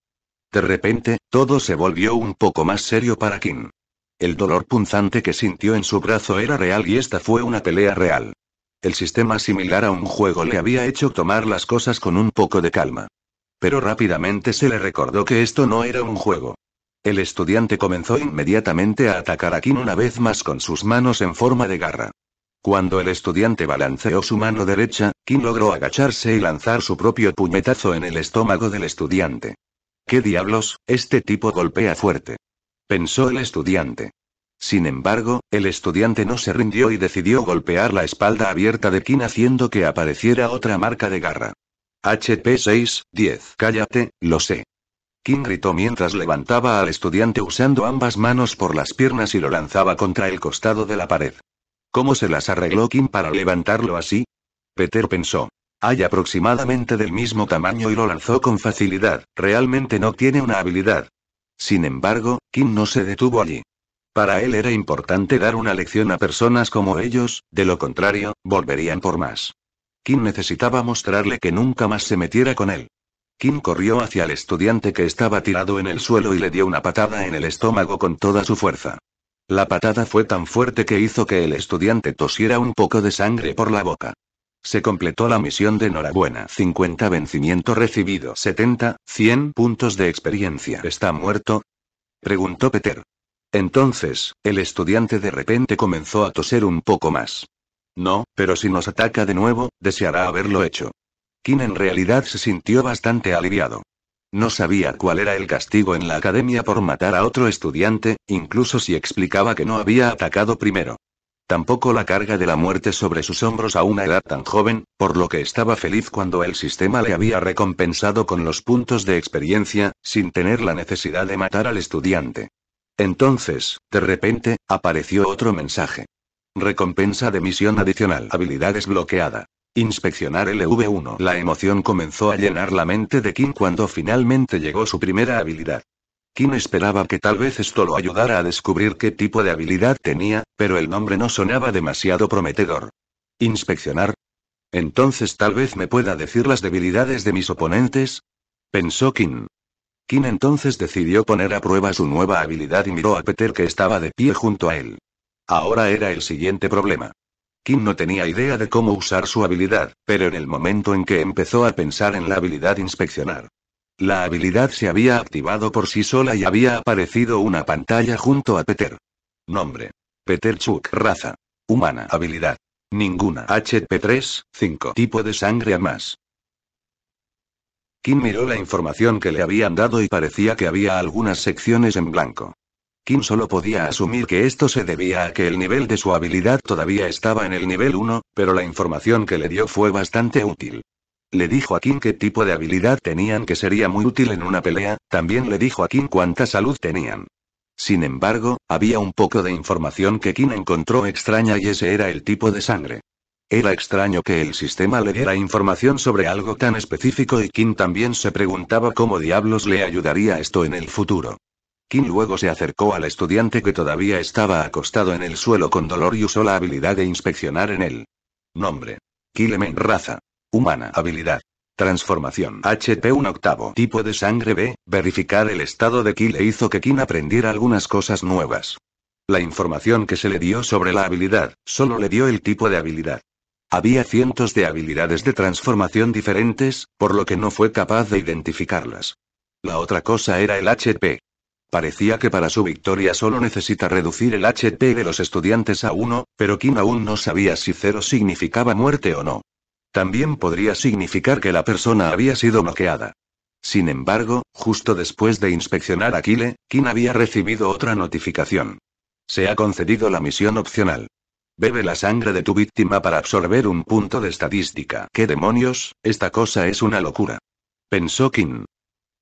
De repente, todo se volvió un poco más serio para Kim. El dolor punzante que sintió en su brazo era real y esta fue una pelea real. El sistema similar a un juego le había hecho tomar las cosas con un poco de calma. Pero rápidamente se le recordó que esto no era un juego. El estudiante comenzó inmediatamente a atacar a Kim una vez más con sus manos en forma de garra. Cuando el estudiante balanceó su mano derecha, Kim logró agacharse y lanzar su propio puñetazo en el estómago del estudiante. ¿Qué diablos? Este tipo golpea fuerte. Pensó el estudiante. Sin embargo, el estudiante no se rindió y decidió golpear la espalda abierta de Kim haciendo que apareciera otra marca de garra. HP 6, 10. Cállate, lo sé. Kim gritó mientras levantaba al estudiante usando ambas manos por las piernas y lo lanzaba contra el costado de la pared. ¿Cómo se las arregló Kim para levantarlo así? Peter pensó. Hay aproximadamente del mismo tamaño y lo lanzó con facilidad, realmente no tiene una habilidad. Sin embargo, Kim no se detuvo allí. Para él era importante dar una lección a personas como ellos, de lo contrario, volverían por más. Kim necesitaba mostrarle que nunca más se metiera con él. Kim corrió hacia el estudiante que estaba tirado en el suelo y le dio una patada en el estómago con toda su fuerza. La patada fue tan fuerte que hizo que el estudiante tosiera un poco de sangre por la boca. Se completó la misión de enhorabuena. 50 vencimiento recibido. 70, 100 puntos de experiencia. ¿Está muerto? Preguntó Peter. Entonces, el estudiante de repente comenzó a toser un poco más. No, pero si nos ataca de nuevo, deseará haberlo hecho. Kim en realidad se sintió bastante aliviado. No sabía cuál era el castigo en la academia por matar a otro estudiante, incluso si explicaba que no había atacado primero. Tampoco la carga de la muerte sobre sus hombros a una edad tan joven, por lo que estaba feliz cuando el sistema le había recompensado con los puntos de experiencia, sin tener la necesidad de matar al estudiante. Entonces, de repente, apareció otro mensaje. Recompensa de misión adicional. Habilidad desbloqueada. Inspeccionar LV1. La emoción comenzó a llenar la mente de Kim cuando finalmente llegó su primera habilidad. Kim esperaba que tal vez esto lo ayudara a descubrir qué tipo de habilidad tenía, pero el nombre no sonaba demasiado prometedor. ¿Inspeccionar? Entonces tal vez me pueda decir las debilidades de mis oponentes. Pensó Kim. Kim entonces decidió poner a prueba su nueva habilidad y miró a Peter que estaba de pie junto a él. Ahora era el siguiente problema. Kim no tenía idea de cómo usar su habilidad, pero en el momento en que empezó a pensar en la habilidad inspeccionar. La habilidad se había activado por sí sola y había aparecido una pantalla junto a Peter. Nombre. Peter Chuk. Raza. Humana. Habilidad. Ninguna. HP 3, 5. Tipo de sangre a más. Kim miró la información que le habían dado y parecía que había algunas secciones en blanco. Kim solo podía asumir que esto se debía a que el nivel de su habilidad todavía estaba en el nivel 1, pero la información que le dio fue bastante útil. Le dijo a Kim qué tipo de habilidad tenían que sería muy útil en una pelea, también le dijo a Kim cuánta salud tenían. Sin embargo, había un poco de información que Kim encontró extraña y ese era el tipo de sangre. Era extraño que el sistema le diera información sobre algo tan específico y Kim también se preguntaba cómo diablos le ayudaría esto en el futuro. Kim luego se acercó al estudiante que todavía estaba acostado en el suelo con dolor y usó la habilidad de inspeccionar en él. Nombre. Kilemen raza. Humana. Habilidad. Transformación. HP 1 octavo. Tipo de sangre B. Verificar el estado de Ki le hizo que Kim aprendiera algunas cosas nuevas. La información que se le dio sobre la habilidad, solo le dio el tipo de habilidad. Había cientos de habilidades de transformación diferentes, por lo que no fue capaz de identificarlas. La otra cosa era el HP. Parecía que para su victoria solo necesita reducir el HP de los estudiantes a uno, pero Kim aún no sabía si cero significaba muerte o no. También podría significar que la persona había sido noqueada. Sin embargo, justo después de inspeccionar a Kile, Kim había recibido otra notificación. Se ha concedido la misión opcional. Bebe la sangre de tu víctima para absorber un punto de estadística. ¿Qué demonios? Esta cosa es una locura. Pensó Kim.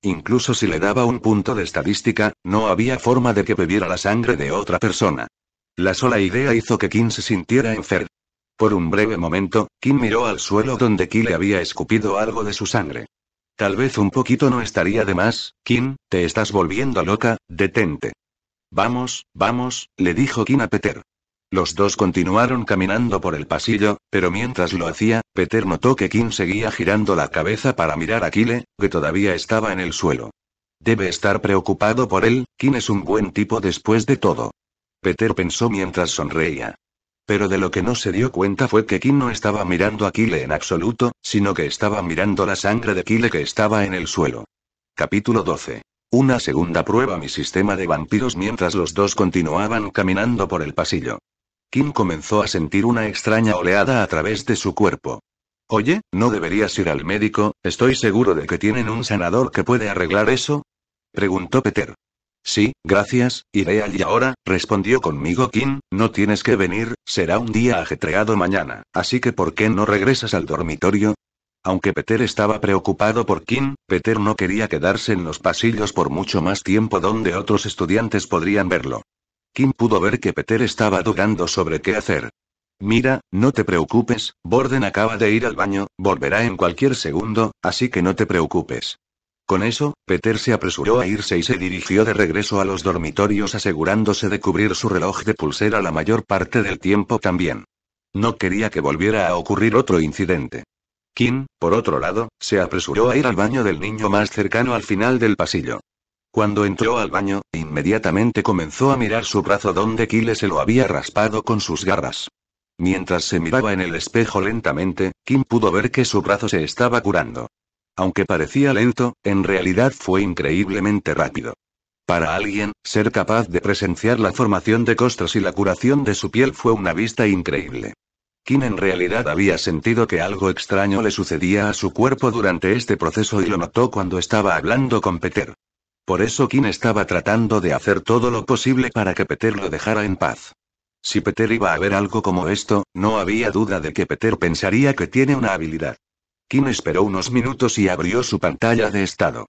Incluso si le daba un punto de estadística, no había forma de que bebiera la sangre de otra persona. La sola idea hizo que Kim se sintiera enfermo. Por un breve momento, Kim miró al suelo donde Ki le había escupido algo de su sangre. Tal vez un poquito no estaría de más, Kim, te estás volviendo loca, detente. Vamos, vamos, le dijo Kim a Peter. Los dos continuaron caminando por el pasillo, pero mientras lo hacía, Peter notó que Kim seguía girando la cabeza para mirar a Kyle, que todavía estaba en el suelo. Debe estar preocupado por él, Kim es un buen tipo después de todo. Peter pensó mientras sonreía. Pero de lo que no se dio cuenta fue que Kim no estaba mirando a Kyle en absoluto, sino que estaba mirando la sangre de Kyle que estaba en el suelo. Capítulo 12. Una segunda prueba mi sistema de vampiros mientras los dos continuaban caminando por el pasillo. Kim comenzó a sentir una extraña oleada a través de su cuerpo. Oye, ¿no deberías ir al médico? Estoy seguro de que tienen un sanador que puede arreglar eso. Preguntó Peter. Sí, gracias, iré allí ahora, respondió conmigo Kim, no tienes que venir, será un día ajetreado mañana, así que ¿por qué no regresas al dormitorio? Aunque Peter estaba preocupado por Kim, Peter no quería quedarse en los pasillos por mucho más tiempo donde otros estudiantes podrían verlo. Kim pudo ver que Peter estaba dudando sobre qué hacer. Mira, no te preocupes, Borden acaba de ir al baño, volverá en cualquier segundo, así que no te preocupes. Con eso, Peter se apresuró a irse y se dirigió de regreso a los dormitorios asegurándose de cubrir su reloj de pulsera la mayor parte del tiempo también. No quería que volviera a ocurrir otro incidente. Kim, por otro lado, se apresuró a ir al baño del niño más cercano al final del pasillo. Cuando entró al baño, inmediatamente comenzó a mirar su brazo donde Kyle se lo había raspado con sus garras. Mientras se miraba en el espejo lentamente, Kim pudo ver que su brazo se estaba curando. Aunque parecía lento, en realidad fue increíblemente rápido. Para alguien, ser capaz de presenciar la formación de costras y la curación de su piel fue una vista increíble. Kim en realidad había sentido que algo extraño le sucedía a su cuerpo durante este proceso y lo notó cuando estaba hablando con Peter. Por eso Kim estaba tratando de hacer todo lo posible para que Peter lo dejara en paz. Si Peter iba a ver algo como esto, no había duda de que Peter pensaría que tiene una habilidad. Kim esperó unos minutos y abrió su pantalla de estado.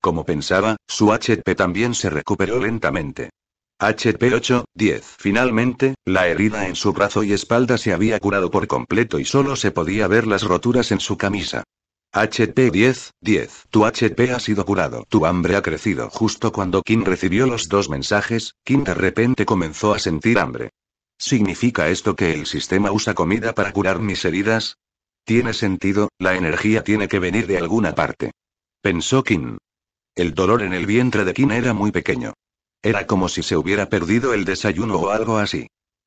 Como pensaba, su HP también se recuperó lentamente. HP 8, 10. Finalmente, la herida en su brazo y espalda se había curado por completo y solo se podía ver las roturas en su camisa. HP 10, 10. Tu HP ha sido curado. Tu hambre ha crecido. Justo cuando Kim recibió los dos mensajes, Kim de repente comenzó a sentir hambre. ¿Significa esto que el sistema usa comida para curar mis heridas? Tiene sentido, la energía tiene que venir de alguna parte. Pensó Kim. El dolor en el vientre de Kim era muy pequeño. Era como si se hubiera perdido el desayuno o algo así.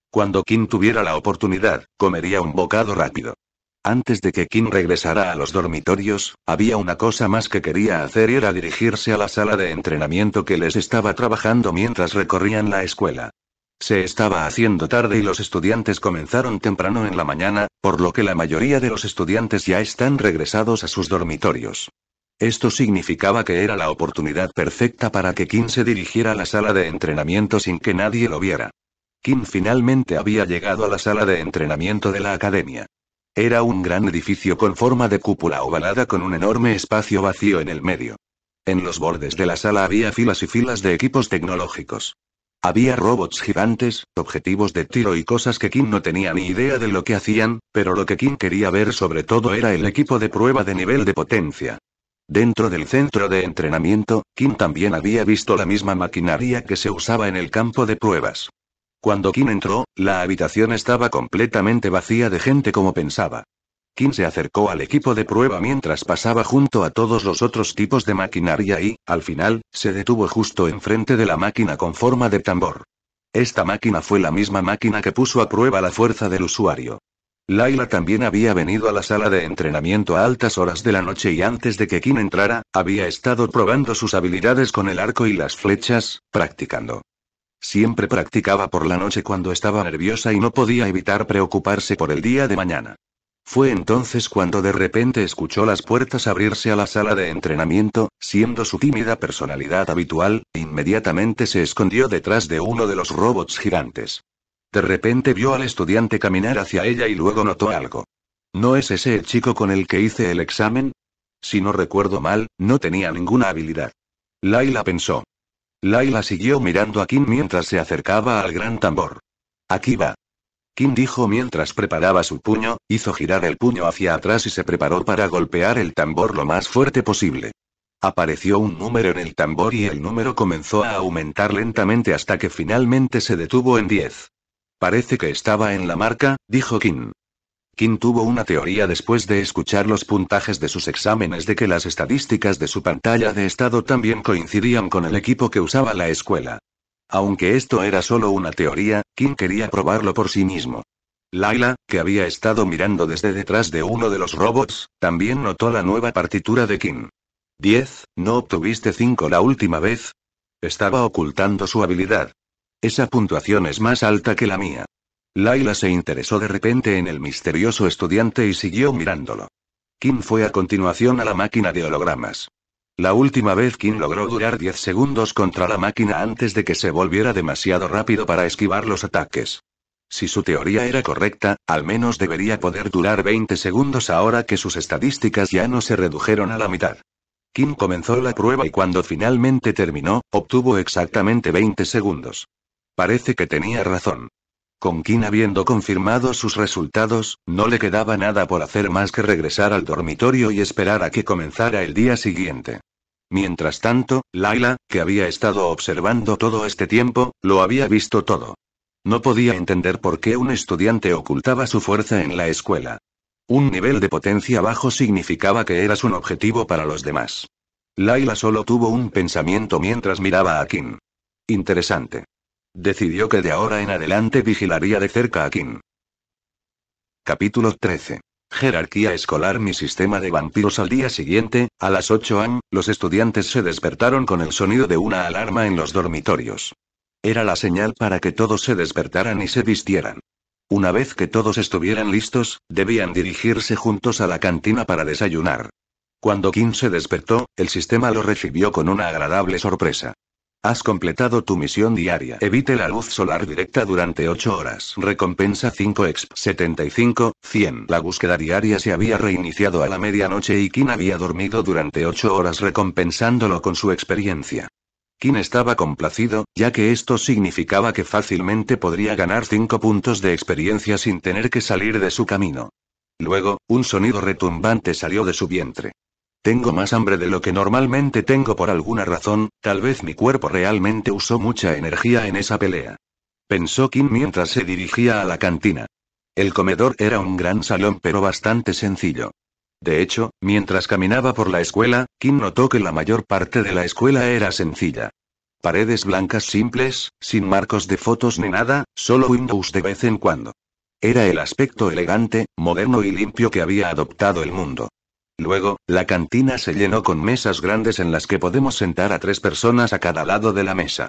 Cuando Kim tuviera la oportunidad, comería un bocado rápido. Antes de que Kim regresara a los dormitorios, había una cosa más que quería hacer y era dirigirse a la sala de entrenamiento que les estaba trabajando mientras recorrían la escuela. Se estaba haciendo tarde y los estudiantes comenzaron temprano en la mañana, por lo que la mayoría de los estudiantes ya están regresados a sus dormitorios. Esto significaba que era la oportunidad perfecta para que Kim se dirigiera a la sala de entrenamiento sin que nadie lo viera. Kim finalmente había llegado a la sala de entrenamiento de la academia. Era un gran edificio con forma de cúpula ovalada con un enorme espacio vacío en el medio. En los bordes de la sala había filas y filas de equipos tecnológicos. Había robots gigantes, objetivos de tiro y cosas que Kim no tenía ni idea de lo que hacían, pero lo que Kim quería ver sobre todo era el equipo de prueba de nivel de potencia. Dentro del centro de entrenamiento, Kim también había visto la misma maquinaria que se usaba en el campo de pruebas. Cuando Kim entró, la habitación estaba completamente vacía de gente como pensaba. Kim se acercó al equipo de prueba mientras pasaba junto a todos los otros tipos de maquinaria y, al final, se detuvo justo enfrente de la máquina con forma de tambor. Esta máquina fue la misma máquina que puso a prueba la fuerza del usuario. Laila también había venido a la sala de entrenamiento a altas horas de la noche y antes de que Kim entrara, había estado probando sus habilidades con el arco y las flechas, practicando. Siempre practicaba por la noche cuando estaba nerviosa y no podía evitar preocuparse por el día de mañana. Fue entonces cuando de repente escuchó las puertas abrirse a la sala de entrenamiento, siendo su tímida personalidad habitual, inmediatamente se escondió detrás de uno de los robots gigantes. De repente vio al estudiante caminar hacia ella y luego notó algo. ¿No es ese el chico con el que hice el examen? Si no recuerdo mal, no tenía ninguna habilidad. Laila pensó. Laila siguió mirando a Kim mientras se acercaba al gran tambor. Aquí va. Kim dijo mientras preparaba su puño, hizo girar el puño hacia atrás y se preparó para golpear el tambor lo más fuerte posible. Apareció un número en el tambor y el número comenzó a aumentar lentamente hasta que finalmente se detuvo en 10. Parece que estaba en la marca, dijo Kim. Kim tuvo una teoría después de escuchar los puntajes de sus exámenes de que las estadísticas de su pantalla de estado también coincidían con el equipo que usaba la escuela. Aunque esto era solo una teoría, Kim quería probarlo por sí mismo. Laila, que había estado mirando desde detrás de uno de los robots, también notó la nueva partitura de Kim. 10, ¿no obtuviste 5 la última vez? Estaba ocultando su habilidad. Esa puntuación es más alta que la mía. Laila se interesó de repente en el misterioso estudiante y siguió mirándolo. Kim fue a continuación a la máquina de hologramas. La última vez Kim logró durar 10 segundos contra la máquina antes de que se volviera demasiado rápido para esquivar los ataques. Si su teoría era correcta, al menos debería poder durar 20 segundos ahora que sus estadísticas ya no se redujeron a la mitad. Kim comenzó la prueba y cuando finalmente terminó, obtuvo exactamente 20 segundos. Parece que tenía razón. Con Kim habiendo confirmado sus resultados, no le quedaba nada por hacer más que regresar al dormitorio y esperar a que comenzara el día siguiente. Mientras tanto, Laila, que había estado observando todo este tiempo, lo había visto todo. No podía entender por qué un estudiante ocultaba su fuerza en la escuela. Un nivel de potencia bajo significaba que eras un objetivo para los demás. Laila solo tuvo un pensamiento mientras miraba a Kim. Interesante. Decidió que de ahora en adelante vigilaría de cerca a Kim. Capítulo 13. Jerarquía escolar Mi sistema de vampiros al día siguiente, a las 8 am, los estudiantes se despertaron con el sonido de una alarma en los dormitorios. Era la señal para que todos se despertaran y se vistieran. Una vez que todos estuvieran listos, debían dirigirse juntos a la cantina para desayunar. Cuando Kim se despertó, el sistema lo recibió con una agradable sorpresa. Has completado tu misión diaria. Evite la luz solar directa durante 8 horas. Recompensa 5 exp 75, 100. La búsqueda diaria se había reiniciado a la medianoche y Kim había dormido durante 8 horas recompensándolo con su experiencia. Kim estaba complacido, ya que esto significaba que fácilmente podría ganar 5 puntos de experiencia sin tener que salir de su camino. Luego, un sonido retumbante salió de su vientre. Tengo más hambre de lo que normalmente tengo por alguna razón, tal vez mi cuerpo realmente usó mucha energía en esa pelea. Pensó Kim mientras se dirigía a la cantina. El comedor era un gran salón pero bastante sencillo. De hecho, mientras caminaba por la escuela, Kim notó que la mayor parte de la escuela era sencilla. Paredes blancas simples, sin marcos de fotos ni nada, solo Windows de vez en cuando. Era el aspecto elegante, moderno y limpio que había adoptado el mundo. Luego, la cantina se llenó con mesas grandes en las que podemos sentar a tres personas a cada lado de la mesa.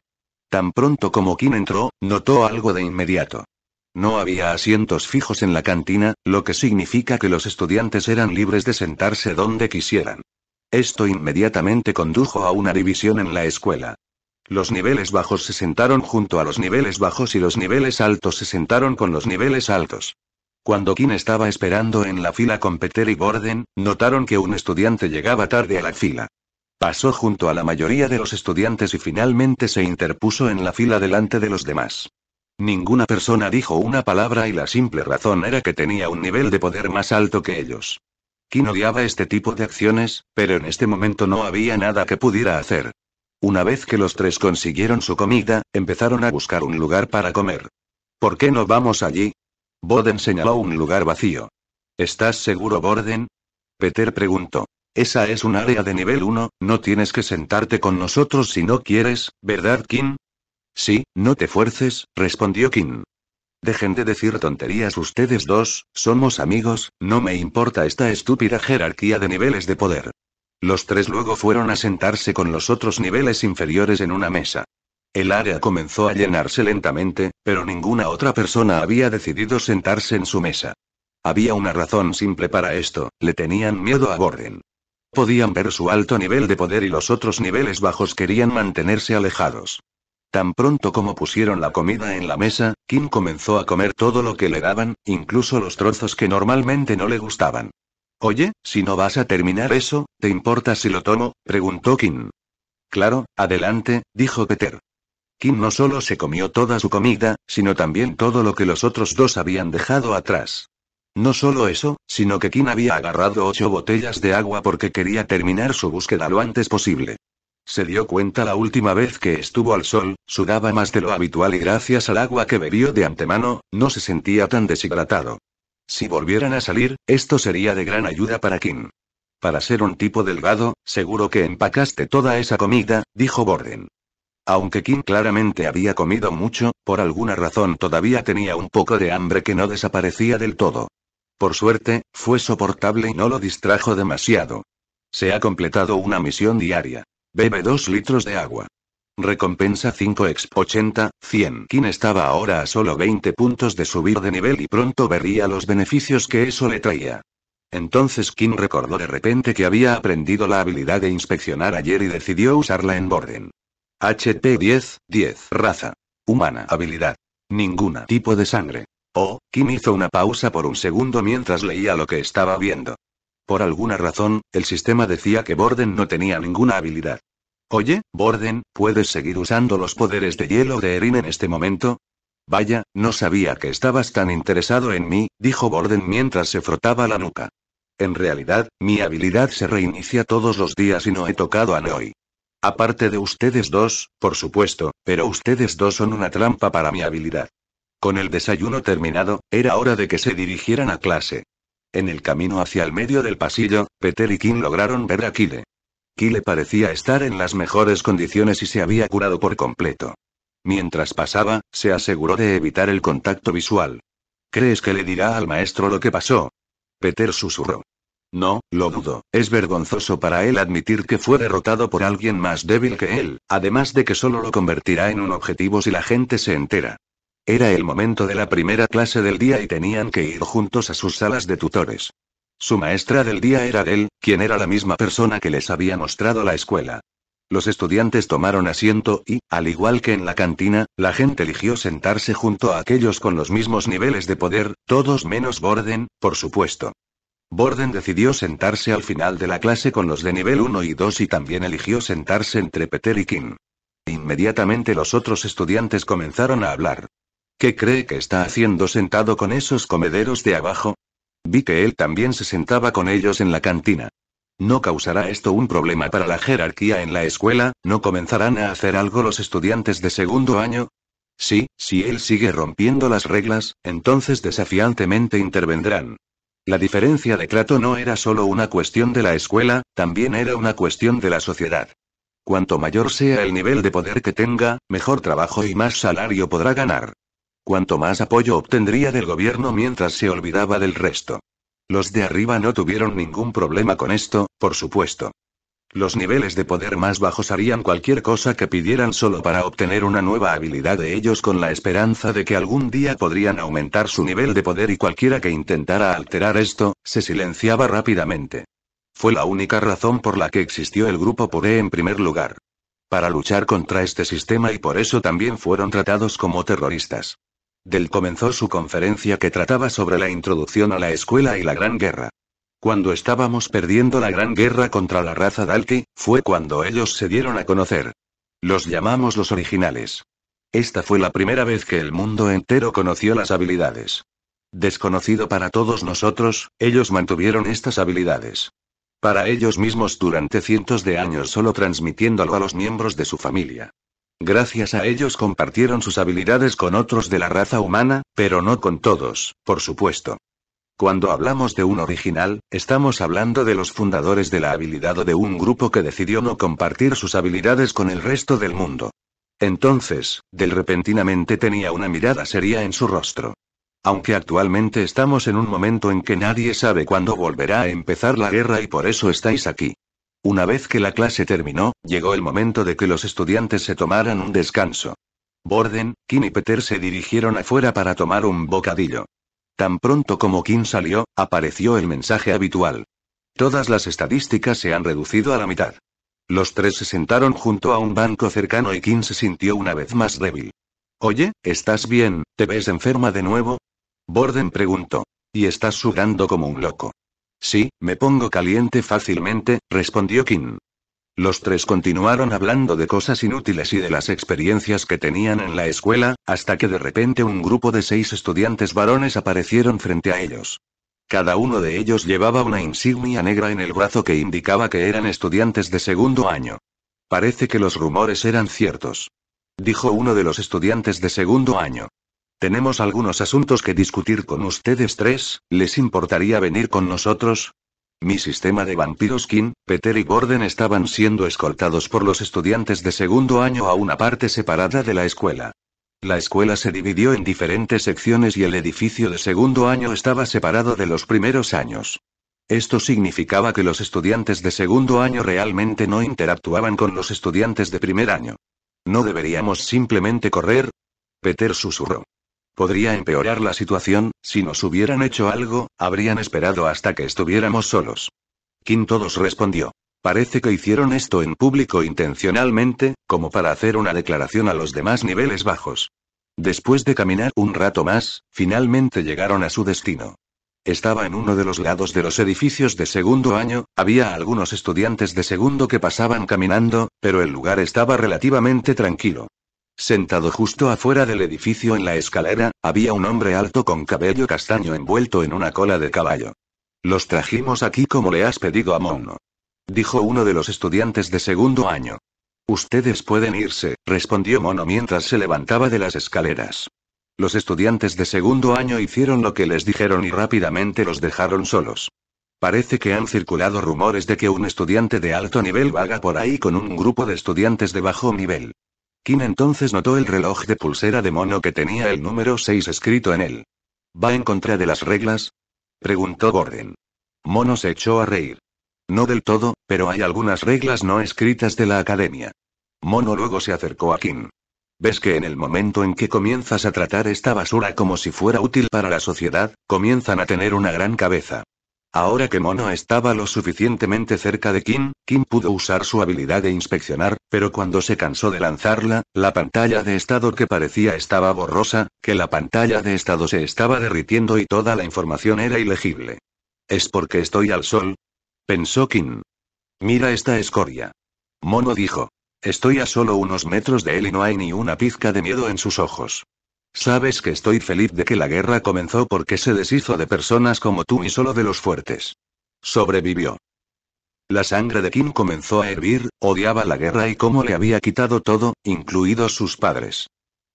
Tan pronto como Kim entró, notó algo de inmediato. No había asientos fijos en la cantina, lo que significa que los estudiantes eran libres de sentarse donde quisieran. Esto inmediatamente condujo a una división en la escuela. Los niveles bajos se sentaron junto a los niveles bajos y los niveles altos se sentaron con los niveles altos. Cuando Kim estaba esperando en la fila con Peter y Borden, notaron que un estudiante llegaba tarde a la fila. Pasó junto a la mayoría de los estudiantes y finalmente se interpuso en la fila delante de los demás. Ninguna persona dijo una palabra y la simple razón era que tenía un nivel de poder más alto que ellos. Kim odiaba este tipo de acciones, pero en este momento no había nada que pudiera hacer. Una vez que los tres consiguieron su comida, empezaron a buscar un lugar para comer. ¿Por qué no vamos allí? Boden señaló un lugar vacío. ¿Estás seguro, Borden? Peter preguntó. Esa es un área de nivel 1, no tienes que sentarte con nosotros si no quieres, ¿verdad, Kim? Sí, no te fuerces, respondió Kim. Dejen de decir tonterías ustedes dos, somos amigos, no me importa esta estúpida jerarquía de niveles de poder. Los tres luego fueron a sentarse con los otros niveles inferiores en una mesa. El área comenzó a llenarse lentamente, pero ninguna otra persona había decidido sentarse en su mesa. Había una razón simple para esto, le tenían miedo a Borden. Podían ver su alto nivel de poder y los otros niveles bajos querían mantenerse alejados. Tan pronto como pusieron la comida en la mesa, Kim comenzó a comer todo lo que le daban, incluso los trozos que normalmente no le gustaban. Oye, si no vas a terminar eso, ¿te importa si lo tomo? preguntó Kim. Claro, adelante, dijo Peter. Kim no solo se comió toda su comida, sino también todo lo que los otros dos habían dejado atrás. No solo eso, sino que Kim había agarrado ocho botellas de agua porque quería terminar su búsqueda lo antes posible. Se dio cuenta la última vez que estuvo al sol, sudaba más de lo habitual y gracias al agua que bebió de antemano, no se sentía tan deshidratado. Si volvieran a salir, esto sería de gran ayuda para Kim. Para ser un tipo delgado, seguro que empacaste toda esa comida, dijo Borden. Aunque Kim claramente había comido mucho, por alguna razón todavía tenía un poco de hambre que no desaparecía del todo. Por suerte, fue soportable y no lo distrajo demasiado. Se ha completado una misión diaria. Bebe dos litros de agua. Recompensa 5 exp 80, 100. Kim estaba ahora a solo 20 puntos de subir de nivel y pronto vería los beneficios que eso le traía. Entonces Kim recordó de repente que había aprendido la habilidad de inspeccionar ayer y decidió usarla en Borden. HP 10, 10. Raza. Humana. Habilidad. Ninguna. Tipo de sangre. Oh, Kim hizo una pausa por un segundo mientras leía lo que estaba viendo. Por alguna razón, el sistema decía que Borden no tenía ninguna habilidad. Oye, Borden, ¿puedes seguir usando los poderes de hielo de Erin en este momento? Vaya, no sabía que estabas tan interesado en mí, dijo Borden mientras se frotaba la nuca. En realidad, mi habilidad se reinicia todos los días y no he tocado a Noi. Aparte de ustedes dos, por supuesto, pero ustedes dos son una trampa para mi habilidad. Con el desayuno terminado, era hora de que se dirigieran a clase. En el camino hacia el medio del pasillo, Peter y Kim lograron ver a Kile. Kile parecía estar en las mejores condiciones y se había curado por completo. Mientras pasaba, se aseguró de evitar el contacto visual. ¿Crees que le dirá al maestro lo que pasó? Peter susurró. No, lo dudo, es vergonzoso para él admitir que fue derrotado por alguien más débil que él, además de que solo lo convertirá en un objetivo si la gente se entera. Era el momento de la primera clase del día y tenían que ir juntos a sus salas de tutores. Su maestra del día era él, quien era la misma persona que les había mostrado la escuela. Los estudiantes tomaron asiento y, al igual que en la cantina, la gente eligió sentarse junto a aquellos con los mismos niveles de poder, todos menos Borden, por supuesto. Borden decidió sentarse al final de la clase con los de nivel 1 y 2 y también eligió sentarse entre Peter y Kim. Inmediatamente los otros estudiantes comenzaron a hablar. ¿Qué cree que está haciendo sentado con esos comederos de abajo? Vi que él también se sentaba con ellos en la cantina. ¿No causará esto un problema para la jerarquía en la escuela? ¿No comenzarán a hacer algo los estudiantes de segundo año? Sí, si él sigue rompiendo las reglas, entonces desafiantemente intervendrán. La diferencia de trato no era solo una cuestión de la escuela, también era una cuestión de la sociedad. Cuanto mayor sea el nivel de poder que tenga, mejor trabajo y más salario podrá ganar. Cuanto más apoyo obtendría del gobierno mientras se olvidaba del resto. Los de arriba no tuvieron ningún problema con esto, por supuesto. Los niveles de poder más bajos harían cualquier cosa que pidieran solo para obtener una nueva habilidad de ellos con la esperanza de que algún día podrían aumentar su nivel de poder y cualquiera que intentara alterar esto, se silenciaba rápidamente. Fue la única razón por la que existió el grupo Pure en primer lugar. Para luchar contra este sistema y por eso también fueron tratados como terroristas. Del comenzó su conferencia que trataba sobre la introducción a la escuela y la Gran Guerra. Cuando estábamos perdiendo la gran guerra contra la raza Dalki, fue cuando ellos se dieron a conocer. Los llamamos los originales. Esta fue la primera vez que el mundo entero conoció las habilidades. Desconocido para todos nosotros, ellos mantuvieron estas habilidades. Para ellos mismos durante cientos de años solo transmitiéndolo a los miembros de su familia. Gracias a ellos compartieron sus habilidades con otros de la raza humana, pero no con todos, por supuesto. Cuando hablamos de un original, estamos hablando de los fundadores de la habilidad o de un grupo que decidió no compartir sus habilidades con el resto del mundo. Entonces, Del repentinamente tenía una mirada seria en su rostro. Aunque actualmente estamos en un momento en que nadie sabe cuándo volverá a empezar la guerra y por eso estáis aquí. Una vez que la clase terminó, llegó el momento de que los estudiantes se tomaran un descanso. Borden, Kim y Peter se dirigieron afuera para tomar un bocadillo. Tan pronto como Kim salió, apareció el mensaje habitual. Todas las estadísticas se han reducido a la mitad. Los tres se sentaron junto a un banco cercano y Kim se sintió una vez más débil. Oye, ¿estás bien? ¿Te ves enferma de nuevo? Borden preguntó. Y estás sudando como un loco. Sí, me pongo caliente fácilmente, respondió Kim. Los tres continuaron hablando de cosas inútiles y de las experiencias que tenían en la escuela, hasta que de repente un grupo de seis estudiantes varones aparecieron frente a ellos. Cada uno de ellos llevaba una insignia negra en el brazo que indicaba que eran estudiantes de segundo año. Parece que los rumores eran ciertos. Dijo uno de los estudiantes de segundo año. Tenemos algunos asuntos que discutir con ustedes tres, ¿les importaría venir con nosotros? Mi sistema de vampiros King, Peter y Gordon estaban siendo escoltados por los estudiantes de segundo año a una parte separada de la escuela. La escuela se dividió en diferentes secciones y el edificio de segundo año estaba separado de los primeros años. Esto significaba que los estudiantes de segundo año realmente no interactuaban con los estudiantes de primer año. ¿No deberíamos simplemente correr? Peter susurró. Podría empeorar la situación, si nos hubieran hecho algo, habrían esperado hasta que estuviéramos solos. Kim todos respondió. Parece que hicieron esto en público intencionalmente, como para hacer una declaración a los demás niveles bajos. Después de caminar un rato más, finalmente llegaron a su destino. Estaba en uno de los lados de los edificios de segundo año, había algunos estudiantes de segundo que pasaban caminando, pero el lugar estaba relativamente tranquilo. Sentado justo afuera del edificio en la escalera, había un hombre alto con cabello castaño envuelto en una cola de caballo. Los trajimos aquí como le has pedido a Mono. Dijo uno de los estudiantes de segundo año. Ustedes pueden irse, respondió Mono mientras se levantaba de las escaleras. Los estudiantes de segundo año hicieron lo que les dijeron y rápidamente los dejaron solos. Parece que han circulado rumores de que un estudiante de alto nivel vaga por ahí con un grupo de estudiantes de bajo nivel. Kim entonces notó el reloj de pulsera de mono que tenía el número 6 escrito en él. ¿Va en contra de las reglas? preguntó Gordon. Mono se echó a reír. No del todo, pero hay algunas reglas no escritas de la academia. Mono luego se acercó a Kim. ¿Ves que en el momento en que comienzas a tratar esta basura como si fuera útil para la sociedad, comienzan a tener una gran cabeza? Ahora que Mono estaba lo suficientemente cerca de Kim, Kim pudo usar su habilidad de inspeccionar, pero cuando se cansó de lanzarla, la pantalla de estado que parecía estaba borrosa, que la pantalla de estado se estaba derritiendo y toda la información era ilegible. ¿Es porque estoy al sol? Pensó Kim. Mira esta escoria. Mono dijo. Estoy a solo unos metros de él y no hay ni una pizca de miedo en sus ojos. Sabes que estoy feliz de que la guerra comenzó porque se deshizo de personas como tú y solo de los fuertes. Sobrevivió. La sangre de Kim comenzó a hervir, odiaba la guerra y cómo le había quitado todo, incluidos sus padres.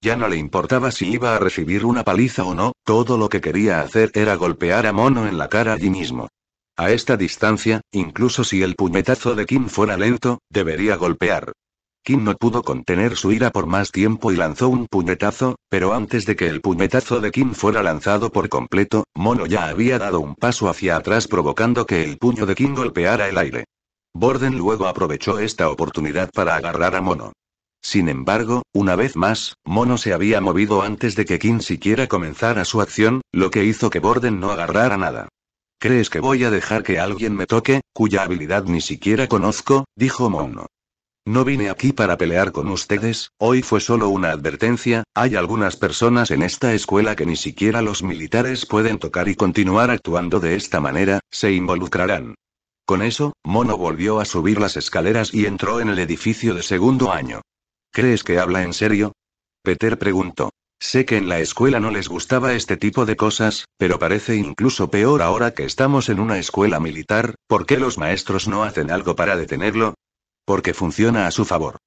Ya no le importaba si iba a recibir una paliza o no, todo lo que quería hacer era golpear a Mono en la cara allí mismo. A esta distancia, incluso si el puñetazo de Kim fuera lento, debería golpear. Kim no pudo contener su ira por más tiempo y lanzó un puñetazo, pero antes de que el puñetazo de Kim fuera lanzado por completo, Mono ya había dado un paso hacia atrás provocando que el puño de Kim golpeara el aire. Borden luego aprovechó esta oportunidad para agarrar a Mono. Sin embargo, una vez más, Mono se había movido antes de que Kim siquiera comenzara su acción, lo que hizo que Borden no agarrara nada. ¿Crees que voy a dejar que alguien me toque, cuya habilidad ni siquiera conozco? dijo Mono. No vine aquí para pelear con ustedes, hoy fue solo una advertencia, hay algunas personas en esta escuela que ni siquiera los militares pueden tocar y continuar actuando de esta manera, se involucrarán. Con eso, Mono volvió a subir las escaleras y entró en el edificio de segundo año. ¿Crees que habla en serio? Peter preguntó. Sé que en la escuela no les gustaba este tipo de cosas, pero parece incluso peor ahora que estamos en una escuela militar, ¿por qué los maestros no hacen algo para detenerlo? Porque funciona a su favor.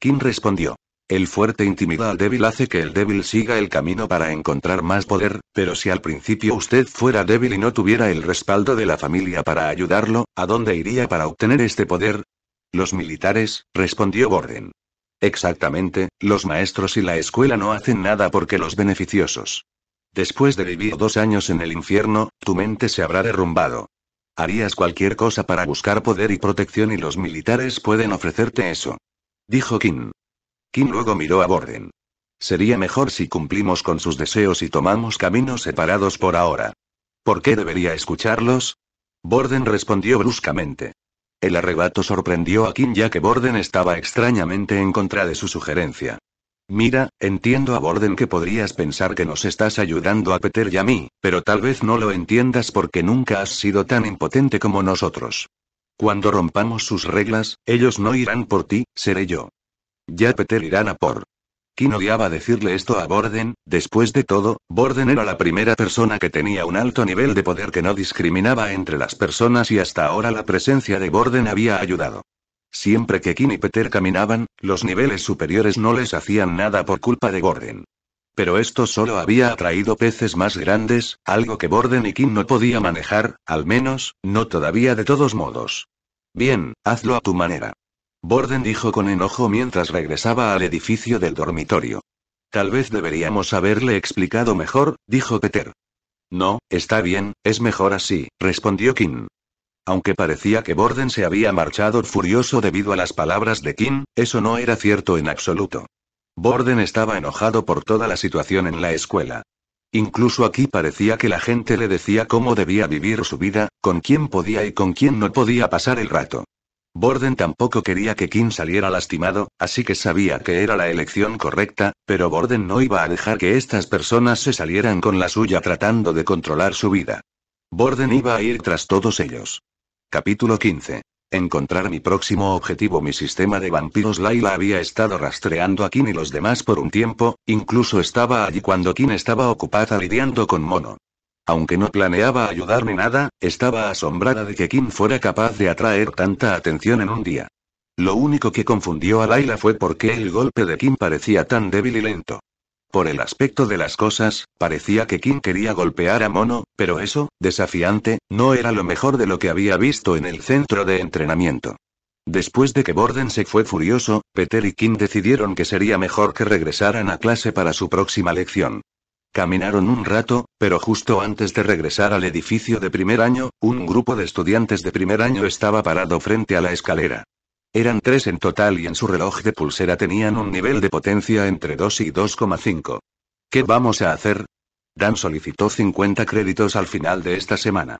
Kim respondió. El fuerte intimida al débil hace que el débil siga el camino para encontrar más poder, pero si al principio usted fuera débil y no tuviera el respaldo de la familia para ayudarlo, ¿a dónde iría para obtener este poder? Los militares, respondió Borden. Exactamente, los maestros y la escuela no hacen nada porque los beneficiosos. Después de vivir dos años en el infierno, tu mente se habrá derrumbado. Harías cualquier cosa para buscar poder y protección y los militares pueden ofrecerte eso. Dijo Kim. Kim luego miró a Borden. Sería mejor si cumplimos con sus deseos y tomamos caminos separados por ahora. ¿Por qué debería escucharlos? Borden respondió bruscamente. El arrebato sorprendió a Kim ya que Borden estaba extrañamente en contra de su sugerencia. Mira, entiendo a Borden que podrías pensar que nos estás ayudando a Peter y a mí, pero tal vez no lo entiendas porque nunca has sido tan impotente como nosotros. Cuando rompamos sus reglas, ellos no irán por ti, seré yo. Ya Peter irán a por Kim odiaba decirle esto a Borden, después de todo, Borden era la primera persona que tenía un alto nivel de poder que no discriminaba entre las personas y hasta ahora la presencia de Borden había ayudado. Siempre que Kim y Peter caminaban, los niveles superiores no les hacían nada por culpa de Borden. Pero esto solo había atraído peces más grandes, algo que Borden y Kim no podía manejar, al menos, no todavía de todos modos. Bien, hazlo a tu manera. Borden dijo con enojo mientras regresaba al edificio del dormitorio. Tal vez deberíamos haberle explicado mejor, dijo Peter. No, está bien, es mejor así, respondió Kim. Aunque parecía que Borden se había marchado furioso debido a las palabras de Kim, eso no era cierto en absoluto. Borden estaba enojado por toda la situación en la escuela. Incluso aquí parecía que la gente le decía cómo debía vivir su vida, con quién podía y con quién no podía pasar el rato. Borden tampoco quería que Kim saliera lastimado, así que sabía que era la elección correcta, pero Borden no iba a dejar que estas personas se salieran con la suya tratando de controlar su vida. Borden iba a ir tras todos ellos. Capítulo 15. Encontrar mi próximo objetivo. Mi sistema de vampiros Laila había estado rastreando a Kim y los demás por un tiempo, incluso estaba allí cuando Kim estaba ocupada lidiando con Mono. Aunque no planeaba ayudar ni nada, estaba asombrada de que Kim fuera capaz de atraer tanta atención en un día. Lo único que confundió a Laila fue por qué el golpe de Kim parecía tan débil y lento. Por el aspecto de las cosas, parecía que Kim quería golpear a Mono, pero eso, desafiante, no era lo mejor de lo que había visto en el centro de entrenamiento. Después de que Borden se fue furioso, Peter y Kim decidieron que sería mejor que regresaran a clase para su próxima lección. Caminaron un rato, pero justo antes de regresar al edificio de primer año, un grupo de estudiantes de primer año estaba parado frente a la escalera. Eran tres en total y en su reloj de pulsera tenían un nivel de potencia entre 2 y 2,5. ¿Qué vamos a hacer? Dan solicitó 50 créditos al final de esta semana.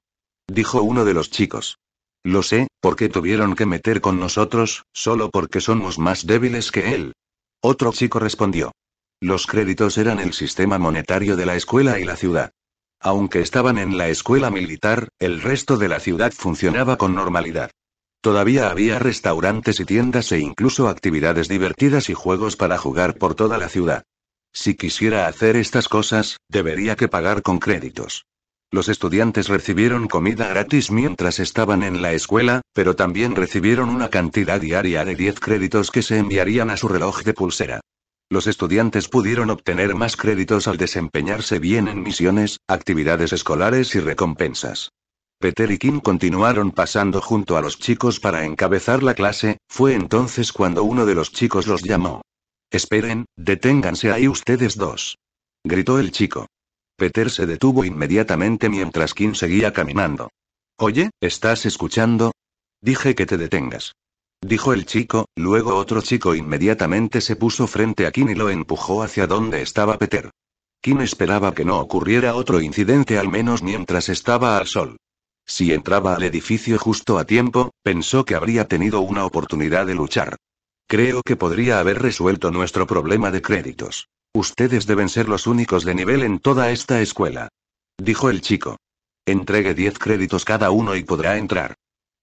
Dijo uno de los chicos. Lo sé, porque tuvieron que meter con nosotros, solo porque somos más débiles que él. Otro chico respondió. Los créditos eran el sistema monetario de la escuela y la ciudad. Aunque estaban en la escuela militar, el resto de la ciudad funcionaba con normalidad. Todavía había restaurantes y tiendas e incluso actividades divertidas y juegos para jugar por toda la ciudad. Si quisiera hacer estas cosas, debería que pagar con créditos. Los estudiantes recibieron comida gratis mientras estaban en la escuela, pero también recibieron una cantidad diaria de 10 créditos que se enviarían a su reloj de pulsera. Los estudiantes pudieron obtener más créditos al desempeñarse bien en misiones, actividades escolares y recompensas. Peter y Kim continuaron pasando junto a los chicos para encabezar la clase, fue entonces cuando uno de los chicos los llamó. Esperen, deténganse ahí ustedes dos. Gritó el chico. Peter se detuvo inmediatamente mientras Kim seguía caminando. Oye, ¿estás escuchando? Dije que te detengas. Dijo el chico, luego otro chico inmediatamente se puso frente a Kim y lo empujó hacia donde estaba Peter. Kim esperaba que no ocurriera otro incidente al menos mientras estaba al sol. Si entraba al edificio justo a tiempo, pensó que habría tenido una oportunidad de luchar. Creo que podría haber resuelto nuestro problema de créditos. Ustedes deben ser los únicos de nivel en toda esta escuela. Dijo el chico. Entregue 10 créditos cada uno y podrá entrar.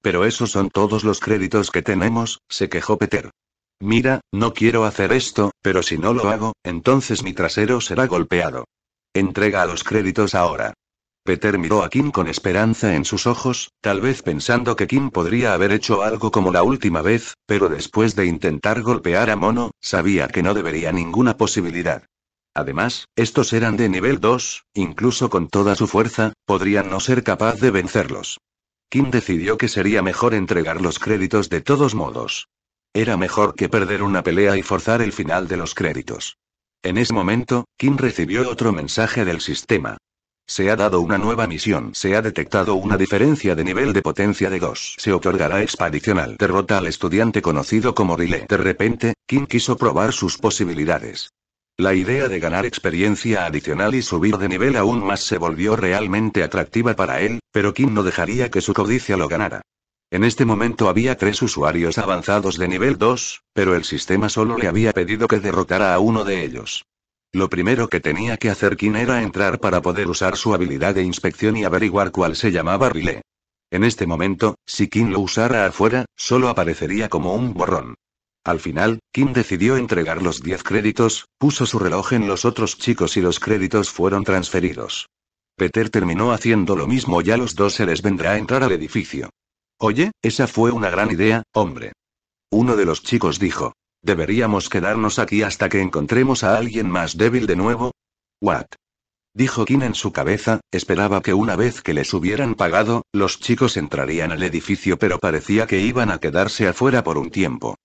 Pero esos son todos los créditos que tenemos, se quejó Peter. Mira, no quiero hacer esto, pero si no lo hago, entonces mi trasero será golpeado. Entrega los créditos ahora. Peter miró a Kim con esperanza en sus ojos, tal vez pensando que Kim podría haber hecho algo como la última vez, pero después de intentar golpear a Mono, sabía que no debería ninguna posibilidad. Además, estos eran de nivel 2, incluso con toda su fuerza, podrían no ser capaz de vencerlos. Kim decidió que sería mejor entregar los créditos de todos modos. Era mejor que perder una pelea y forzar el final de los créditos. En ese momento, Kim recibió otro mensaje del sistema. Se ha dado una nueva misión. Se ha detectado una diferencia de nivel de potencia de 2. Se otorgará expa adicional. Derrota al estudiante conocido como Rile. De repente, Kim quiso probar sus posibilidades. La idea de ganar experiencia adicional y subir de nivel aún más se volvió realmente atractiva para él, pero Kim no dejaría que su codicia lo ganara. En este momento había tres usuarios avanzados de nivel 2, pero el sistema solo le había pedido que derrotara a uno de ellos. Lo primero que tenía que hacer Kim era entrar para poder usar su habilidad de inspección y averiguar cuál se llamaba Rile. En este momento, si Kim lo usara afuera, solo aparecería como un borrón. Al final, Kim decidió entregar los 10 créditos, puso su reloj en los otros chicos y los créditos fueron transferidos. Peter terminó haciendo lo mismo ya los dos se les vendrá a entrar al edificio. Oye, esa fue una gran idea, hombre. Uno de los chicos dijo. ¿Deberíamos quedarnos aquí hasta que encontremos a alguien más débil de nuevo? What? Dijo Kim en su cabeza, esperaba que una vez que les hubieran pagado, los chicos entrarían al edificio pero parecía que iban a quedarse afuera por un tiempo.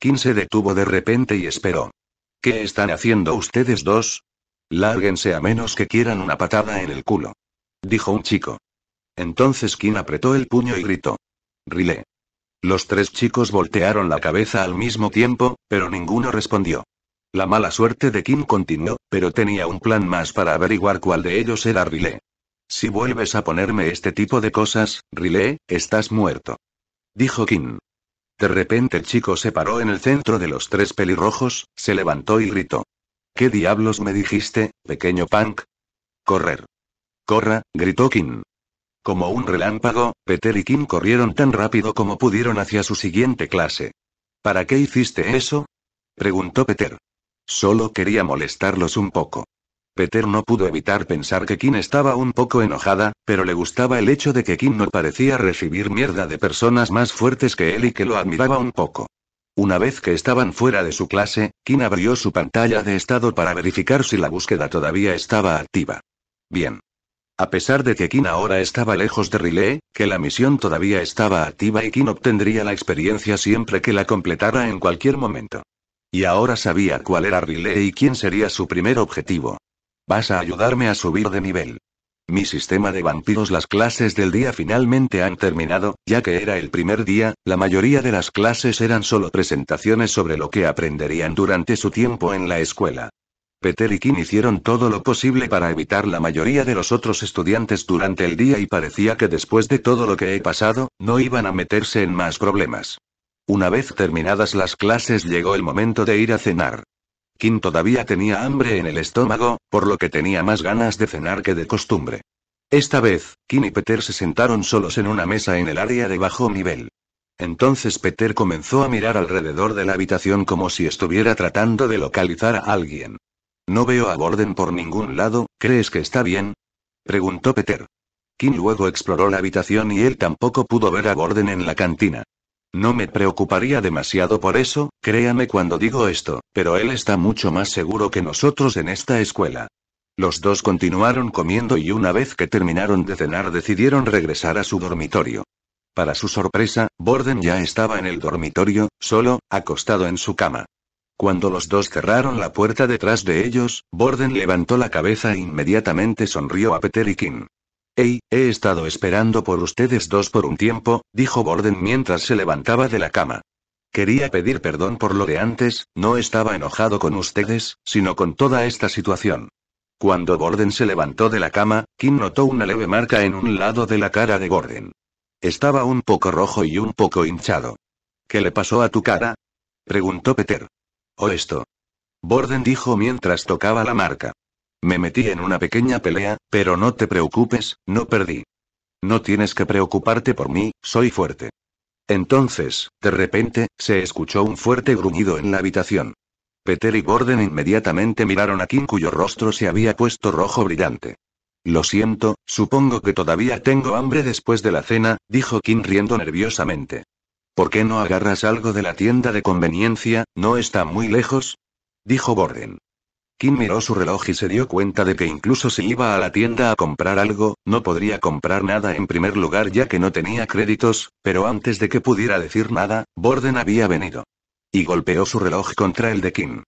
Kim se detuvo de repente y esperó. ¿Qué están haciendo ustedes dos? Lárguense a menos que quieran una patada en el culo. Dijo un chico. Entonces Kim apretó el puño y gritó. Rile. Los tres chicos voltearon la cabeza al mismo tiempo, pero ninguno respondió. La mala suerte de Kim continuó, pero tenía un plan más para averiguar cuál de ellos era Riley. Si vuelves a ponerme este tipo de cosas, Riley, estás muerto. Dijo Kim. De repente el chico se paró en el centro de los tres pelirrojos, se levantó y gritó. ¿Qué diablos me dijiste, pequeño punk? Correr. Corra, gritó Kim. Como un relámpago, Peter y Kim corrieron tan rápido como pudieron hacia su siguiente clase. ¿Para qué hiciste eso? preguntó Peter. Solo quería molestarlos un poco. Peter no pudo evitar pensar que Kim estaba un poco enojada, pero le gustaba el hecho de que Kim no parecía recibir mierda de personas más fuertes que él y que lo admiraba un poco. Una vez que estaban fuera de su clase, Kim abrió su pantalla de estado para verificar si la búsqueda todavía estaba activa. Bien. A pesar de que Kim ahora estaba lejos de Riley, que la misión todavía estaba activa y Kim obtendría la experiencia siempre que la completara en cualquier momento. Y ahora sabía cuál era Riley y quién sería su primer objetivo. Vas a ayudarme a subir de nivel. Mi sistema de vampiros Las clases del día finalmente han terminado, ya que era el primer día, la mayoría de las clases eran solo presentaciones sobre lo que aprenderían durante su tiempo en la escuela. Peter y Kim hicieron todo lo posible para evitar la mayoría de los otros estudiantes durante el día y parecía que después de todo lo que he pasado, no iban a meterse en más problemas. Una vez terminadas las clases llegó el momento de ir a cenar. Kim todavía tenía hambre en el estómago, por lo que tenía más ganas de cenar que de costumbre. Esta vez, Kim y Peter se sentaron solos en una mesa en el área de bajo nivel. Entonces Peter comenzó a mirar alrededor de la habitación como si estuviera tratando de localizar a alguien. No veo a Borden por ningún lado, ¿crees que está bien? Preguntó Peter. Kim luego exploró la habitación y él tampoco pudo ver a Borden en la cantina. No me preocuparía demasiado por eso, créame cuando digo esto, pero él está mucho más seguro que nosotros en esta escuela. Los dos continuaron comiendo y una vez que terminaron de cenar decidieron regresar a su dormitorio. Para su sorpresa, Borden ya estaba en el dormitorio, solo, acostado en su cama. Cuando los dos cerraron la puerta detrás de ellos, Borden levantó la cabeza e inmediatamente sonrió a Peter y Kim. Hey, he estado esperando por ustedes dos por un tiempo, dijo Borden mientras se levantaba de la cama. Quería pedir perdón por lo de antes, no estaba enojado con ustedes, sino con toda esta situación. Cuando Borden se levantó de la cama, Kim notó una leve marca en un lado de la cara de Gordon. Estaba un poco rojo y un poco hinchado. ¿Qué le pasó a tu cara? Preguntó Peter. ¿O esto? Borden dijo mientras tocaba la marca. Me metí en una pequeña pelea, pero no te preocupes, no perdí. No tienes que preocuparte por mí, soy fuerte. Entonces, de repente, se escuchó un fuerte gruñido en la habitación. Peter y Borden inmediatamente miraron a Kim cuyo rostro se había puesto rojo brillante. Lo siento, supongo que todavía tengo hambre después de la cena, dijo Kim riendo nerviosamente. ¿Por qué no agarras algo de la tienda de conveniencia? ¿No está muy lejos? dijo Borden. Kim miró su reloj y se dio cuenta de que incluso si iba a la tienda a comprar algo, no podría comprar nada en primer lugar ya que no tenía créditos, pero antes de que pudiera decir nada, Borden había venido. Y golpeó su reloj contra el de Kim.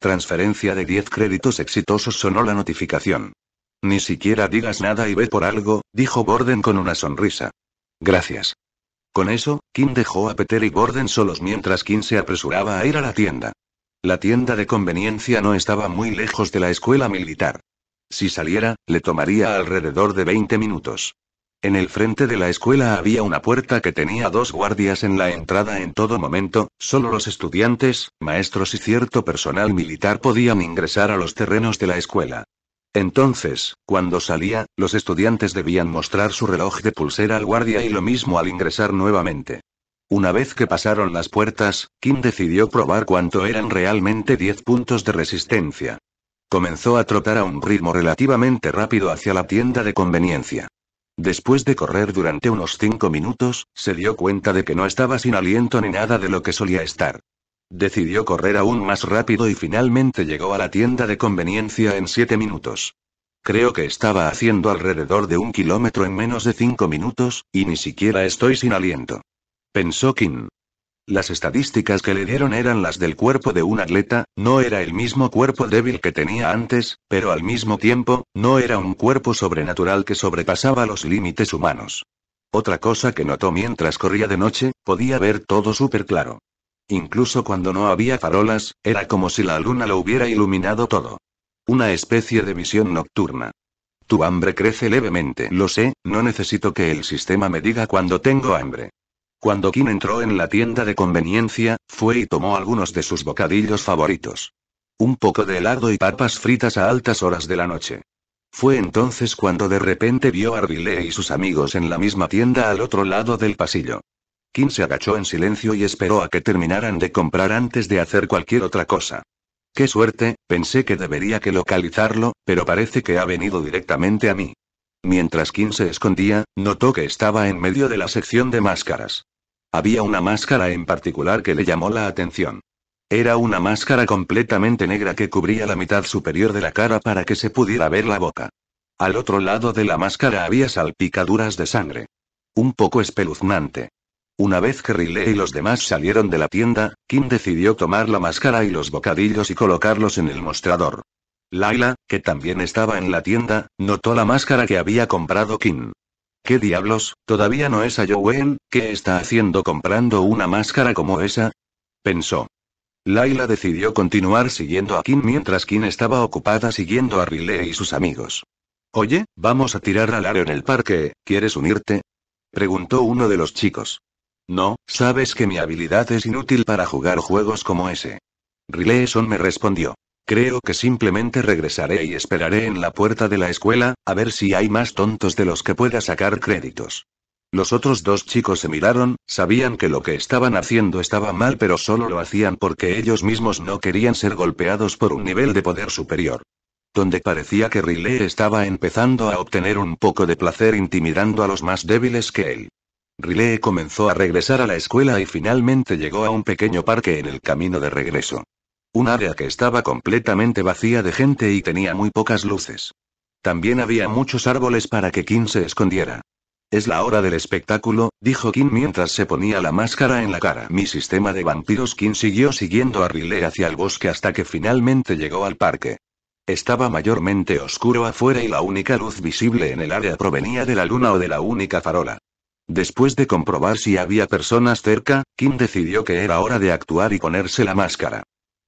Transferencia de 10 créditos exitosos sonó la notificación. Ni siquiera digas nada y ve por algo, dijo Borden con una sonrisa. Gracias. Con eso, Kim dejó a Peter y Borden solos mientras Kim se apresuraba a ir a la tienda. La tienda de conveniencia no estaba muy lejos de la escuela militar. Si saliera, le tomaría alrededor de 20 minutos. En el frente de la escuela había una puerta que tenía dos guardias en la entrada en todo momento, solo los estudiantes, maestros y cierto personal militar podían ingresar a los terrenos de la escuela. Entonces, cuando salía, los estudiantes debían mostrar su reloj de pulsera al guardia y lo mismo al ingresar nuevamente. Una vez que pasaron las puertas, Kim decidió probar cuánto eran realmente 10 puntos de resistencia. Comenzó a trotar a un ritmo relativamente rápido hacia la tienda de conveniencia. Después de correr durante unos 5 minutos, se dio cuenta de que no estaba sin aliento ni nada de lo que solía estar. Decidió correr aún más rápido y finalmente llegó a la tienda de conveniencia en 7 minutos. Creo que estaba haciendo alrededor de un kilómetro en menos de 5 minutos, y ni siquiera estoy sin aliento. Pensó Kim. Las estadísticas que le dieron eran las del cuerpo de un atleta, no era el mismo cuerpo débil que tenía antes, pero al mismo tiempo, no era un cuerpo sobrenatural que sobrepasaba los límites humanos. Otra cosa que notó mientras corría de noche, podía ver todo súper claro. Incluso cuando no había farolas, era como si la luna lo hubiera iluminado todo. Una especie de visión nocturna. Tu hambre crece levemente. Lo sé, no necesito que el sistema me diga cuando tengo hambre. Cuando Kim entró en la tienda de conveniencia, fue y tomó algunos de sus bocadillos favoritos. Un poco de helado y papas fritas a altas horas de la noche. Fue entonces cuando de repente vio a Riley y sus amigos en la misma tienda al otro lado del pasillo. Kim se agachó en silencio y esperó a que terminaran de comprar antes de hacer cualquier otra cosa. Qué suerte, pensé que debería que localizarlo, pero parece que ha venido directamente a mí. Mientras Kim se escondía, notó que estaba en medio de la sección de máscaras. Había una máscara en particular que le llamó la atención. Era una máscara completamente negra que cubría la mitad superior de la cara para que se pudiera ver la boca. Al otro lado de la máscara había salpicaduras de sangre. Un poco espeluznante. Una vez que Riley y los demás salieron de la tienda, Kim decidió tomar la máscara y los bocadillos y colocarlos en el mostrador. Laila, que también estaba en la tienda, notó la máscara que había comprado Kim. ¿Qué diablos? ¿Todavía no es a Jowen? ¿Qué está haciendo comprando una máscara como esa? Pensó. Laila decidió continuar siguiendo a Kim mientras Kim estaba ocupada siguiendo a Riley y sus amigos. Oye, vamos a tirar al aro en el parque, ¿quieres unirte? Preguntó uno de los chicos. No, sabes que mi habilidad es inútil para jugar juegos como ese. Son me respondió. Creo que simplemente regresaré y esperaré en la puerta de la escuela, a ver si hay más tontos de los que pueda sacar créditos. Los otros dos chicos se miraron, sabían que lo que estaban haciendo estaba mal pero solo lo hacían porque ellos mismos no querían ser golpeados por un nivel de poder superior. Donde parecía que Riley estaba empezando a obtener un poco de placer intimidando a los más débiles que él. Riley comenzó a regresar a la escuela y finalmente llegó a un pequeño parque en el camino de regreso. Un área que estaba completamente vacía de gente y tenía muy pocas luces. También había muchos árboles para que Kim se escondiera. Es la hora del espectáculo, dijo Kim mientras se ponía la máscara en la cara. Mi sistema de vampiros Kim siguió siguiendo a Riley hacia el bosque hasta que finalmente llegó al parque. Estaba mayormente oscuro afuera y la única luz visible en el área provenía de la luna o de la única farola. Después de comprobar si había personas cerca, Kim decidió que era hora de actuar y ponerse la máscara.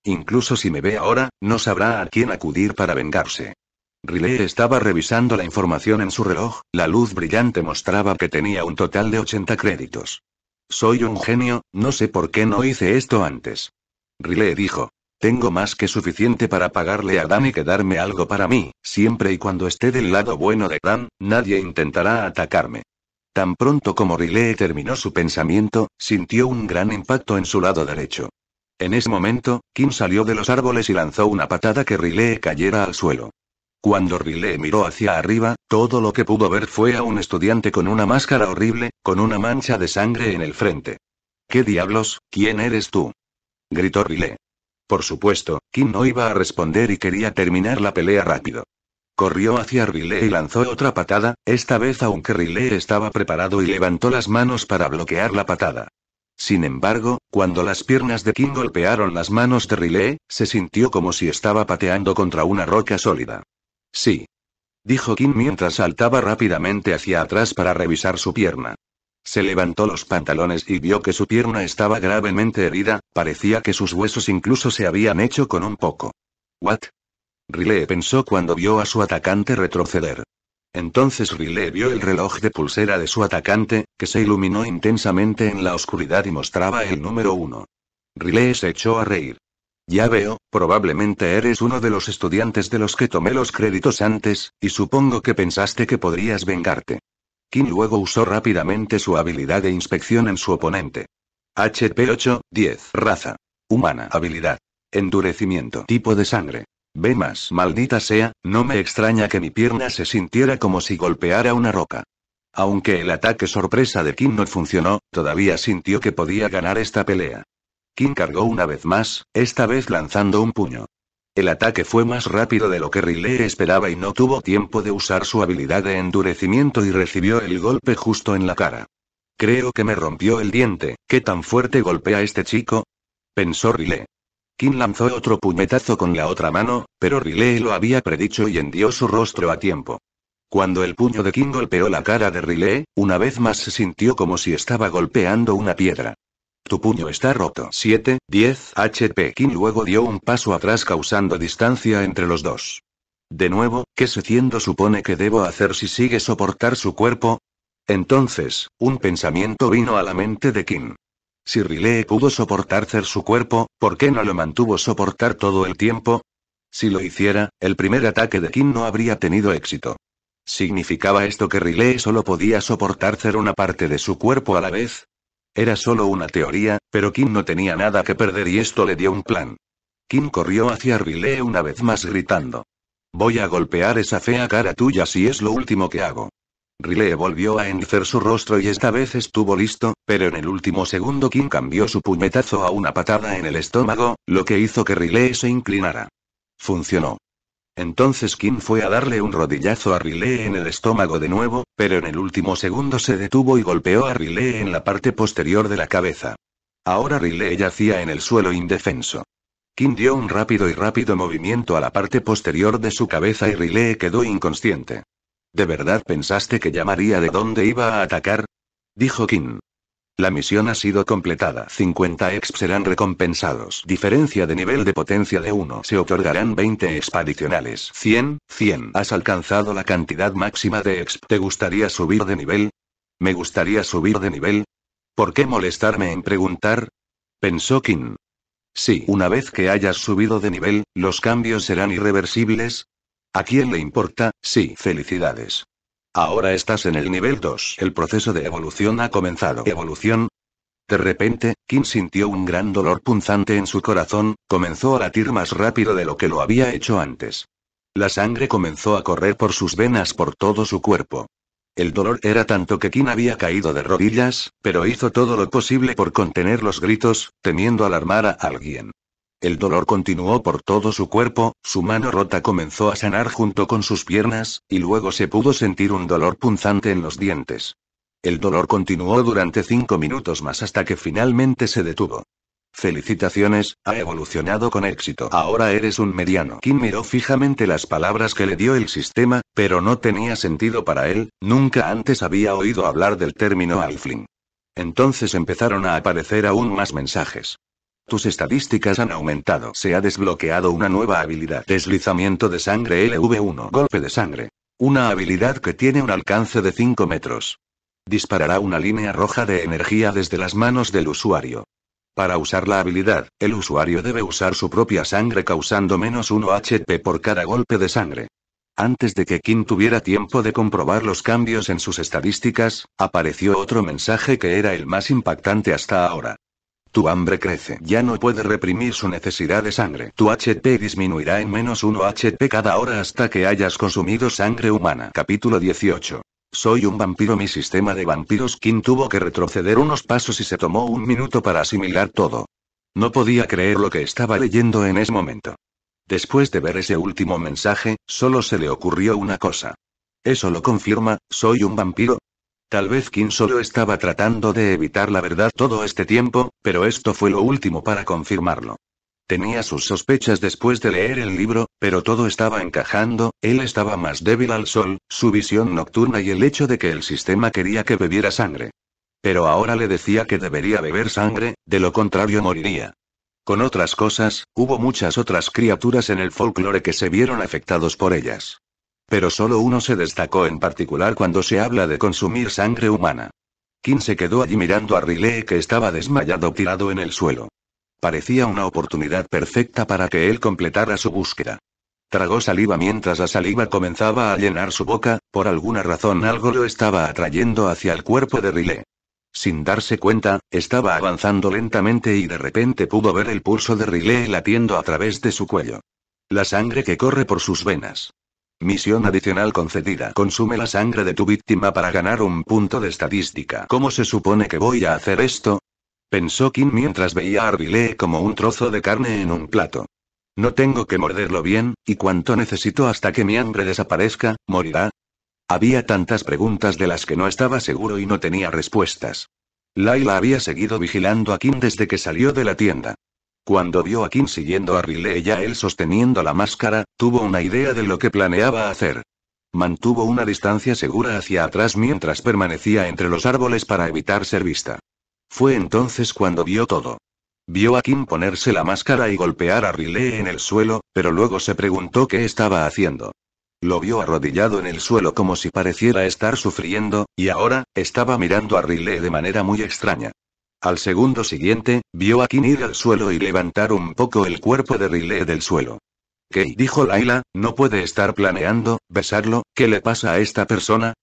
Incluso si me ve ahora, no sabrá a quién acudir para vengarse. Riley estaba revisando la información en su reloj, la luz brillante mostraba que tenía un total de 80 créditos. Soy un genio, no sé por qué no hice esto antes. Riley dijo. Tengo más que suficiente para pagarle a Dan y quedarme algo para mí, siempre y cuando esté del lado bueno de Dan, nadie intentará atacarme. Tan pronto como Riley terminó su pensamiento, sintió un gran impacto en su lado derecho. En ese momento, Kim salió de los árboles y lanzó una patada que Riley cayera al suelo. Cuando Riley miró hacia arriba, todo lo que pudo ver fue a un estudiante con una máscara horrible, con una mancha de sangre en el frente. ¿Qué diablos? ¿Quién eres tú? gritó Riley. Por supuesto, Kim no iba a responder y quería terminar la pelea rápido. Corrió hacia Riley y lanzó otra patada, esta vez aunque Riley estaba preparado y levantó las manos para bloquear la patada. Sin embargo, cuando las piernas de Kim golpearon las manos de Riley, se sintió como si estaba pateando contra una roca sólida. Sí. Dijo Kim mientras saltaba rápidamente hacia atrás para revisar su pierna. Se levantó los pantalones y vio que su pierna estaba gravemente herida, parecía que sus huesos incluso se habían hecho con un poco. ¿What? Riley pensó cuando vio a su atacante retroceder. Entonces Riley vio el reloj de pulsera de su atacante, que se iluminó intensamente en la oscuridad y mostraba el número uno. Riley se echó a reír. Ya veo, probablemente eres uno de los estudiantes de los que tomé los créditos antes, y supongo que pensaste que podrías vengarte. Kim luego usó rápidamente su habilidad de inspección en su oponente. HP 8, 10. Raza. Humana. Habilidad. Endurecimiento. Tipo de sangre. Ve más, maldita sea, no me extraña que mi pierna se sintiera como si golpeara una roca. Aunque el ataque sorpresa de Kim no funcionó, todavía sintió que podía ganar esta pelea. Kim cargó una vez más, esta vez lanzando un puño. El ataque fue más rápido de lo que Riley esperaba y no tuvo tiempo de usar su habilidad de endurecimiento y recibió el golpe justo en la cara. Creo que me rompió el diente, ¿qué tan fuerte golpea este chico? Pensó Riley. Kim lanzó otro puñetazo con la otra mano, pero Riley lo había predicho y hendió su rostro a tiempo. Cuando el puño de Kim golpeó la cara de Riley, una vez más se sintió como si estaba golpeando una piedra. Tu puño está roto. 7, 10 HP. Kim luego dio un paso atrás causando distancia entre los dos. De nuevo, ¿qué se supone que debo hacer si sigue soportar su cuerpo? Entonces, un pensamiento vino a la mente de Kim. Si Riley pudo soportar ser su cuerpo, ¿por qué no lo mantuvo soportar todo el tiempo? Si lo hiciera, el primer ataque de Kim no habría tenido éxito. ¿Significaba esto que Riley solo podía soportar ser una parte de su cuerpo a la vez? Era solo una teoría, pero Kim no tenía nada que perder y esto le dio un plan. Kim corrió hacia Riley una vez más gritando. Voy a golpear esa fea cara tuya si es lo último que hago. Riley volvió a encer su rostro y esta vez estuvo listo, pero en el último segundo Kim cambió su puñetazo a una patada en el estómago, lo que hizo que Riley se inclinara. Funcionó. Entonces Kim fue a darle un rodillazo a Riley en el estómago de nuevo, pero en el último segundo se detuvo y golpeó a Riley en la parte posterior de la cabeza. Ahora Riley yacía en el suelo indefenso. Kim dio un rápido y rápido movimiento a la parte posterior de su cabeza y Riley quedó inconsciente. ¿De verdad pensaste que llamaría de dónde iba a atacar? Dijo Kim. La misión ha sido completada. 50 exp serán recompensados. Diferencia de nivel de potencia de 1. Se otorgarán 20 exp adicionales. 100, 100. Has alcanzado la cantidad máxima de exp. ¿Te gustaría subir de nivel? ¿Me gustaría subir de nivel? ¿Por qué molestarme en preguntar? Pensó Kim. Sí, una vez que hayas subido de nivel, los cambios serán irreversibles. ¿A quién le importa? Sí, felicidades. Ahora estás en el nivel 2. El proceso de evolución ha comenzado. ¿Evolución? De repente, Kim sintió un gran dolor punzante en su corazón, comenzó a latir más rápido de lo que lo había hecho antes. La sangre comenzó a correr por sus venas por todo su cuerpo. El dolor era tanto que Kim había caído de rodillas, pero hizo todo lo posible por contener los gritos, temiendo alarmar a alguien. El dolor continuó por todo su cuerpo, su mano rota comenzó a sanar junto con sus piernas, y luego se pudo sentir un dolor punzante en los dientes. El dolor continuó durante cinco minutos más hasta que finalmente se detuvo. Felicitaciones, ha evolucionado con éxito. Ahora eres un mediano. Kim miró fijamente las palabras que le dio el sistema, pero no tenía sentido para él, nunca antes había oído hablar del término alfling. Entonces empezaron a aparecer aún más mensajes. Tus estadísticas han aumentado. Se ha desbloqueado una nueva habilidad. Deslizamiento de sangre LV1. Golpe de sangre. Una habilidad que tiene un alcance de 5 metros. Disparará una línea roja de energía desde las manos del usuario. Para usar la habilidad, el usuario debe usar su propia sangre causando menos 1 HP por cada golpe de sangre. Antes de que Kim tuviera tiempo de comprobar los cambios en sus estadísticas, apareció otro mensaje que era el más impactante hasta ahora. Tu hambre crece. Ya no puede reprimir su necesidad de sangre. Tu HP disminuirá en menos 1 HP cada hora hasta que hayas consumido sangre humana. Capítulo 18. Soy un vampiro. Mi sistema de vampiros Kim tuvo que retroceder unos pasos y se tomó un minuto para asimilar todo. No podía creer lo que estaba leyendo en ese momento. Después de ver ese último mensaje, solo se le ocurrió una cosa. ¿Eso lo confirma? ¿Soy un vampiro? Tal vez Kim solo estaba tratando de evitar la verdad todo este tiempo, pero esto fue lo último para confirmarlo. Tenía sus sospechas después de leer el libro, pero todo estaba encajando, él estaba más débil al sol, su visión nocturna y el hecho de que el sistema quería que bebiera sangre. Pero ahora le decía que debería beber sangre, de lo contrario moriría. Con otras cosas, hubo muchas otras criaturas en el folclore que se vieron afectados por ellas. Pero solo uno se destacó en particular cuando se habla de consumir sangre humana. Kim se quedó allí mirando a Riley que estaba desmayado tirado en el suelo. Parecía una oportunidad perfecta para que él completara su búsqueda. Tragó saliva mientras la saliva comenzaba a llenar su boca, por alguna razón algo lo estaba atrayendo hacia el cuerpo de Riley. Sin darse cuenta, estaba avanzando lentamente y de repente pudo ver el pulso de Riley latiendo a través de su cuello. La sangre que corre por sus venas. Misión adicional concedida. Consume la sangre de tu víctima para ganar un punto de estadística. ¿Cómo se supone que voy a hacer esto? Pensó Kim mientras veía a Riley como un trozo de carne en un plato. No tengo que morderlo bien, ¿y cuánto necesito hasta que mi hambre desaparezca? ¿Morirá? Había tantas preguntas de las que no estaba seguro y no tenía respuestas. Laila había seguido vigilando a Kim desde que salió de la tienda. Cuando vio a Kim siguiendo a Riley y a él sosteniendo la máscara, tuvo una idea de lo que planeaba hacer. Mantuvo una distancia segura hacia atrás mientras permanecía entre los árboles para evitar ser vista. Fue entonces cuando vio todo. Vio a Kim ponerse la máscara y golpear a Riley en el suelo, pero luego se preguntó qué estaba haciendo. Lo vio arrodillado en el suelo como si pareciera estar sufriendo, y ahora, estaba mirando a Riley de manera muy extraña. Al segundo siguiente, vio a Kim ir al suelo y levantar un poco el cuerpo de Riley del suelo. ¿Qué? dijo Laila, no puede estar planeando, besarlo, ¿qué le pasa a esta persona?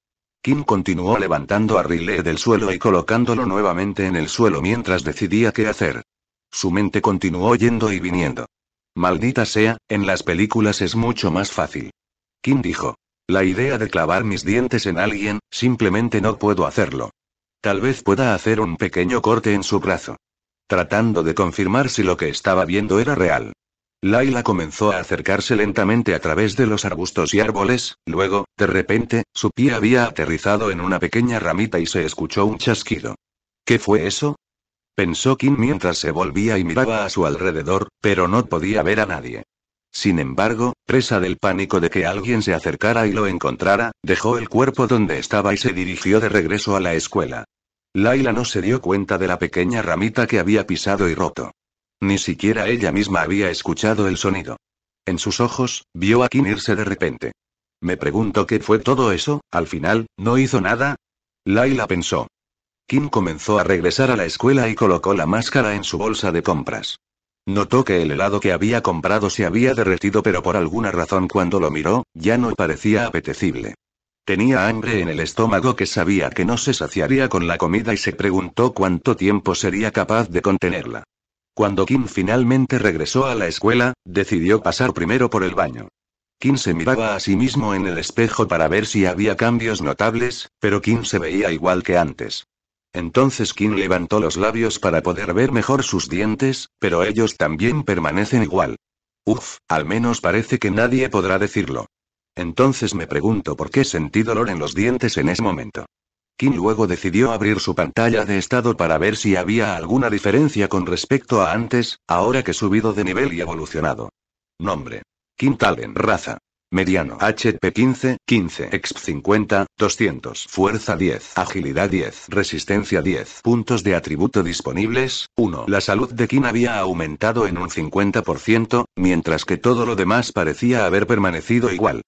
Kim continuó levantando a Riley del suelo y colocándolo nuevamente en el suelo mientras decidía qué hacer. Su mente continuó yendo y viniendo. Maldita sea, en las películas es mucho más fácil. Kim dijo. La idea de clavar mis dientes en alguien, simplemente no puedo hacerlo. Tal vez pueda hacer un pequeño corte en su brazo. Tratando de confirmar si lo que estaba viendo era real. Laila comenzó a acercarse lentamente a través de los arbustos y árboles, luego, de repente, su pie había aterrizado en una pequeña ramita y se escuchó un chasquido. ¿Qué fue eso? Pensó Kim mientras se volvía y miraba a su alrededor, pero no podía ver a nadie. Sin embargo, presa del pánico de que alguien se acercara y lo encontrara, dejó el cuerpo donde estaba y se dirigió de regreso a la escuela. Laila no se dio cuenta de la pequeña ramita que había pisado y roto. Ni siquiera ella misma había escuchado el sonido. En sus ojos, vio a Kim irse de repente. Me pregunto qué fue todo eso, al final, ¿no hizo nada? Laila pensó. Kim comenzó a regresar a la escuela y colocó la máscara en su bolsa de compras. Notó que el helado que había comprado se había derretido pero por alguna razón cuando lo miró, ya no parecía apetecible. Tenía hambre en el estómago que sabía que no se saciaría con la comida y se preguntó cuánto tiempo sería capaz de contenerla. Cuando Kim finalmente regresó a la escuela, decidió pasar primero por el baño. Kim se miraba a sí mismo en el espejo para ver si había cambios notables, pero Kim se veía igual que antes. Entonces Kim levantó los labios para poder ver mejor sus dientes, pero ellos también permanecen igual. Uf, al menos parece que nadie podrá decirlo. Entonces me pregunto por qué sentí dolor en los dientes en ese momento. Kim luego decidió abrir su pantalla de estado para ver si había alguna diferencia con respecto a antes, ahora que subido de nivel y evolucionado. Nombre. Kim Talen. Raza. Mediano. HP 15, 15. Exp 50, 200. Fuerza 10. Agilidad 10. Resistencia 10. Puntos de atributo disponibles, 1. La salud de Kim había aumentado en un 50%, mientras que todo lo demás parecía haber permanecido igual.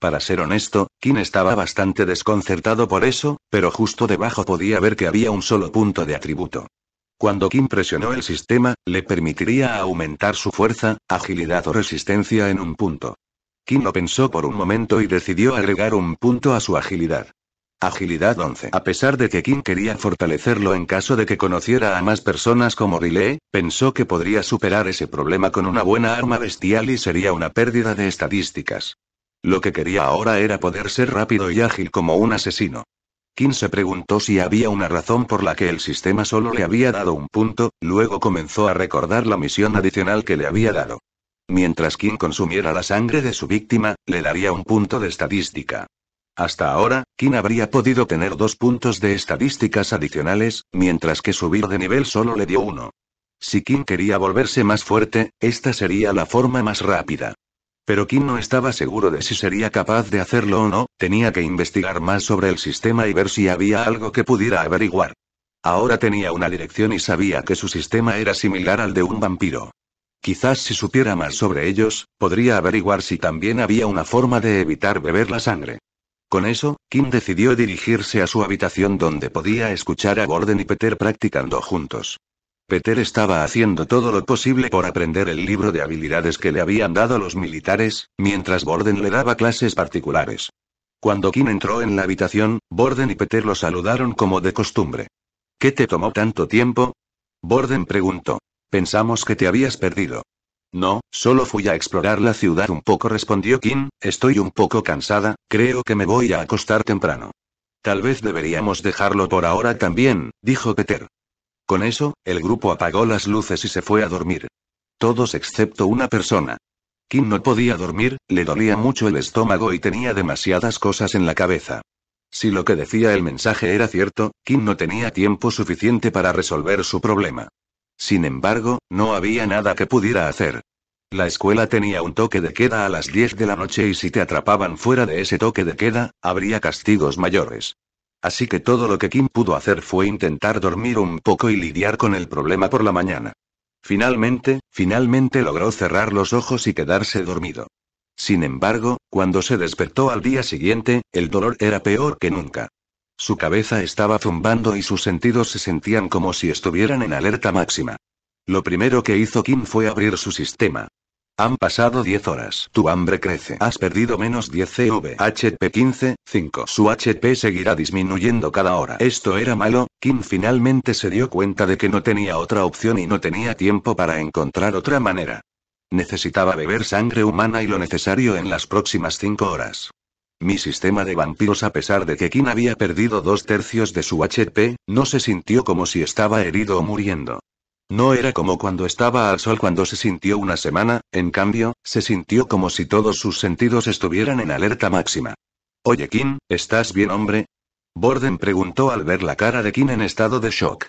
Para ser honesto, Kim estaba bastante desconcertado por eso, pero justo debajo podía ver que había un solo punto de atributo. Cuando Kim presionó el sistema, le permitiría aumentar su fuerza, agilidad o resistencia en un punto. Kim lo pensó por un momento y decidió agregar un punto a su agilidad. Agilidad 11. A pesar de que Kim quería fortalecerlo en caso de que conociera a más personas como Riley, pensó que podría superar ese problema con una buena arma bestial y sería una pérdida de estadísticas. Lo que quería ahora era poder ser rápido y ágil como un asesino. Kim se preguntó si había una razón por la que el sistema solo le había dado un punto, luego comenzó a recordar la misión adicional que le había dado. Mientras Kim consumiera la sangre de su víctima, le daría un punto de estadística. Hasta ahora, Kim habría podido tener dos puntos de estadísticas adicionales, mientras que subir de nivel solo le dio uno. Si Kim quería volverse más fuerte, esta sería la forma más rápida. Pero Kim no estaba seguro de si sería capaz de hacerlo o no, tenía que investigar más sobre el sistema y ver si había algo que pudiera averiguar. Ahora tenía una dirección y sabía que su sistema era similar al de un vampiro. Quizás si supiera más sobre ellos, podría averiguar si también había una forma de evitar beber la sangre. Con eso, Kim decidió dirigirse a su habitación donde podía escuchar a Gordon y Peter practicando juntos. Peter estaba haciendo todo lo posible por aprender el libro de habilidades que le habían dado los militares, mientras Borden le daba clases particulares. Cuando Kim entró en la habitación, Borden y Peter lo saludaron como de costumbre. ¿Qué te tomó tanto tiempo? Borden preguntó. Pensamos que te habías perdido. No, solo fui a explorar la ciudad un poco, respondió Kim, estoy un poco cansada, creo que me voy a acostar temprano. Tal vez deberíamos dejarlo por ahora también, dijo Peter. Con eso, el grupo apagó las luces y se fue a dormir. Todos excepto una persona. Kim no podía dormir, le dolía mucho el estómago y tenía demasiadas cosas en la cabeza. Si lo que decía el mensaje era cierto, Kim no tenía tiempo suficiente para resolver su problema. Sin embargo, no había nada que pudiera hacer. La escuela tenía un toque de queda a las 10 de la noche y si te atrapaban fuera de ese toque de queda, habría castigos mayores. Así que todo lo que Kim pudo hacer fue intentar dormir un poco y lidiar con el problema por la mañana. Finalmente, finalmente logró cerrar los ojos y quedarse dormido. Sin embargo, cuando se despertó al día siguiente, el dolor era peor que nunca. Su cabeza estaba zumbando y sus sentidos se sentían como si estuvieran en alerta máxima. Lo primero que hizo Kim fue abrir su sistema. Han pasado 10 horas. Tu hambre crece. Has perdido menos 10 CV. HP 15, 5. Su HP seguirá disminuyendo cada hora. Esto era malo, Kim finalmente se dio cuenta de que no tenía otra opción y no tenía tiempo para encontrar otra manera. Necesitaba beber sangre humana y lo necesario en las próximas 5 horas. Mi sistema de vampiros a pesar de que Kim había perdido dos tercios de su HP, no se sintió como si estaba herido o muriendo. No era como cuando estaba al sol cuando se sintió una semana, en cambio, se sintió como si todos sus sentidos estuvieran en alerta máxima. Oye Kim, ¿estás bien hombre? Borden preguntó al ver la cara de Kim en estado de shock.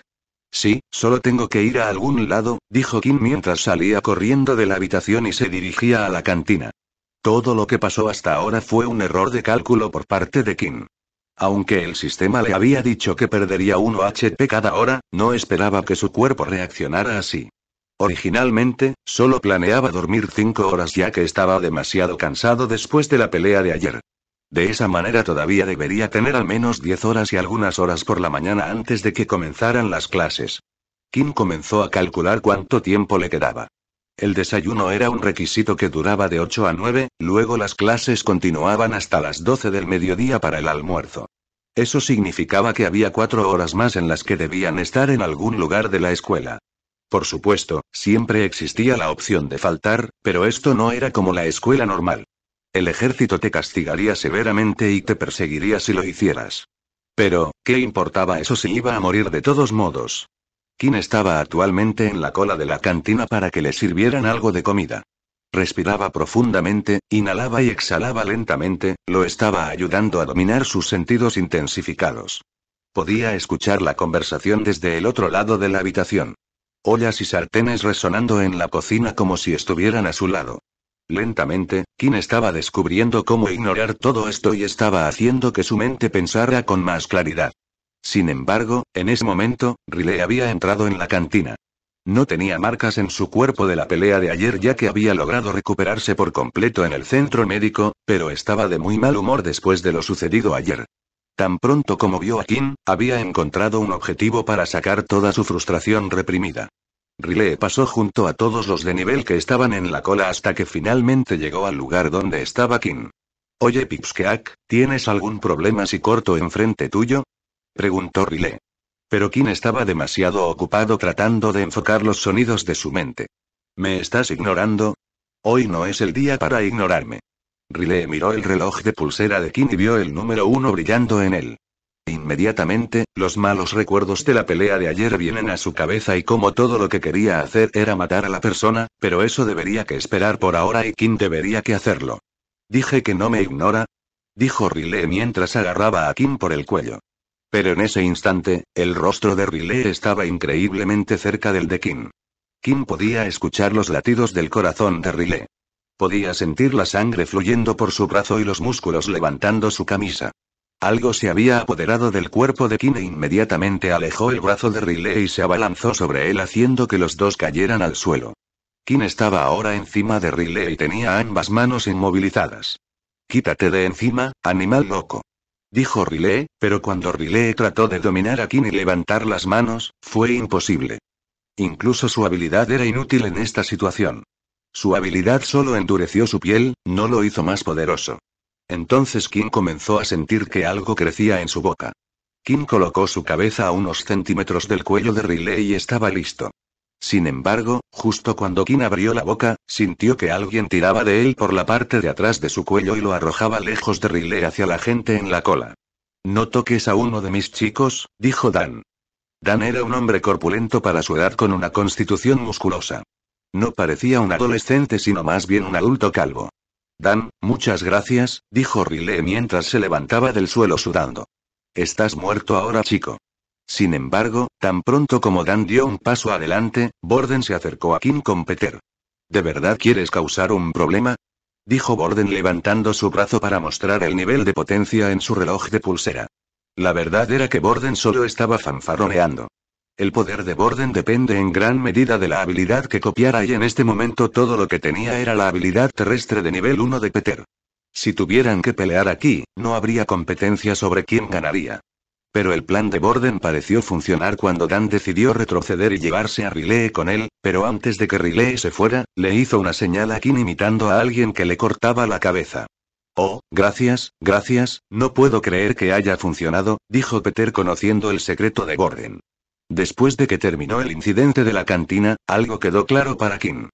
Sí, solo tengo que ir a algún lado, dijo Kim mientras salía corriendo de la habitación y se dirigía a la cantina. Todo lo que pasó hasta ahora fue un error de cálculo por parte de Kim. Aunque el sistema le había dicho que perdería 1 HP cada hora, no esperaba que su cuerpo reaccionara así. Originalmente, solo planeaba dormir 5 horas ya que estaba demasiado cansado después de la pelea de ayer. De esa manera todavía debería tener al menos 10 horas y algunas horas por la mañana antes de que comenzaran las clases. Kim comenzó a calcular cuánto tiempo le quedaba. El desayuno era un requisito que duraba de 8 a 9, luego las clases continuaban hasta las 12 del mediodía para el almuerzo. Eso significaba que había cuatro horas más en las que debían estar en algún lugar de la escuela. Por supuesto, siempre existía la opción de faltar, pero esto no era como la escuela normal. El ejército te castigaría severamente y te perseguiría si lo hicieras. Pero, ¿qué importaba eso si iba a morir de todos modos? Kim estaba actualmente en la cola de la cantina para que le sirvieran algo de comida. Respiraba profundamente, inhalaba y exhalaba lentamente, lo estaba ayudando a dominar sus sentidos intensificados. Podía escuchar la conversación desde el otro lado de la habitación. Ollas y sartenes resonando en la cocina como si estuvieran a su lado. Lentamente, Kim estaba descubriendo cómo ignorar todo esto y estaba haciendo que su mente pensara con más claridad. Sin embargo, en ese momento, Riley había entrado en la cantina. No tenía marcas en su cuerpo de la pelea de ayer ya que había logrado recuperarse por completo en el centro médico, pero estaba de muy mal humor después de lo sucedido ayer. Tan pronto como vio a Kim, había encontrado un objetivo para sacar toda su frustración reprimida. Riley pasó junto a todos los de nivel que estaban en la cola hasta que finalmente llegó al lugar donde estaba Kim. Oye Pipskeak, ¿tienes algún problema si corto enfrente tuyo? Preguntó Riley. Pero Kim estaba demasiado ocupado tratando de enfocar los sonidos de su mente. ¿Me estás ignorando? Hoy no es el día para ignorarme. Riley miró el reloj de pulsera de Kim y vio el número uno brillando en él. Inmediatamente, los malos recuerdos de la pelea de ayer vienen a su cabeza y como todo lo que quería hacer era matar a la persona, pero eso debería que esperar por ahora y Kim debería que hacerlo. Dije que no me ignora. Dijo Riley mientras agarraba a Kim por el cuello. Pero en ese instante, el rostro de Riley estaba increíblemente cerca del de Kim. Kim podía escuchar los latidos del corazón de Riley. Podía sentir la sangre fluyendo por su brazo y los músculos levantando su camisa. Algo se había apoderado del cuerpo de Kim e inmediatamente alejó el brazo de Riley y se abalanzó sobre él haciendo que los dos cayeran al suelo. Kim estaba ahora encima de Riley y tenía ambas manos inmovilizadas. Quítate de encima, animal loco dijo Riley, pero cuando Riley trató de dominar a Kim y levantar las manos, fue imposible. Incluso su habilidad era inútil en esta situación. Su habilidad solo endureció su piel, no lo hizo más poderoso. Entonces Kim comenzó a sentir que algo crecía en su boca. Kim colocó su cabeza a unos centímetros del cuello de Riley y estaba listo. Sin embargo, justo cuando Kim abrió la boca, sintió que alguien tiraba de él por la parte de atrás de su cuello y lo arrojaba lejos de Riley hacia la gente en la cola. No toques a uno de mis chicos, dijo Dan. Dan era un hombre corpulento para su edad con una constitución musculosa. No parecía un adolescente sino más bien un adulto calvo. Dan, muchas gracias, dijo Riley mientras se levantaba del suelo sudando. Estás muerto ahora chico. Sin embargo, tan pronto como Dan dio un paso adelante, Borden se acercó a Kim con Peter. ¿De verdad quieres causar un problema? Dijo Borden levantando su brazo para mostrar el nivel de potencia en su reloj de pulsera. La verdad era que Borden solo estaba fanfarroneando. El poder de Borden depende en gran medida de la habilidad que copiara y en este momento todo lo que tenía era la habilidad terrestre de nivel 1 de Peter. Si tuvieran que pelear aquí, no habría competencia sobre quién ganaría. Pero el plan de Borden pareció funcionar cuando Dan decidió retroceder y llevarse a Riley con él, pero antes de que Riley se fuera, le hizo una señal a Kim imitando a alguien que le cortaba la cabeza. Oh, gracias, gracias, no puedo creer que haya funcionado, dijo Peter conociendo el secreto de Borden. Después de que terminó el incidente de la cantina, algo quedó claro para Kim.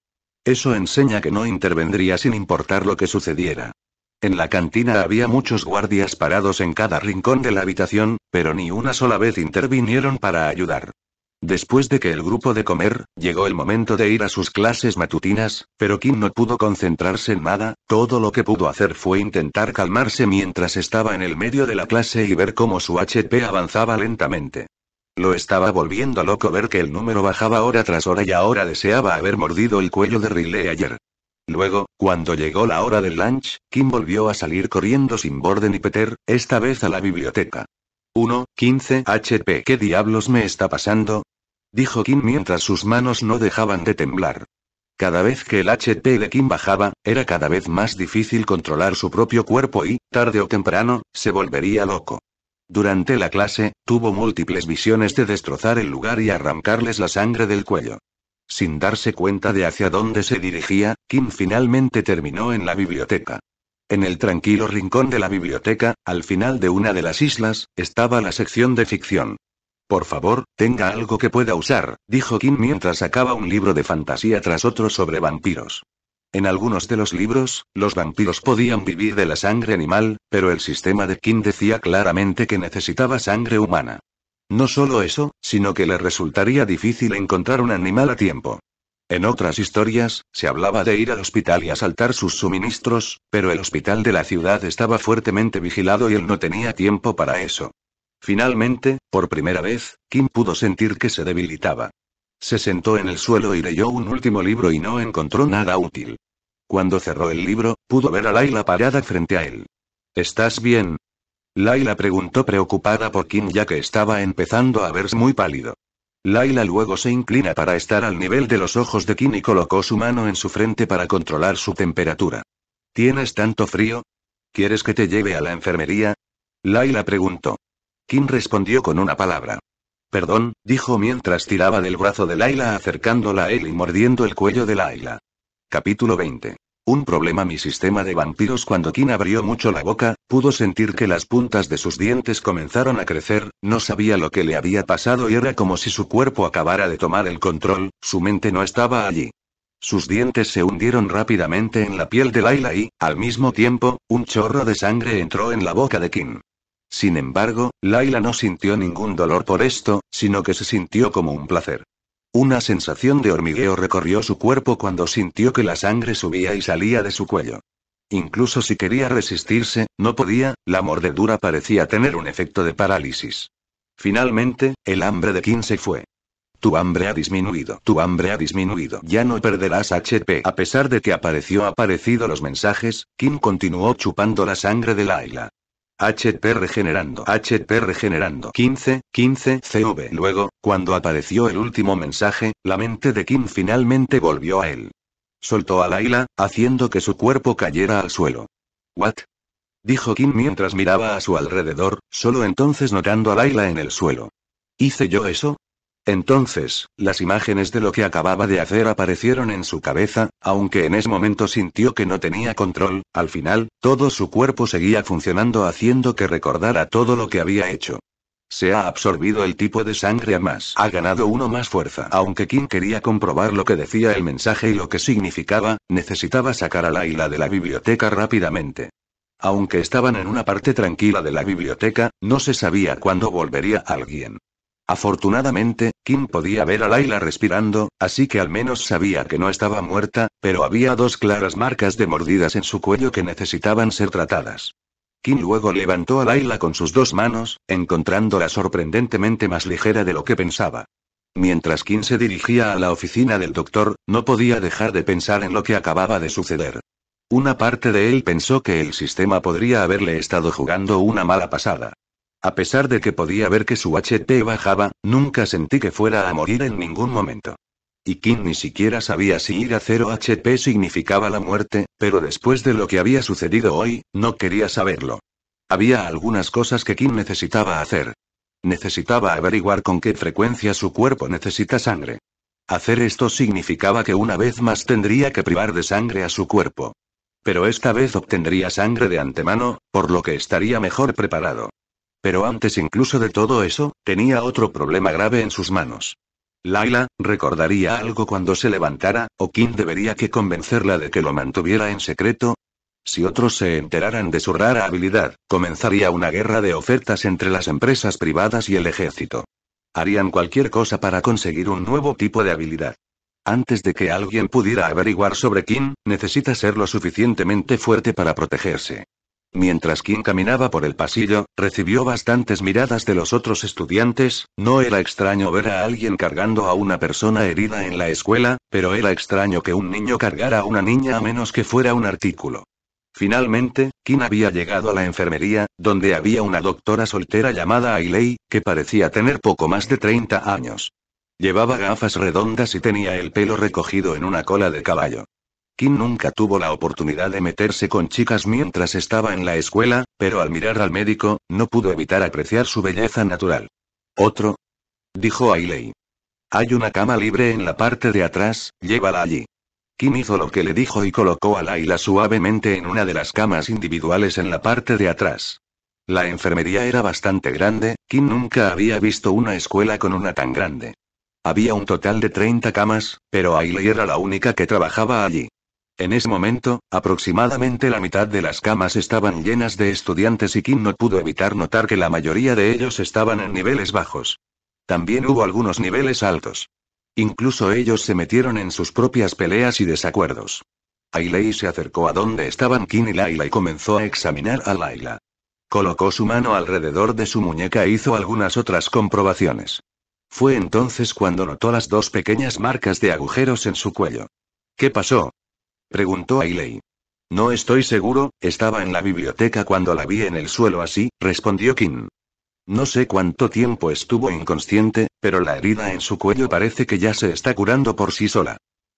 Eso enseña que no intervendría sin importar lo que sucediera. En la cantina había muchos guardias parados en cada rincón de la habitación, pero ni una sola vez intervinieron para ayudar. Después de que el grupo de comer, llegó el momento de ir a sus clases matutinas, pero Kim no pudo concentrarse en nada, todo lo que pudo hacer fue intentar calmarse mientras estaba en el medio de la clase y ver cómo su HP avanzaba lentamente. Lo estaba volviendo loco ver que el número bajaba hora tras hora y ahora deseaba haber mordido el cuello de Riley ayer. Luego, cuando llegó la hora del lunch, Kim volvió a salir corriendo sin Borden y Peter, esta vez a la biblioteca. 1, 15 HP. ¿Qué diablos me está pasando? Dijo Kim mientras sus manos no dejaban de temblar. Cada vez que el HP de Kim bajaba, era cada vez más difícil controlar su propio cuerpo y, tarde o temprano, se volvería loco. Durante la clase, tuvo múltiples visiones de destrozar el lugar y arrancarles la sangre del cuello. Sin darse cuenta de hacia dónde se dirigía, Kim finalmente terminó en la biblioteca. En el tranquilo rincón de la biblioteca, al final de una de las islas, estaba la sección de ficción. Por favor, tenga algo que pueda usar, dijo Kim mientras sacaba un libro de fantasía tras otro sobre vampiros. En algunos de los libros, los vampiros podían vivir de la sangre animal, pero el sistema de Kim decía claramente que necesitaba sangre humana. No solo eso, sino que le resultaría difícil encontrar un animal a tiempo. En otras historias, se hablaba de ir al hospital y asaltar sus suministros, pero el hospital de la ciudad estaba fuertemente vigilado y él no tenía tiempo para eso. Finalmente, por primera vez, Kim pudo sentir que se debilitaba. Se sentó en el suelo y leyó un último libro y no encontró nada útil. Cuando cerró el libro, pudo ver a Laila parada frente a él. ¿Estás bien? Laila preguntó preocupada por Kim ya que estaba empezando a verse muy pálido. Laila luego se inclina para estar al nivel de los ojos de Kim y colocó su mano en su frente para controlar su temperatura. ¿Tienes tanto frío? ¿Quieres que te lleve a la enfermería? Laila preguntó. Kim respondió con una palabra. Perdón, dijo mientras tiraba del brazo de Laila acercándola a él y mordiendo el cuello de Laila. Capítulo 20. Un problema mi sistema de vampiros cuando Kim abrió mucho la boca, pudo sentir que las puntas de sus dientes comenzaron a crecer, no sabía lo que le había pasado y era como si su cuerpo acabara de tomar el control, su mente no estaba allí. Sus dientes se hundieron rápidamente en la piel de Laila y, al mismo tiempo, un chorro de sangre entró en la boca de Kim. Sin embargo, Laila no sintió ningún dolor por esto, sino que se sintió como un placer. Una sensación de hormigueo recorrió su cuerpo cuando sintió que la sangre subía y salía de su cuello. Incluso si quería resistirse, no podía, la mordedura parecía tener un efecto de parálisis. Finalmente, el hambre de Kim se fue. Tu hambre ha disminuido. Tu hambre ha disminuido. Ya no perderás HP. A pesar de que apareció aparecido los mensajes, Kim continuó chupando la sangre de Laila. HP regenerando. HP regenerando. 15, 15 CV. Luego, cuando apareció el último mensaje, la mente de Kim finalmente volvió a él. Soltó a Laila, haciendo que su cuerpo cayera al suelo. ¿What? Dijo Kim mientras miraba a su alrededor, solo entonces notando a Laila en el suelo. ¿Hice yo eso? Entonces, las imágenes de lo que acababa de hacer aparecieron en su cabeza, aunque en ese momento sintió que no tenía control, al final, todo su cuerpo seguía funcionando haciendo que recordara todo lo que había hecho. Se ha absorbido el tipo de sangre a más. Ha ganado uno más fuerza. Aunque Kim quería comprobar lo que decía el mensaje y lo que significaba, necesitaba sacar a Laila de la biblioteca rápidamente. Aunque estaban en una parte tranquila de la biblioteca, no se sabía cuándo volvería alguien. Afortunadamente, Kim podía ver a Laila respirando, así que al menos sabía que no estaba muerta, pero había dos claras marcas de mordidas en su cuello que necesitaban ser tratadas. Kim luego levantó a Laila con sus dos manos, encontrándola sorprendentemente más ligera de lo que pensaba. Mientras Kim se dirigía a la oficina del doctor, no podía dejar de pensar en lo que acababa de suceder. Una parte de él pensó que el sistema podría haberle estado jugando una mala pasada. A pesar de que podía ver que su HP bajaba, nunca sentí que fuera a morir en ningún momento. Y Kim ni siquiera sabía si ir a 0 HP significaba la muerte, pero después de lo que había sucedido hoy, no quería saberlo. Había algunas cosas que Kim necesitaba hacer. Necesitaba averiguar con qué frecuencia su cuerpo necesita sangre. Hacer esto significaba que una vez más tendría que privar de sangre a su cuerpo. Pero esta vez obtendría sangre de antemano, por lo que estaría mejor preparado. Pero antes incluso de todo eso, tenía otro problema grave en sus manos. Laila, recordaría algo cuando se levantara, o Kim debería que convencerla de que lo mantuviera en secreto. Si otros se enteraran de su rara habilidad, comenzaría una guerra de ofertas entre las empresas privadas y el ejército. Harían cualquier cosa para conseguir un nuevo tipo de habilidad. Antes de que alguien pudiera averiguar sobre Kim, necesita ser lo suficientemente fuerte para protegerse. Mientras Kim caminaba por el pasillo, recibió bastantes miradas de los otros estudiantes, no era extraño ver a alguien cargando a una persona herida en la escuela, pero era extraño que un niño cargara a una niña a menos que fuera un artículo. Finalmente, Kim había llegado a la enfermería, donde había una doctora soltera llamada Ailey, que parecía tener poco más de 30 años. Llevaba gafas redondas y tenía el pelo recogido en una cola de caballo. Kim nunca tuvo la oportunidad de meterse con chicas mientras estaba en la escuela, pero al mirar al médico, no pudo evitar apreciar su belleza natural. ¿Otro? Dijo Ailey. Hay una cama libre en la parte de atrás, llévala allí. Kim hizo lo que le dijo y colocó a Laila suavemente en una de las camas individuales en la parte de atrás. La enfermería era bastante grande, Kim nunca había visto una escuela con una tan grande. Había un total de 30 camas, pero Ailey era la única que trabajaba allí. En ese momento, aproximadamente la mitad de las camas estaban llenas de estudiantes y Kim no pudo evitar notar que la mayoría de ellos estaban en niveles bajos. También hubo algunos niveles altos. Incluso ellos se metieron en sus propias peleas y desacuerdos. Ailey se acercó a donde estaban Kim y Laila y comenzó a examinar a Laila. Colocó su mano alrededor de su muñeca e hizo algunas otras comprobaciones. Fue entonces cuando notó las dos pequeñas marcas de agujeros en su cuello. ¿Qué pasó? Preguntó Ailey. No estoy seguro, estaba en la biblioteca cuando la vi en el suelo así, respondió Kim. No sé cuánto tiempo estuvo inconsciente, pero la herida en su cuello parece que ya se está curando por sí sola.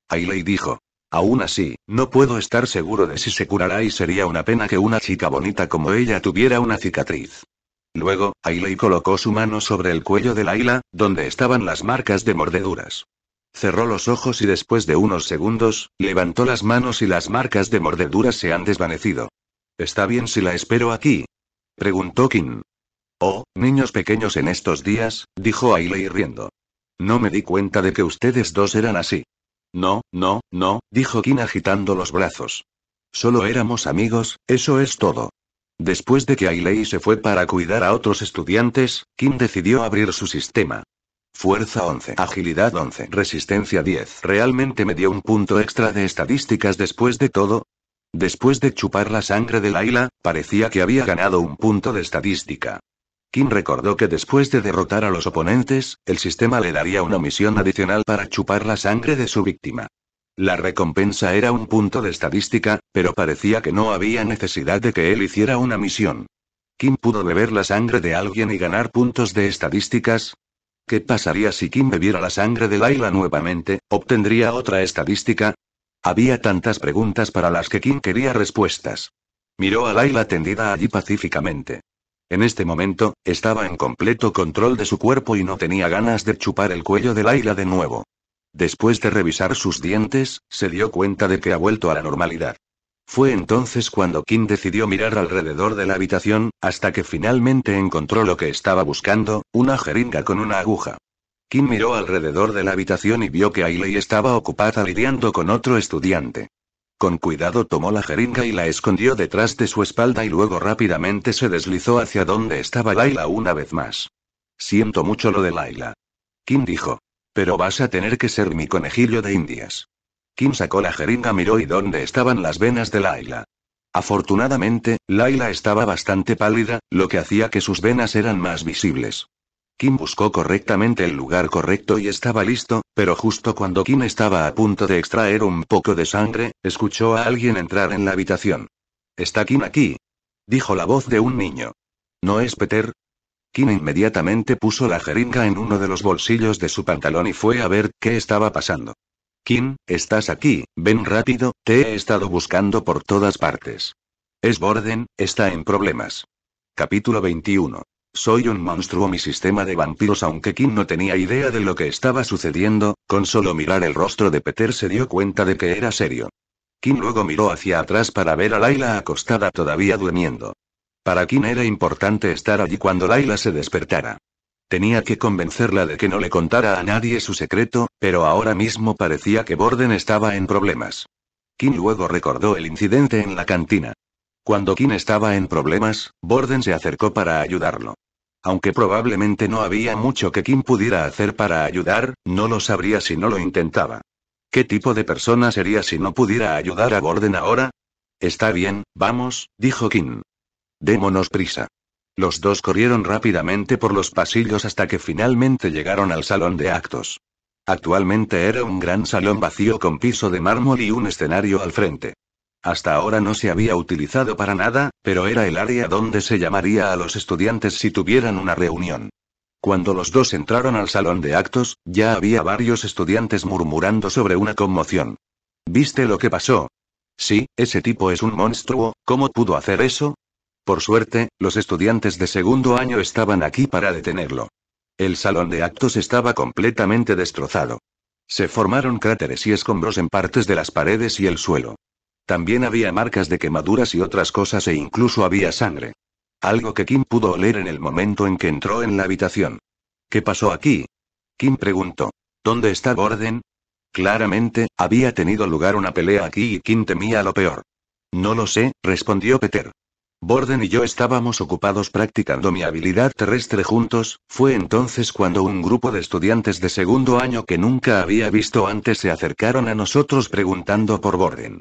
Ailey dijo. Aún así, no puedo estar seguro de si se curará y sería una pena que una chica bonita como ella tuviera una cicatriz. Luego, Ailey colocó su mano sobre el cuello de Laila, donde estaban las marcas de mordeduras. Cerró los ojos y después de unos segundos, levantó las manos y las marcas de mordeduras se han desvanecido. ¿Está bien si la espero aquí? Preguntó Kim. Oh, niños pequeños en estos días, dijo Ailey riendo. No me di cuenta de que ustedes dos eran así. No, no, no, dijo Kim agitando los brazos. Solo éramos amigos, eso es todo. Después de que Ailey se fue para cuidar a otros estudiantes, Kim decidió abrir su sistema. Fuerza 11, agilidad 11, resistencia 10. ¿Realmente me dio un punto extra de estadísticas después de todo? Después de chupar la sangre de Laila, parecía que había ganado un punto de estadística. Kim recordó que después de derrotar a los oponentes, el sistema le daría una misión adicional para chupar la sangre de su víctima. La recompensa era un punto de estadística, pero parecía que no había necesidad de que él hiciera una misión. Kim pudo beber la sangre de alguien y ganar puntos de estadísticas. ¿Qué pasaría si Kim bebiera la sangre de Laila nuevamente? ¿Obtendría otra estadística? Había tantas preguntas para las que Kim quería respuestas. Miró a Laila tendida allí pacíficamente. En este momento, estaba en completo control de su cuerpo y no tenía ganas de chupar el cuello de Laila de nuevo. Después de revisar sus dientes, se dio cuenta de que ha vuelto a la normalidad. Fue entonces cuando Kim decidió mirar alrededor de la habitación, hasta que finalmente encontró lo que estaba buscando, una jeringa con una aguja. Kim miró alrededor de la habitación y vio que Ailey estaba ocupada lidiando con otro estudiante. Con cuidado tomó la jeringa y la escondió detrás de su espalda y luego rápidamente se deslizó hacia donde estaba Laila una vez más. Siento mucho lo de Laila. Kim dijo. Pero vas a tener que ser mi conejillo de indias. Kim sacó la jeringa, miró y dónde estaban las venas de Laila. Afortunadamente, Laila estaba bastante pálida, lo que hacía que sus venas eran más visibles. Kim buscó correctamente el lugar correcto y estaba listo, pero justo cuando Kim estaba a punto de extraer un poco de sangre, escuchó a alguien entrar en la habitación. ¿Está Kim aquí? dijo la voz de un niño. ¿No es Peter? Kim inmediatamente puso la jeringa en uno de los bolsillos de su pantalón y fue a ver qué estaba pasando. Kim, estás aquí, ven rápido, te he estado buscando por todas partes. Es Borden, está en problemas. Capítulo 21. Soy un monstruo mi sistema de vampiros aunque Kim no tenía idea de lo que estaba sucediendo, con solo mirar el rostro de Peter se dio cuenta de que era serio. Kim luego miró hacia atrás para ver a Laila acostada todavía durmiendo. Para Kim era importante estar allí cuando Laila se despertara. Tenía que convencerla de que no le contara a nadie su secreto, pero ahora mismo parecía que Borden estaba en problemas. Kim luego recordó el incidente en la cantina. Cuando Kim estaba en problemas, Borden se acercó para ayudarlo. Aunque probablemente no había mucho que Kim pudiera hacer para ayudar, no lo sabría si no lo intentaba. ¿Qué tipo de persona sería si no pudiera ayudar a Borden ahora? Está bien, vamos, dijo Kim. Démonos prisa. Los dos corrieron rápidamente por los pasillos hasta que finalmente llegaron al salón de actos. Actualmente era un gran salón vacío con piso de mármol y un escenario al frente. Hasta ahora no se había utilizado para nada, pero era el área donde se llamaría a los estudiantes si tuvieran una reunión. Cuando los dos entraron al salón de actos, ya había varios estudiantes murmurando sobre una conmoción. ¿Viste lo que pasó? Sí, ese tipo es un monstruo, ¿cómo pudo hacer eso? Por suerte, los estudiantes de segundo año estaban aquí para detenerlo. El salón de actos estaba completamente destrozado. Se formaron cráteres y escombros en partes de las paredes y el suelo. También había marcas de quemaduras y otras cosas e incluso había sangre. Algo que Kim pudo oler en el momento en que entró en la habitación. ¿Qué pasó aquí? Kim preguntó. ¿Dónde está Borden? Claramente, había tenido lugar una pelea aquí y Kim temía lo peor. No lo sé, respondió Peter. Borden y yo estábamos ocupados practicando mi habilidad terrestre juntos, fue entonces cuando un grupo de estudiantes de segundo año que nunca había visto antes se acercaron a nosotros preguntando por Borden.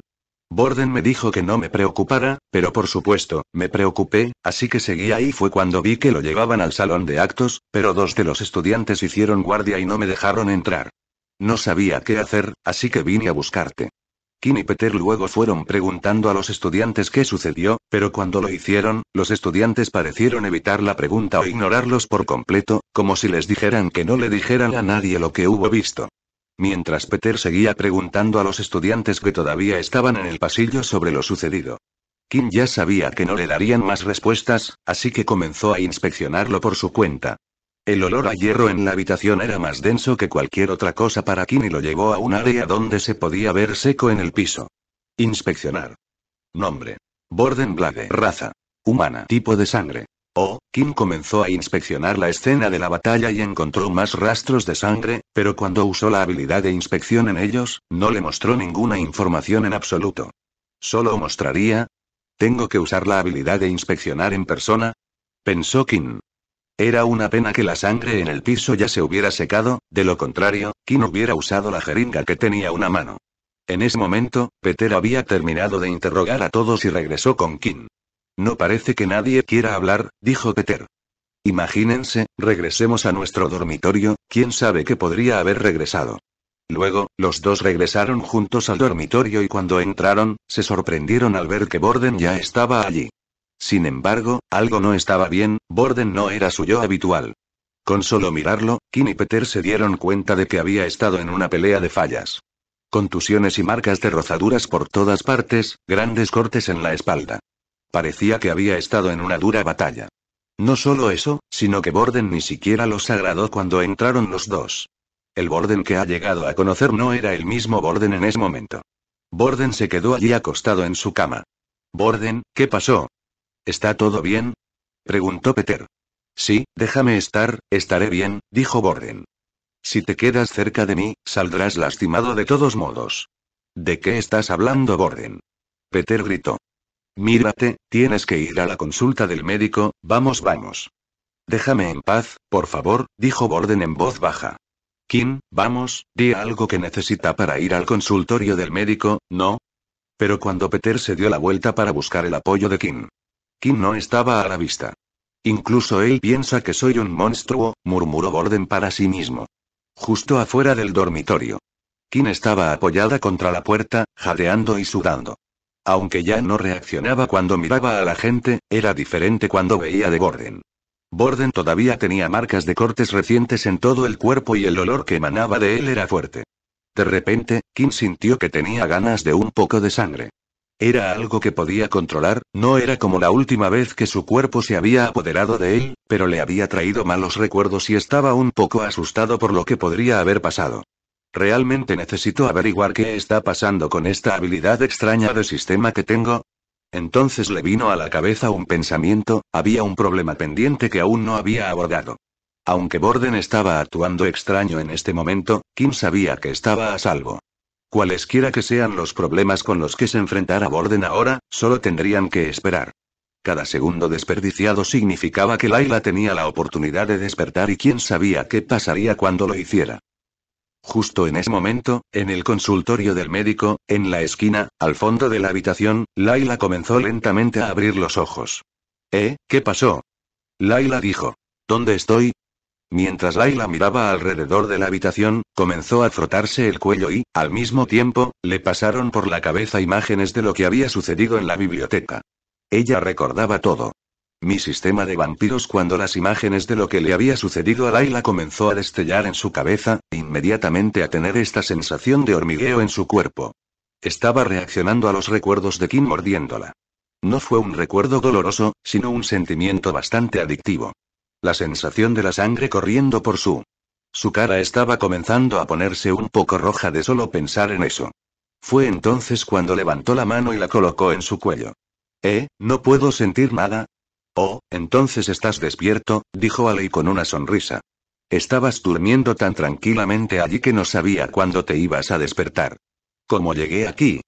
Borden me dijo que no me preocupara, pero por supuesto, me preocupé, así que seguí ahí fue cuando vi que lo llevaban al salón de actos, pero dos de los estudiantes hicieron guardia y no me dejaron entrar. No sabía qué hacer, así que vine a buscarte. Kim y Peter luego fueron preguntando a los estudiantes qué sucedió, pero cuando lo hicieron, los estudiantes parecieron evitar la pregunta o ignorarlos por completo, como si les dijeran que no le dijeran a nadie lo que hubo visto. Mientras Peter seguía preguntando a los estudiantes que todavía estaban en el pasillo sobre lo sucedido. Kim ya sabía que no le darían más respuestas, así que comenzó a inspeccionarlo por su cuenta. El olor a hierro en la habitación era más denso que cualquier otra cosa para Kim y lo llevó a un área donde se podía ver seco en el piso. Inspeccionar. Nombre. Borden Blade. Raza. Humana. Tipo de sangre. Oh, Kim comenzó a inspeccionar la escena de la batalla y encontró más rastros de sangre, pero cuando usó la habilidad de inspección en ellos, no le mostró ninguna información en absoluto. Solo mostraría. ¿Tengo que usar la habilidad de inspeccionar en persona? Pensó Kim. Era una pena que la sangre en el piso ya se hubiera secado, de lo contrario, Kim hubiera usado la jeringa que tenía una mano. En ese momento, Peter había terminado de interrogar a todos y regresó con Kim. No parece que nadie quiera hablar, dijo Peter. Imagínense, regresemos a nuestro dormitorio, quién sabe qué podría haber regresado. Luego, los dos regresaron juntos al dormitorio y cuando entraron, se sorprendieron al ver que Borden ya estaba allí. Sin embargo, algo no estaba bien, Borden no era su yo habitual. Con solo mirarlo, Kim y Peter se dieron cuenta de que había estado en una pelea de fallas. Contusiones y marcas de rozaduras por todas partes, grandes cortes en la espalda. Parecía que había estado en una dura batalla. No solo eso, sino que Borden ni siquiera los agradó cuando entraron los dos. El Borden que ha llegado a conocer no era el mismo Borden en ese momento. Borden se quedó allí acostado en su cama. Borden, ¿qué pasó? ¿Está todo bien? preguntó Peter. Sí, déjame estar, estaré bien, dijo Borden. Si te quedas cerca de mí, saldrás lastimado de todos modos. ¿De qué estás hablando, Borden? Peter gritó. Mírate, tienes que ir a la consulta del médico, vamos, vamos. Déjame en paz, por favor, dijo Borden en voz baja. Kim, vamos, di algo que necesita para ir al consultorio del médico, ¿no? Pero cuando Peter se dio la vuelta para buscar el apoyo de Kim, Kim no estaba a la vista. Incluso él piensa que soy un monstruo, murmuró Borden para sí mismo. Justo afuera del dormitorio. Kim estaba apoyada contra la puerta, jadeando y sudando. Aunque ya no reaccionaba cuando miraba a la gente, era diferente cuando veía de Borden. Borden todavía tenía marcas de cortes recientes en todo el cuerpo y el olor que emanaba de él era fuerte. De repente, Kim sintió que tenía ganas de un poco de sangre. Era algo que podía controlar, no era como la última vez que su cuerpo se había apoderado de él, pero le había traído malos recuerdos y estaba un poco asustado por lo que podría haber pasado. ¿Realmente necesito averiguar qué está pasando con esta habilidad extraña de sistema que tengo? Entonces le vino a la cabeza un pensamiento, había un problema pendiente que aún no había abordado. Aunque Borden estaba actuando extraño en este momento, Kim sabía que estaba a salvo. Cualesquiera que sean los problemas con los que se enfrentara Borden ahora, solo tendrían que esperar. Cada segundo desperdiciado significaba que Laila tenía la oportunidad de despertar y quién sabía qué pasaría cuando lo hiciera. Justo en ese momento, en el consultorio del médico, en la esquina, al fondo de la habitación, Laila comenzó lentamente a abrir los ojos. ¿Eh? ¿Qué pasó? Laila dijo. ¿Dónde estoy? Mientras Laila miraba alrededor de la habitación, comenzó a frotarse el cuello y, al mismo tiempo, le pasaron por la cabeza imágenes de lo que había sucedido en la biblioteca. Ella recordaba todo. Mi sistema de vampiros cuando las imágenes de lo que le había sucedido a Laila comenzó a destellar en su cabeza, inmediatamente a tener esta sensación de hormigueo en su cuerpo. Estaba reaccionando a los recuerdos de Kim mordiéndola. No fue un recuerdo doloroso, sino un sentimiento bastante adictivo. La sensación de la sangre corriendo por su... Su cara estaba comenzando a ponerse un poco roja de solo pensar en eso. Fue entonces cuando levantó la mano y la colocó en su cuello. ¿Eh? ¿No puedo sentir nada? Oh, entonces estás despierto, dijo Ali con una sonrisa. Estabas durmiendo tan tranquilamente allí que no sabía cuándo te ibas a despertar. ¿Cómo llegué aquí?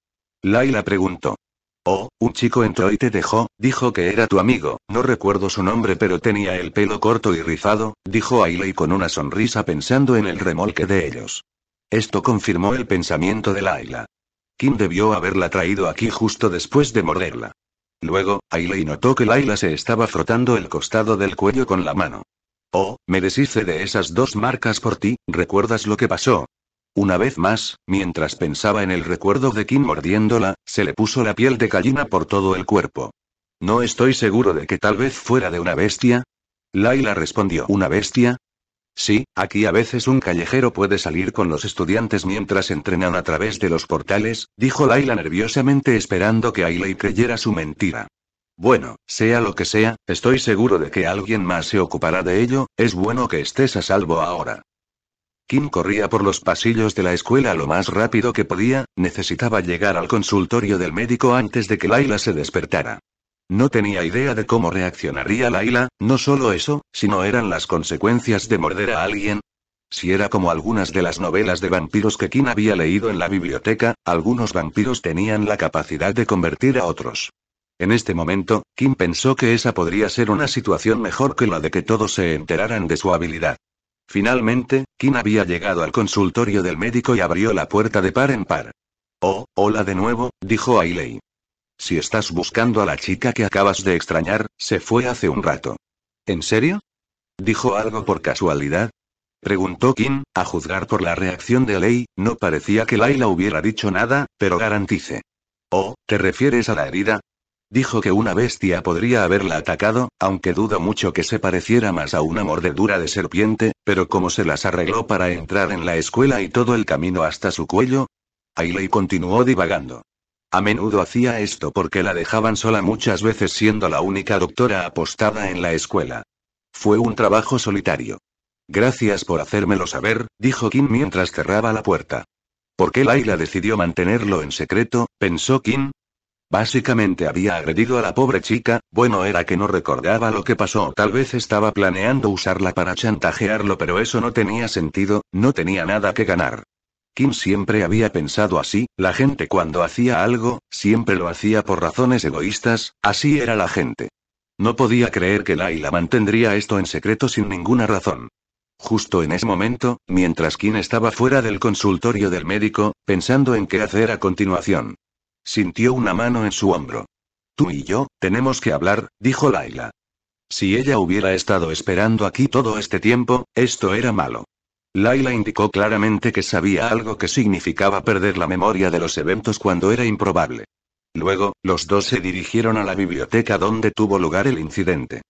Laila preguntó. Oh, un chico entró y te dejó, dijo que era tu amigo, no recuerdo su nombre pero tenía el pelo corto y rizado, dijo Ailey con una sonrisa pensando en el remolque de ellos. Esto confirmó el pensamiento de Laila. Kim debió haberla traído aquí justo después de morderla. Luego, Ailey notó que Laila se estaba frotando el costado del cuello con la mano. Oh, me deshice de esas dos marcas por ti, ¿recuerdas lo que pasó? Una vez más, mientras pensaba en el recuerdo de Kim mordiéndola, se le puso la piel de gallina por todo el cuerpo. No estoy seguro de que tal vez fuera de una bestia. Laila respondió. ¿Una bestia? Sí, aquí a veces un callejero puede salir con los estudiantes mientras entrenan a través de los portales, dijo Laila nerviosamente esperando que Ailey creyera su mentira. Bueno, sea lo que sea, estoy seguro de que alguien más se ocupará de ello, es bueno que estés a salvo ahora. Kim corría por los pasillos de la escuela lo más rápido que podía, necesitaba llegar al consultorio del médico antes de que Laila se despertara. No tenía idea de cómo reaccionaría Laila, no solo eso, sino eran las consecuencias de morder a alguien. Si era como algunas de las novelas de vampiros que Kim había leído en la biblioteca, algunos vampiros tenían la capacidad de convertir a otros. En este momento, Kim pensó que esa podría ser una situación mejor que la de que todos se enteraran de su habilidad. Finalmente, Kim había llegado al consultorio del médico y abrió la puerta de par en par. Oh, hola de nuevo, dijo Ailey. Si estás buscando a la chica que acabas de extrañar, se fue hace un rato. ¿En serio? ¿Dijo algo por casualidad? Preguntó Kim, a juzgar por la reacción de Lei, no parecía que Laila hubiera dicho nada, pero garantice. Oh, ¿te refieres a la herida? Dijo que una bestia podría haberla atacado, aunque dudo mucho que se pareciera más a una mordedura de serpiente, pero como se las arregló para entrar en la escuela y todo el camino hasta su cuello. Ailey continuó divagando. A menudo hacía esto porque la dejaban sola muchas veces siendo la única doctora apostada en la escuela. Fue un trabajo solitario. Gracias por hacérmelo saber, dijo Kim mientras cerraba la puerta. ¿Por qué Laila decidió mantenerlo en secreto? pensó Kim, Básicamente había agredido a la pobre chica, bueno era que no recordaba lo que pasó, tal vez estaba planeando usarla para chantajearlo, pero eso no tenía sentido, no tenía nada que ganar. Kim siempre había pensado así, la gente cuando hacía algo, siempre lo hacía por razones egoístas, así era la gente. No podía creer que Laila mantendría esto en secreto sin ninguna razón. Justo en ese momento, mientras Kim estaba fuera del consultorio del médico, pensando en qué hacer a continuación. Sintió una mano en su hombro. Tú y yo, tenemos que hablar, dijo Laila. Si ella hubiera estado esperando aquí todo este tiempo, esto era malo. Laila indicó claramente que sabía algo que significaba perder la memoria de los eventos cuando era improbable. Luego, los dos se dirigieron a la biblioteca donde tuvo lugar el incidente.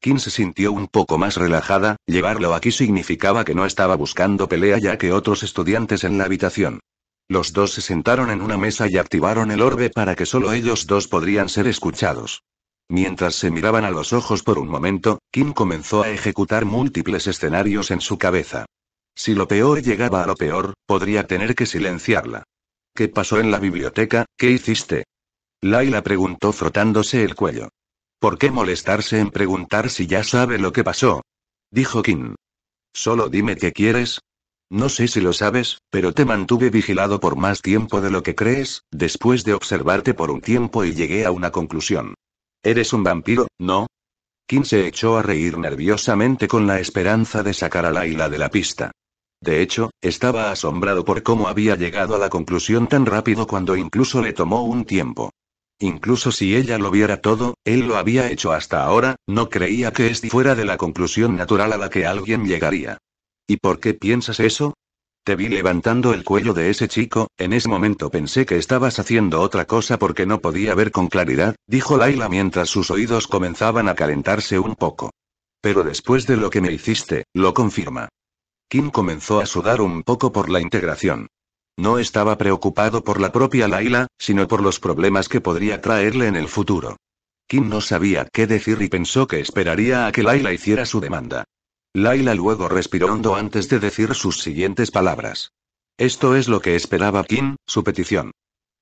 Kim se sintió un poco más relajada, llevarlo aquí significaba que no estaba buscando pelea ya que otros estudiantes en la habitación. Los dos se sentaron en una mesa y activaron el orbe para que solo ellos dos podrían ser escuchados. Mientras se miraban a los ojos por un momento, Kim comenzó a ejecutar múltiples escenarios en su cabeza. Si lo peor llegaba a lo peor, podría tener que silenciarla. ¿Qué pasó en la biblioteca? ¿Qué hiciste? Laila preguntó frotándose el cuello. ¿Por qué molestarse en preguntar si ya sabe lo que pasó? Dijo Kim. Solo dime qué quieres, no sé si lo sabes, pero te mantuve vigilado por más tiempo de lo que crees, después de observarte por un tiempo y llegué a una conclusión. Eres un vampiro, ¿no? Kim se echó a reír nerviosamente con la esperanza de sacar a Laila de la pista. De hecho, estaba asombrado por cómo había llegado a la conclusión tan rápido cuando incluso le tomó un tiempo. Incluso si ella lo viera todo, él lo había hecho hasta ahora, no creía que este fuera de la conclusión natural a la que alguien llegaría. ¿Y por qué piensas eso? Te vi levantando el cuello de ese chico, en ese momento pensé que estabas haciendo otra cosa porque no podía ver con claridad, dijo Laila mientras sus oídos comenzaban a calentarse un poco. Pero después de lo que me hiciste, lo confirma. Kim comenzó a sudar un poco por la integración. No estaba preocupado por la propia Laila, sino por los problemas que podría traerle en el futuro. Kim no sabía qué decir y pensó que esperaría a que Laila hiciera su demanda. Laila luego respiró hondo antes de decir sus siguientes palabras. Esto es lo que esperaba Kim, su petición.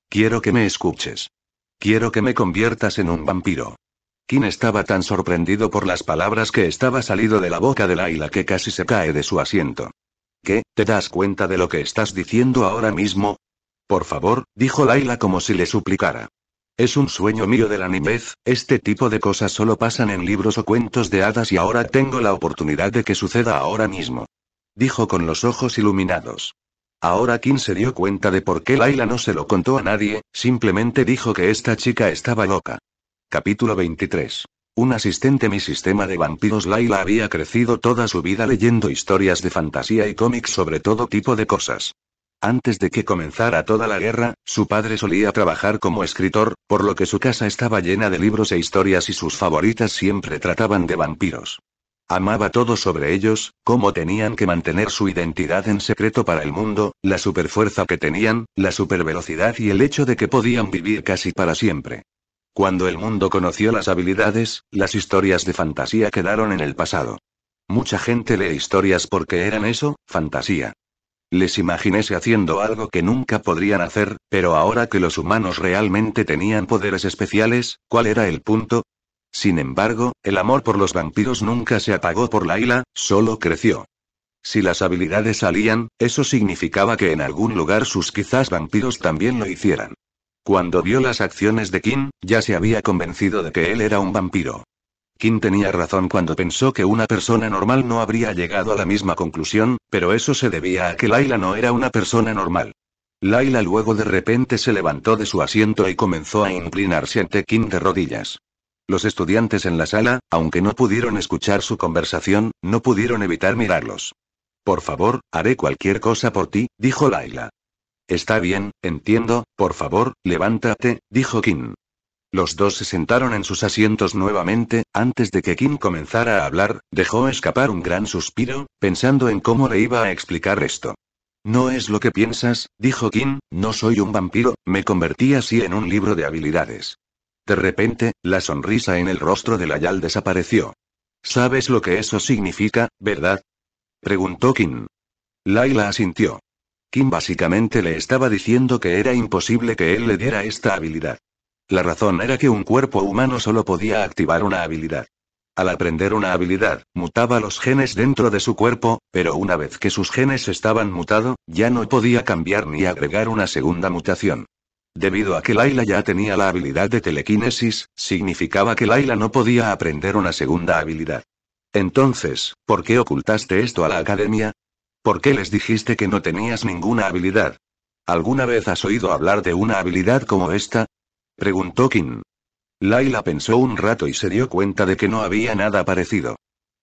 Quiero que me escuches. Quiero que me conviertas en un vampiro. Kim estaba tan sorprendido por las palabras que estaba salido de la boca de Laila que casi se cae de su asiento. ¿Qué, te das cuenta de lo que estás diciendo ahora mismo? Por favor, dijo Laila como si le suplicara. Es un sueño mío de la niñez, este tipo de cosas solo pasan en libros o cuentos de hadas y ahora tengo la oportunidad de que suceda ahora mismo. Dijo con los ojos iluminados. Ahora Kim se dio cuenta de por qué Laila no se lo contó a nadie, simplemente dijo que esta chica estaba loca. Capítulo 23. Un asistente mi sistema de vampiros Laila había crecido toda su vida leyendo historias de fantasía y cómics sobre todo tipo de cosas. Antes de que comenzara toda la guerra, su padre solía trabajar como escritor, por lo que su casa estaba llena de libros e historias y sus favoritas siempre trataban de vampiros. Amaba todo sobre ellos, cómo tenían que mantener su identidad en secreto para el mundo, la superfuerza que tenían, la supervelocidad y el hecho de que podían vivir casi para siempre. Cuando el mundo conoció las habilidades, las historias de fantasía quedaron en el pasado. Mucha gente lee historias porque eran eso, fantasía. Les imaginése haciendo algo que nunca podrían hacer, pero ahora que los humanos realmente tenían poderes especiales, ¿cuál era el punto? Sin embargo, el amor por los vampiros nunca se apagó por Laila, solo creció. Si las habilidades salían, eso significaba que en algún lugar sus quizás vampiros también lo hicieran. Cuando vio las acciones de Kim, ya se había convencido de que él era un vampiro. Kim tenía razón cuando pensó que una persona normal no habría llegado a la misma conclusión, pero eso se debía a que Laila no era una persona normal. Laila luego de repente se levantó de su asiento y comenzó a inclinarse ante Kim de rodillas. Los estudiantes en la sala, aunque no pudieron escuchar su conversación, no pudieron evitar mirarlos. Por favor, haré cualquier cosa por ti, dijo Laila. Está bien, entiendo, por favor, levántate, dijo Kim. Los dos se sentaron en sus asientos nuevamente, antes de que Kim comenzara a hablar, dejó escapar un gran suspiro, pensando en cómo le iba a explicar esto. No es lo que piensas, dijo Kim, no soy un vampiro, me convertí así en un libro de habilidades. De repente, la sonrisa en el rostro de Layal desapareció. ¿Sabes lo que eso significa, verdad? Preguntó Kim. Laila asintió. Kim básicamente le estaba diciendo que era imposible que él le diera esta habilidad. La razón era que un cuerpo humano solo podía activar una habilidad. Al aprender una habilidad, mutaba los genes dentro de su cuerpo, pero una vez que sus genes estaban mutado, ya no podía cambiar ni agregar una segunda mutación. Debido a que Laila ya tenía la habilidad de telequinesis, significaba que Laila no podía aprender una segunda habilidad. Entonces, ¿por qué ocultaste esto a la academia? ¿Por qué les dijiste que no tenías ninguna habilidad? ¿Alguna vez has oído hablar de una habilidad como esta? Preguntó Kim. Laila pensó un rato y se dio cuenta de que no había nada parecido.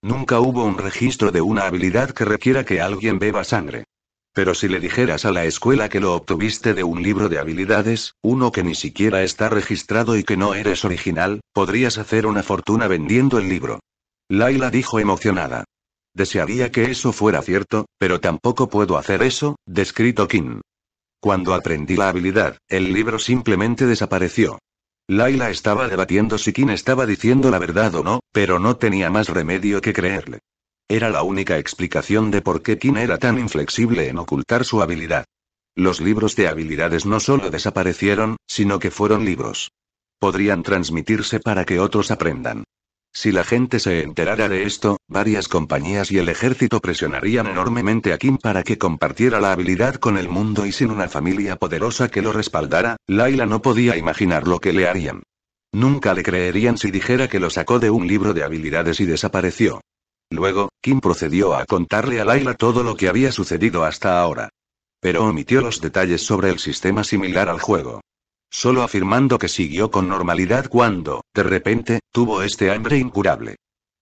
Nunca hubo un registro de una habilidad que requiera que alguien beba sangre. Pero si le dijeras a la escuela que lo obtuviste de un libro de habilidades, uno que ni siquiera está registrado y que no eres original, podrías hacer una fortuna vendiendo el libro. Laila dijo emocionada. Desearía que eso fuera cierto, pero tampoco puedo hacer eso, descrito Kim. Cuando aprendí la habilidad, el libro simplemente desapareció. Laila estaba debatiendo si Kim estaba diciendo la verdad o no, pero no tenía más remedio que creerle. Era la única explicación de por qué Kim era tan inflexible en ocultar su habilidad. Los libros de habilidades no solo desaparecieron, sino que fueron libros. Podrían transmitirse para que otros aprendan. Si la gente se enterara de esto, varias compañías y el ejército presionarían enormemente a Kim para que compartiera la habilidad con el mundo y sin una familia poderosa que lo respaldara, Laila no podía imaginar lo que le harían. Nunca le creerían si dijera que lo sacó de un libro de habilidades y desapareció. Luego, Kim procedió a contarle a Laila todo lo que había sucedido hasta ahora. Pero omitió los detalles sobre el sistema similar al juego. Solo afirmando que siguió con normalidad cuando, de repente, tuvo este hambre incurable.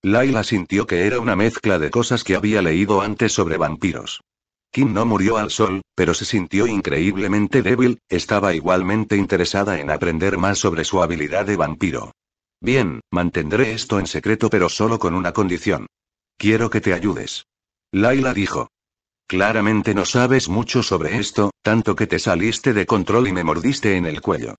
Laila sintió que era una mezcla de cosas que había leído antes sobre vampiros. Kim no murió al sol, pero se sintió increíblemente débil, estaba igualmente interesada en aprender más sobre su habilidad de vampiro. Bien, mantendré esto en secreto pero solo con una condición. Quiero que te ayudes. Laila dijo. Claramente no sabes mucho sobre esto, tanto que te saliste de control y me mordiste en el cuello.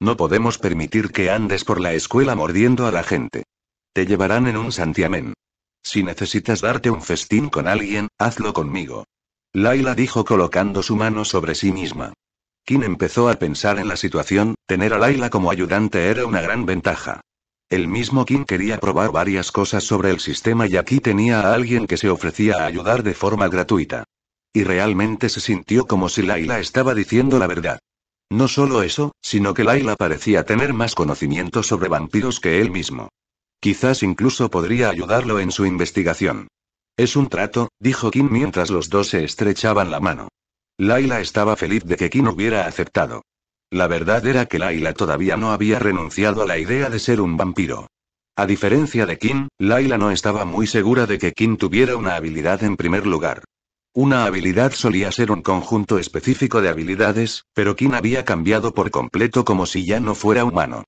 No podemos permitir que andes por la escuela mordiendo a la gente. Te llevarán en un santiamén. Si necesitas darte un festín con alguien, hazlo conmigo. Laila dijo colocando su mano sobre sí misma. Kim empezó a pensar en la situación, tener a Laila como ayudante era una gran ventaja. El mismo Kim quería probar varias cosas sobre el sistema y aquí tenía a alguien que se ofrecía a ayudar de forma gratuita. Y realmente se sintió como si Laila estaba diciendo la verdad. No solo eso, sino que Laila parecía tener más conocimiento sobre vampiros que él mismo. Quizás incluso podría ayudarlo en su investigación. Es un trato, dijo Kim mientras los dos se estrechaban la mano. Laila estaba feliz de que Kim hubiera aceptado. La verdad era que Laila todavía no había renunciado a la idea de ser un vampiro. A diferencia de Kim, Laila no estaba muy segura de que Kim tuviera una habilidad en primer lugar. Una habilidad solía ser un conjunto específico de habilidades, pero Kim había cambiado por completo como si ya no fuera humano.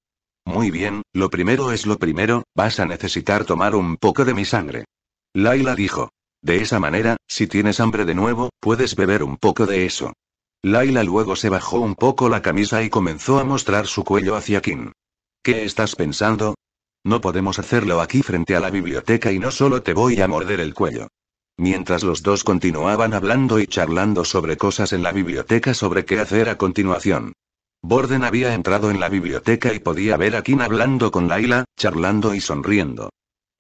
Muy bien, lo primero es lo primero, vas a necesitar tomar un poco de mi sangre. Laila dijo. De esa manera, si tienes hambre de nuevo, puedes beber un poco de eso. Laila luego se bajó un poco la camisa y comenzó a mostrar su cuello hacia Kim. ¿Qué estás pensando? No podemos hacerlo aquí frente a la biblioteca y no solo te voy a morder el cuello. Mientras los dos continuaban hablando y charlando sobre cosas en la biblioteca sobre qué hacer a continuación. Borden había entrado en la biblioteca y podía ver a Kim hablando con Laila, charlando y sonriendo.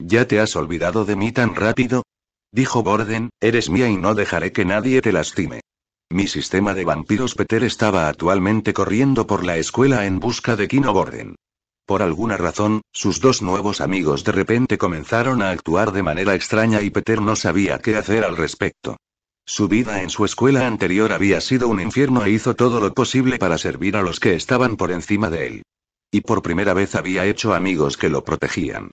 ¿Ya te has olvidado de mí tan rápido? Dijo Borden, eres mía y no dejaré que nadie te lastime. Mi sistema de vampiros Peter estaba actualmente corriendo por la escuela en busca de Kino Borden. Por alguna razón, sus dos nuevos amigos de repente comenzaron a actuar de manera extraña y Peter no sabía qué hacer al respecto. Su vida en su escuela anterior había sido un infierno e hizo todo lo posible para servir a los que estaban por encima de él. Y por primera vez había hecho amigos que lo protegían.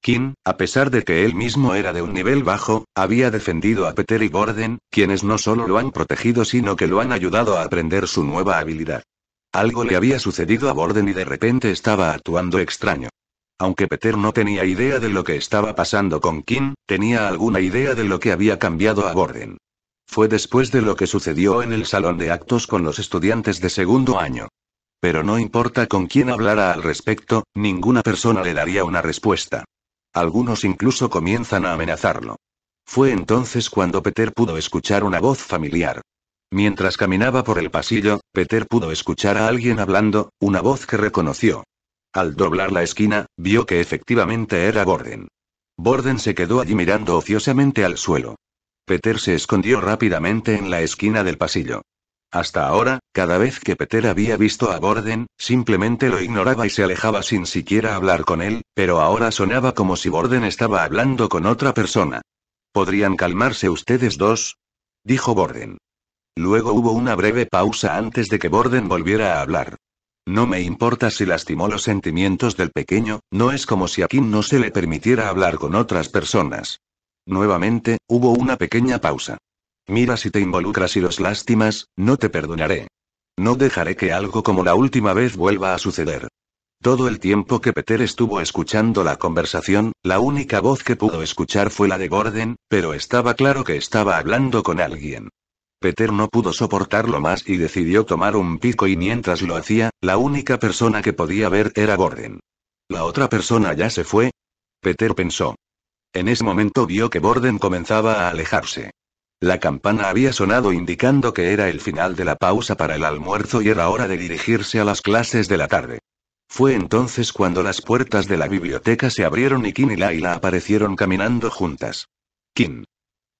Kim, a pesar de que él mismo era de un nivel bajo, había defendido a Peter y Borden, quienes no solo lo han protegido sino que lo han ayudado a aprender su nueva habilidad. Algo le había sucedido a Borden y de repente estaba actuando extraño. Aunque Peter no tenía idea de lo que estaba pasando con Kim, tenía alguna idea de lo que había cambiado a Borden. Fue después de lo que sucedió en el salón de actos con los estudiantes de segundo año. Pero no importa con quién hablara al respecto, ninguna persona le daría una respuesta. Algunos incluso comienzan a amenazarlo. Fue entonces cuando Peter pudo escuchar una voz familiar. Mientras caminaba por el pasillo, Peter pudo escuchar a alguien hablando, una voz que reconoció. Al doblar la esquina, vio que efectivamente era Borden. Borden se quedó allí mirando ociosamente al suelo. Peter se escondió rápidamente en la esquina del pasillo. Hasta ahora, cada vez que Peter había visto a Borden, simplemente lo ignoraba y se alejaba sin siquiera hablar con él, pero ahora sonaba como si Borden estaba hablando con otra persona. ¿Podrían calmarse ustedes dos? dijo Borden. Luego hubo una breve pausa antes de que Borden volviera a hablar. No me importa si lastimó los sentimientos del pequeño, no es como si a Kim no se le permitiera hablar con otras personas. Nuevamente, hubo una pequeña pausa. Mira si te involucras y los lástimas, no te perdonaré. No dejaré que algo como la última vez vuelva a suceder. Todo el tiempo que Peter estuvo escuchando la conversación, la única voz que pudo escuchar fue la de Gordon, pero estaba claro que estaba hablando con alguien. Peter no pudo soportarlo más y decidió tomar un pico y mientras lo hacía, la única persona que podía ver era Gordon. ¿La otra persona ya se fue? Peter pensó. En ese momento vio que Borden comenzaba a alejarse. La campana había sonado indicando que era el final de la pausa para el almuerzo y era hora de dirigirse a las clases de la tarde. Fue entonces cuando las puertas de la biblioteca se abrieron y Kim y Laila aparecieron caminando juntas. Kim.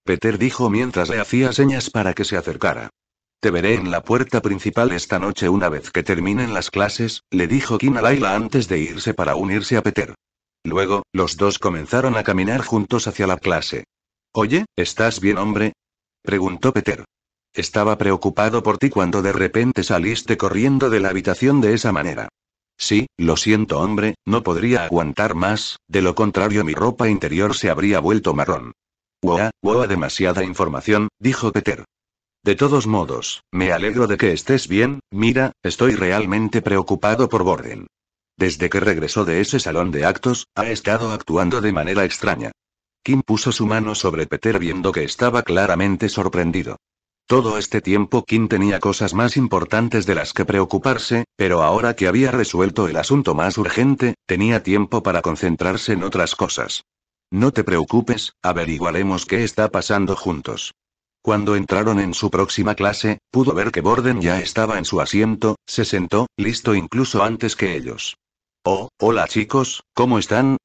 Peter dijo mientras le hacía señas para que se acercara. Te veré en la puerta principal esta noche una vez que terminen las clases, le dijo Kim a Laila antes de irse para unirse a Peter. Luego, los dos comenzaron a caminar juntos hacia la clase. Oye, ¿estás bien, hombre? Preguntó Peter. Estaba preocupado por ti cuando de repente saliste corriendo de la habitación de esa manera. Sí, lo siento, hombre, no podría aguantar más, de lo contrario mi ropa interior se habría vuelto marrón. Wow, wow, demasiada información, dijo Peter. De todos modos, me alegro de que estés bien, mira, estoy realmente preocupado por Borden. Desde que regresó de ese salón de actos, ha estado actuando de manera extraña. Kim puso su mano sobre Peter viendo que estaba claramente sorprendido. Todo este tiempo Kim tenía cosas más importantes de las que preocuparse, pero ahora que había resuelto el asunto más urgente, tenía tiempo para concentrarse en otras cosas. No te preocupes, averiguaremos qué está pasando juntos. Cuando entraron en su próxima clase, pudo ver que Borden ya estaba en su asiento, se sentó, listo incluso antes que ellos. Oh, hola chicos, ¿cómo están?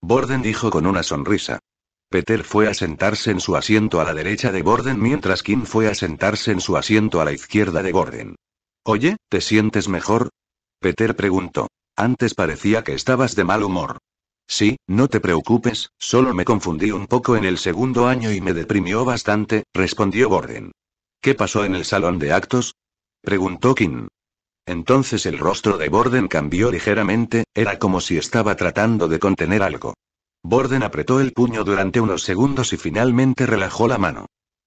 Borden dijo con una sonrisa. Peter fue a sentarse en su asiento a la derecha de Borden mientras Kim fue a sentarse en su asiento a la izquierda de Borden. Oye, ¿te sientes mejor? Peter preguntó. Antes parecía que estabas de mal humor. Sí, no te preocupes, solo me confundí un poco en el segundo año y me deprimió bastante, respondió Borden. ¿Qué pasó en el salón de actos? preguntó Kim. Entonces el rostro de Borden cambió ligeramente, era como si estaba tratando de contener algo. Borden apretó el puño durante unos segundos y finalmente relajó la mano.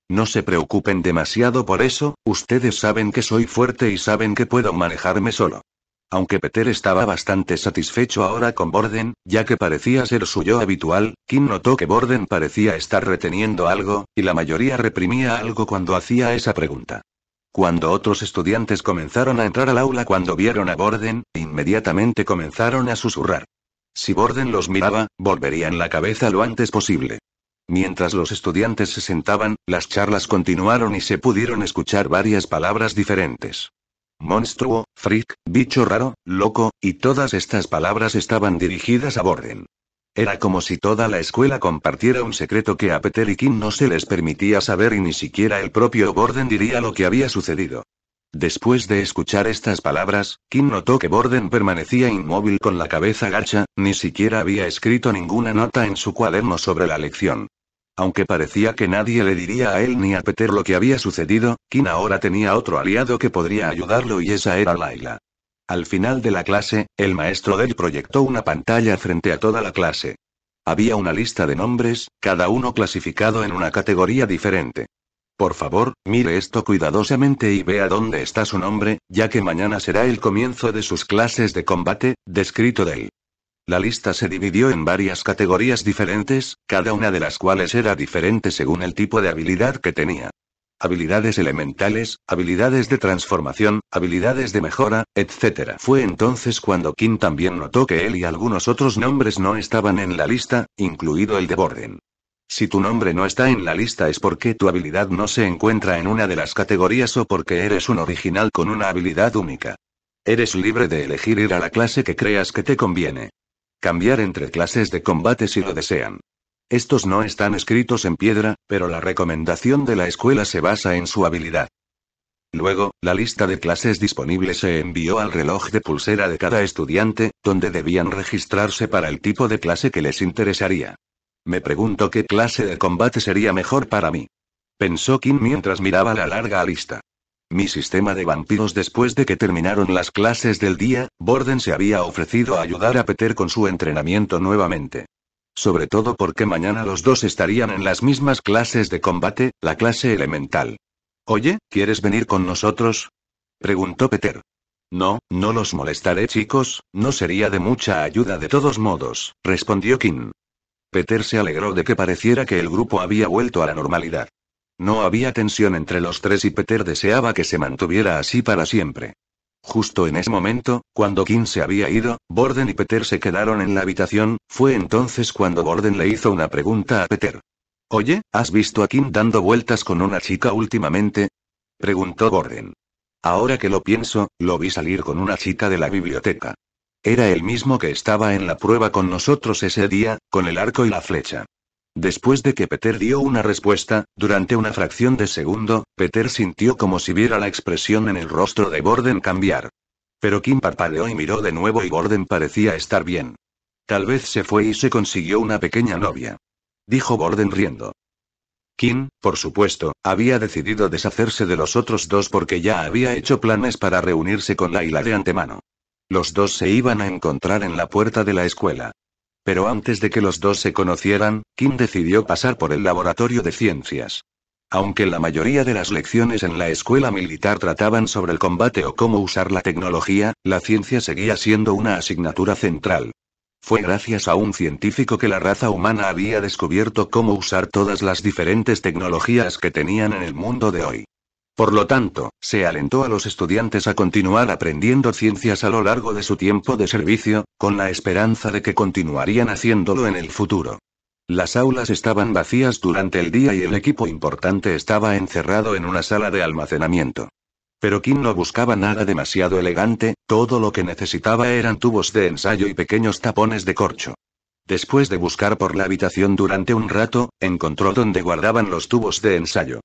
No se preocupen demasiado por eso, ustedes saben que soy fuerte y saben que puedo manejarme solo. Aunque Peter estaba bastante satisfecho ahora con Borden, ya que parecía ser su yo habitual, Kim notó que Borden parecía estar reteniendo algo, y la mayoría reprimía algo cuando hacía esa pregunta. Cuando otros estudiantes comenzaron a entrar al aula cuando vieron a Borden, inmediatamente comenzaron a susurrar. Si Borden los miraba, volverían la cabeza lo antes posible. Mientras los estudiantes se sentaban, las charlas continuaron y se pudieron escuchar varias palabras diferentes. Monstruo, freak, bicho raro, loco, y todas estas palabras estaban dirigidas a Borden. Era como si toda la escuela compartiera un secreto que a Peter y Kim no se les permitía saber y ni siquiera el propio Borden diría lo que había sucedido. Después de escuchar estas palabras, Kim notó que Borden permanecía inmóvil con la cabeza gacha, ni siquiera había escrito ninguna nota en su cuaderno sobre la lección. Aunque parecía que nadie le diría a él ni a Peter lo que había sucedido, Kim ahora tenía otro aliado que podría ayudarlo y esa era Laila. Al final de la clase, el maestro Dell proyectó una pantalla frente a toda la clase. Había una lista de nombres, cada uno clasificado en una categoría diferente. Por favor, mire esto cuidadosamente y vea dónde está su nombre, ya que mañana será el comienzo de sus clases de combate, descrito Dell. La lista se dividió en varias categorías diferentes, cada una de las cuales era diferente según el tipo de habilidad que tenía. Habilidades elementales, habilidades de transformación, habilidades de mejora, etc. Fue entonces cuando Kim también notó que él y algunos otros nombres no estaban en la lista, incluido el de Borden. Si tu nombre no está en la lista es porque tu habilidad no se encuentra en una de las categorías o porque eres un original con una habilidad única. Eres libre de elegir ir a la clase que creas que te conviene. Cambiar entre clases de combate si lo desean. Estos no están escritos en piedra, pero la recomendación de la escuela se basa en su habilidad. Luego, la lista de clases disponibles se envió al reloj de pulsera de cada estudiante, donde debían registrarse para el tipo de clase que les interesaría. Me pregunto qué clase de combate sería mejor para mí. Pensó Kim mientras miraba la larga lista. Mi sistema de vampiros después de que terminaron las clases del día, Borden se había ofrecido a ayudar a Peter con su entrenamiento nuevamente. Sobre todo porque mañana los dos estarían en las mismas clases de combate, la clase elemental. Oye, ¿quieres venir con nosotros? preguntó Peter. No, no los molestaré chicos, no sería de mucha ayuda de todos modos, respondió Kim. Peter se alegró de que pareciera que el grupo había vuelto a la normalidad. No había tensión entre los tres y Peter deseaba que se mantuviera así para siempre. Justo en ese momento, cuando Kim se había ido, Borden y Peter se quedaron en la habitación, fue entonces cuando Borden le hizo una pregunta a Peter. Oye, ¿has visto a Kim dando vueltas con una chica últimamente? preguntó Borden. Ahora que lo pienso, lo vi salir con una chica de la biblioteca. Era el mismo que estaba en la prueba con nosotros ese día, con el arco y la flecha. Después de que Peter dio una respuesta, durante una fracción de segundo, Peter sintió como si viera la expresión en el rostro de Borden cambiar. Pero Kim parpadeó y miró de nuevo y Borden parecía estar bien. Tal vez se fue y se consiguió una pequeña novia. Dijo Borden riendo. Kim, por supuesto, había decidido deshacerse de los otros dos porque ya había hecho planes para reunirse con Laila de antemano. Los dos se iban a encontrar en la puerta de la escuela. Pero antes de que los dos se conocieran, Kim decidió pasar por el laboratorio de ciencias. Aunque la mayoría de las lecciones en la escuela militar trataban sobre el combate o cómo usar la tecnología, la ciencia seguía siendo una asignatura central. Fue gracias a un científico que la raza humana había descubierto cómo usar todas las diferentes tecnologías que tenían en el mundo de hoy. Por lo tanto, se alentó a los estudiantes a continuar aprendiendo ciencias a lo largo de su tiempo de servicio, con la esperanza de que continuarían haciéndolo en el futuro. Las aulas estaban vacías durante el día y el equipo importante estaba encerrado en una sala de almacenamiento. Pero Kim no buscaba nada demasiado elegante, todo lo que necesitaba eran tubos de ensayo y pequeños tapones de corcho. Después de buscar por la habitación durante un rato, encontró donde guardaban los tubos de ensayo.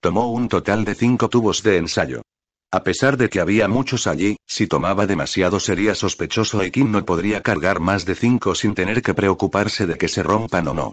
Tomó un total de cinco tubos de ensayo. A pesar de que había muchos allí, si tomaba demasiado sería sospechoso y Kim no podría cargar más de cinco sin tener que preocuparse de que se rompan o no.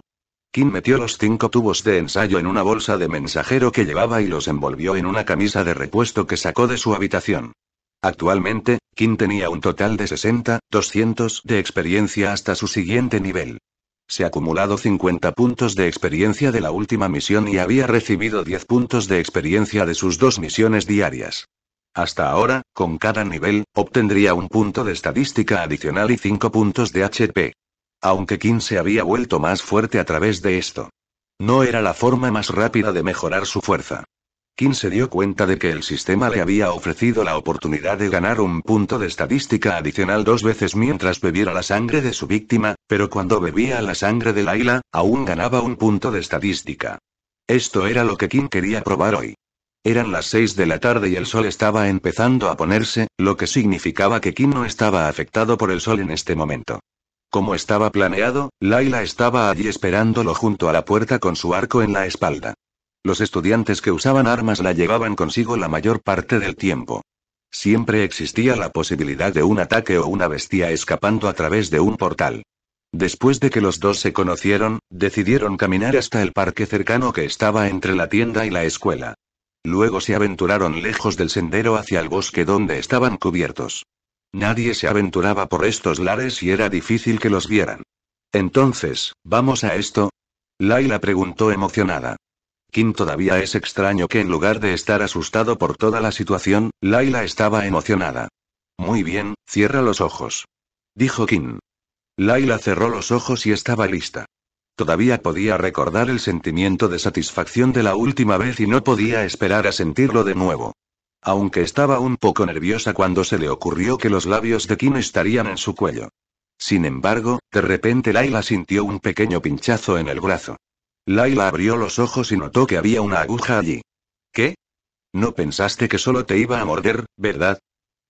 Kim metió los cinco tubos de ensayo en una bolsa de mensajero que llevaba y los envolvió en una camisa de repuesto que sacó de su habitación. Actualmente, Kim tenía un total de 60, 200 de experiencia hasta su siguiente nivel. Se acumulado 50 puntos de experiencia de la última misión y había recibido 10 puntos de experiencia de sus dos misiones diarias. Hasta ahora, con cada nivel, obtendría un punto de estadística adicional y 5 puntos de HP. Aunque Kim se había vuelto más fuerte a través de esto. No era la forma más rápida de mejorar su fuerza. Kim se dio cuenta de que el sistema le había ofrecido la oportunidad de ganar un punto de estadística adicional dos veces mientras bebiera la sangre de su víctima, pero cuando bebía la sangre de Laila, aún ganaba un punto de estadística. Esto era lo que Kim quería probar hoy. Eran las 6 de la tarde y el sol estaba empezando a ponerse, lo que significaba que Kim no estaba afectado por el sol en este momento. Como estaba planeado, Laila estaba allí esperándolo junto a la puerta con su arco en la espalda. Los estudiantes que usaban armas la llevaban consigo la mayor parte del tiempo. Siempre existía la posibilidad de un ataque o una bestia escapando a través de un portal. Después de que los dos se conocieron, decidieron caminar hasta el parque cercano que estaba entre la tienda y la escuela. Luego se aventuraron lejos del sendero hacia el bosque donde estaban cubiertos. Nadie se aventuraba por estos lares y era difícil que los vieran. Entonces, ¿vamos a esto? Laila preguntó emocionada. Kim todavía es extraño que en lugar de estar asustado por toda la situación, Laila estaba emocionada. Muy bien, cierra los ojos. Dijo Kim. Laila cerró los ojos y estaba lista. Todavía podía recordar el sentimiento de satisfacción de la última vez y no podía esperar a sentirlo de nuevo. Aunque estaba un poco nerviosa cuando se le ocurrió que los labios de Kim estarían en su cuello. Sin embargo, de repente Laila sintió un pequeño pinchazo en el brazo. Laila abrió los ojos y notó que había una aguja allí. ¿Qué? No pensaste que solo te iba a morder, ¿verdad?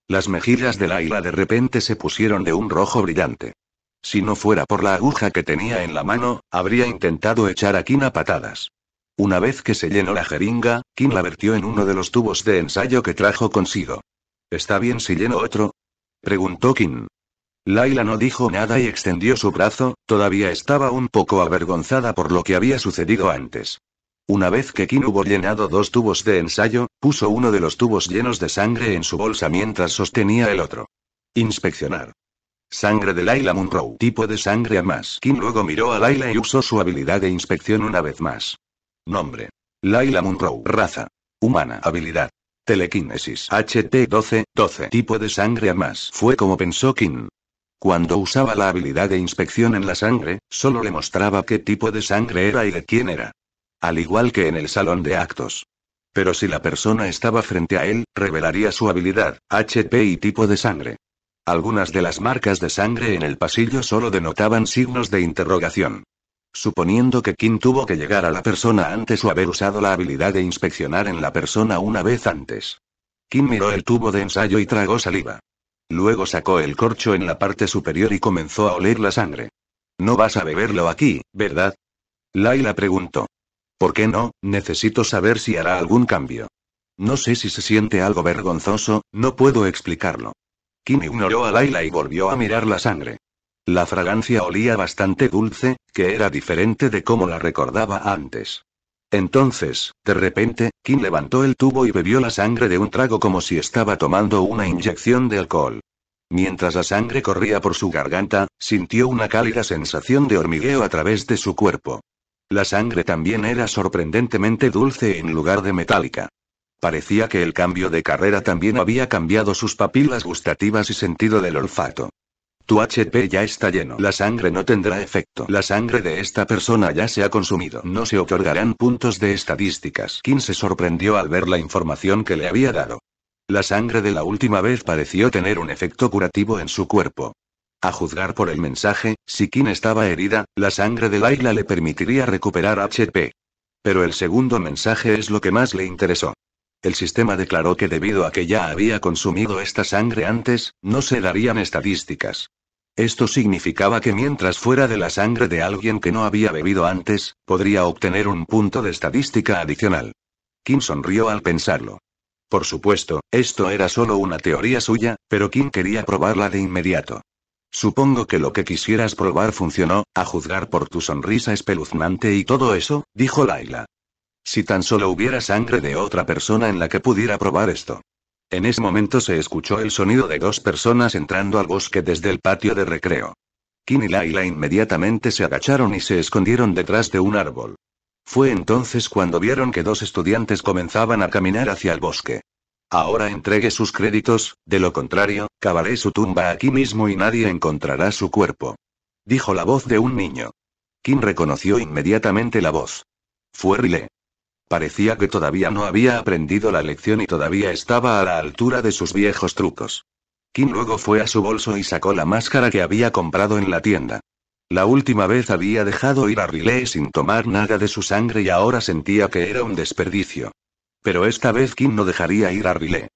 Las mejillas de Laila de repente se pusieron de un rojo brillante. Si no fuera por la aguja que tenía en la mano, habría intentado echar a Kim a patadas. Una vez que se llenó la jeringa, Kim la vertió en uno de los tubos de ensayo que trajo consigo. ¿Está bien si lleno otro? preguntó Kim. Laila no dijo nada y extendió su brazo, todavía estaba un poco avergonzada por lo que había sucedido antes. Una vez que Kim hubo llenado dos tubos de ensayo, puso uno de los tubos llenos de sangre en su bolsa mientras sostenía el otro. Inspeccionar. Sangre de Laila Munro. Tipo de sangre a más. Kim luego miró a Laila y usó su habilidad de inspección una vez más. Nombre. Laila Munro. Raza. Humana. Habilidad. Telequinesis. HT 12, 12. Tipo de sangre a más. Fue como pensó Kim. Cuando usaba la habilidad de inspección en la sangre, solo le mostraba qué tipo de sangre era y de quién era. Al igual que en el salón de actos. Pero si la persona estaba frente a él, revelaría su habilidad, HP y tipo de sangre. Algunas de las marcas de sangre en el pasillo solo denotaban signos de interrogación. Suponiendo que Kim tuvo que llegar a la persona antes o haber usado la habilidad de inspeccionar en la persona una vez antes. Kim miró el tubo de ensayo y tragó saliva. Luego sacó el corcho en la parte superior y comenzó a oler la sangre. No vas a beberlo aquí, ¿verdad? Laila preguntó. ¿Por qué no? Necesito saber si hará algún cambio. No sé si se siente algo vergonzoso, no puedo explicarlo. Kim ignoró a Laila y volvió a mirar la sangre. La fragancia olía bastante dulce, que era diferente de cómo la recordaba antes. Entonces, de repente, Kim levantó el tubo y bebió la sangre de un trago como si estaba tomando una inyección de alcohol. Mientras la sangre corría por su garganta, sintió una cálida sensación de hormigueo a través de su cuerpo. La sangre también era sorprendentemente dulce en lugar de metálica. Parecía que el cambio de carrera también había cambiado sus papilas gustativas y sentido del olfato. Tu HP ya está lleno. La sangre no tendrá efecto. La sangre de esta persona ya se ha consumido. No se otorgarán puntos de estadísticas. Kim se sorprendió al ver la información que le había dado. La sangre de la última vez pareció tener un efecto curativo en su cuerpo. A juzgar por el mensaje, si Kim estaba herida, la sangre de Laila le permitiría recuperar HP. Pero el segundo mensaje es lo que más le interesó. El sistema declaró que debido a que ya había consumido esta sangre antes, no se darían estadísticas. Esto significaba que mientras fuera de la sangre de alguien que no había bebido antes, podría obtener un punto de estadística adicional. Kim sonrió al pensarlo. Por supuesto, esto era solo una teoría suya, pero Kim quería probarla de inmediato. Supongo que lo que quisieras probar funcionó, a juzgar por tu sonrisa espeluznante y todo eso, dijo Laila. Si tan solo hubiera sangre de otra persona en la que pudiera probar esto. En ese momento se escuchó el sonido de dos personas entrando al bosque desde el patio de recreo. Kim y Laila inmediatamente se agacharon y se escondieron detrás de un árbol. Fue entonces cuando vieron que dos estudiantes comenzaban a caminar hacia el bosque. Ahora entregue sus créditos, de lo contrario, cavaré su tumba aquí mismo y nadie encontrará su cuerpo. Dijo la voz de un niño. Kim reconoció inmediatamente la voz. Fue. Parecía que todavía no había aprendido la lección y todavía estaba a la altura de sus viejos trucos. Kim luego fue a su bolso y sacó la máscara que había comprado en la tienda. La última vez había dejado ir a Riley sin tomar nada de su sangre y ahora sentía que era un desperdicio. Pero esta vez Kim no dejaría ir a Riley.